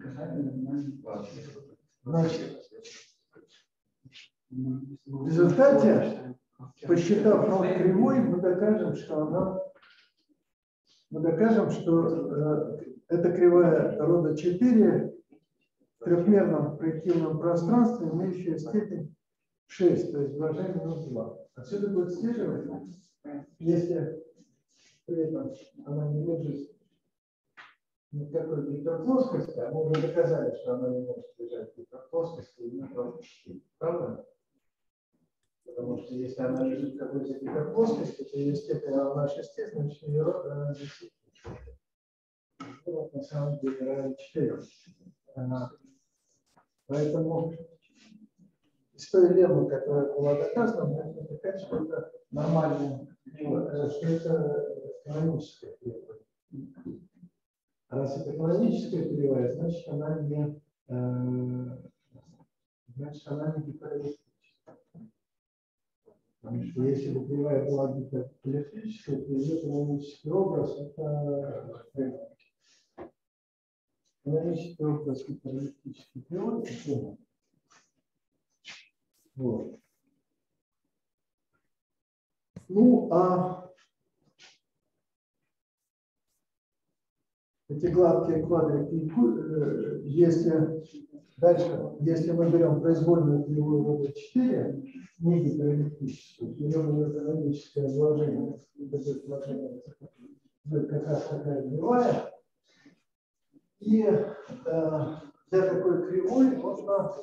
S2: касательно
S1: Значит, в результате, посчитав род кривой, мы докажем, что она, мы докажем, что э, эта кривая рода 4 в трехмерном проективном пространстве, имеющая степень 6, то есть 2g минус 2. Отсюда будет следовать, если при этом она не лежит никакой гиперплоскости, а мы уже доказали, что она не может лежать в гиперплоскости, и не просто Правда? Потому что если она лежит в какой-то гиперплоскости, то ее степень равна 6, значит ее род равна 10. Вот на самом деле равен 4. Поэтому из той леммы, которая была доказана, можно доказать, что это нормально, что это каноническая кривая. Раз это каноническая кривая, значит она не, э, значит она не гиперэлектрическая. Потому что если бы кривая была гиперэлектрическая, то ее канонический образ это Гиперболический кривой. такой. Вот. Ну, а эти гладкие квадрики, э, если дальше, если мы берем произвольную кривую воду 4, не гиперэллиптическую, берем ее каноническое вложение, вот это вложение, как раз такая кривая, и э, для такой кривой можно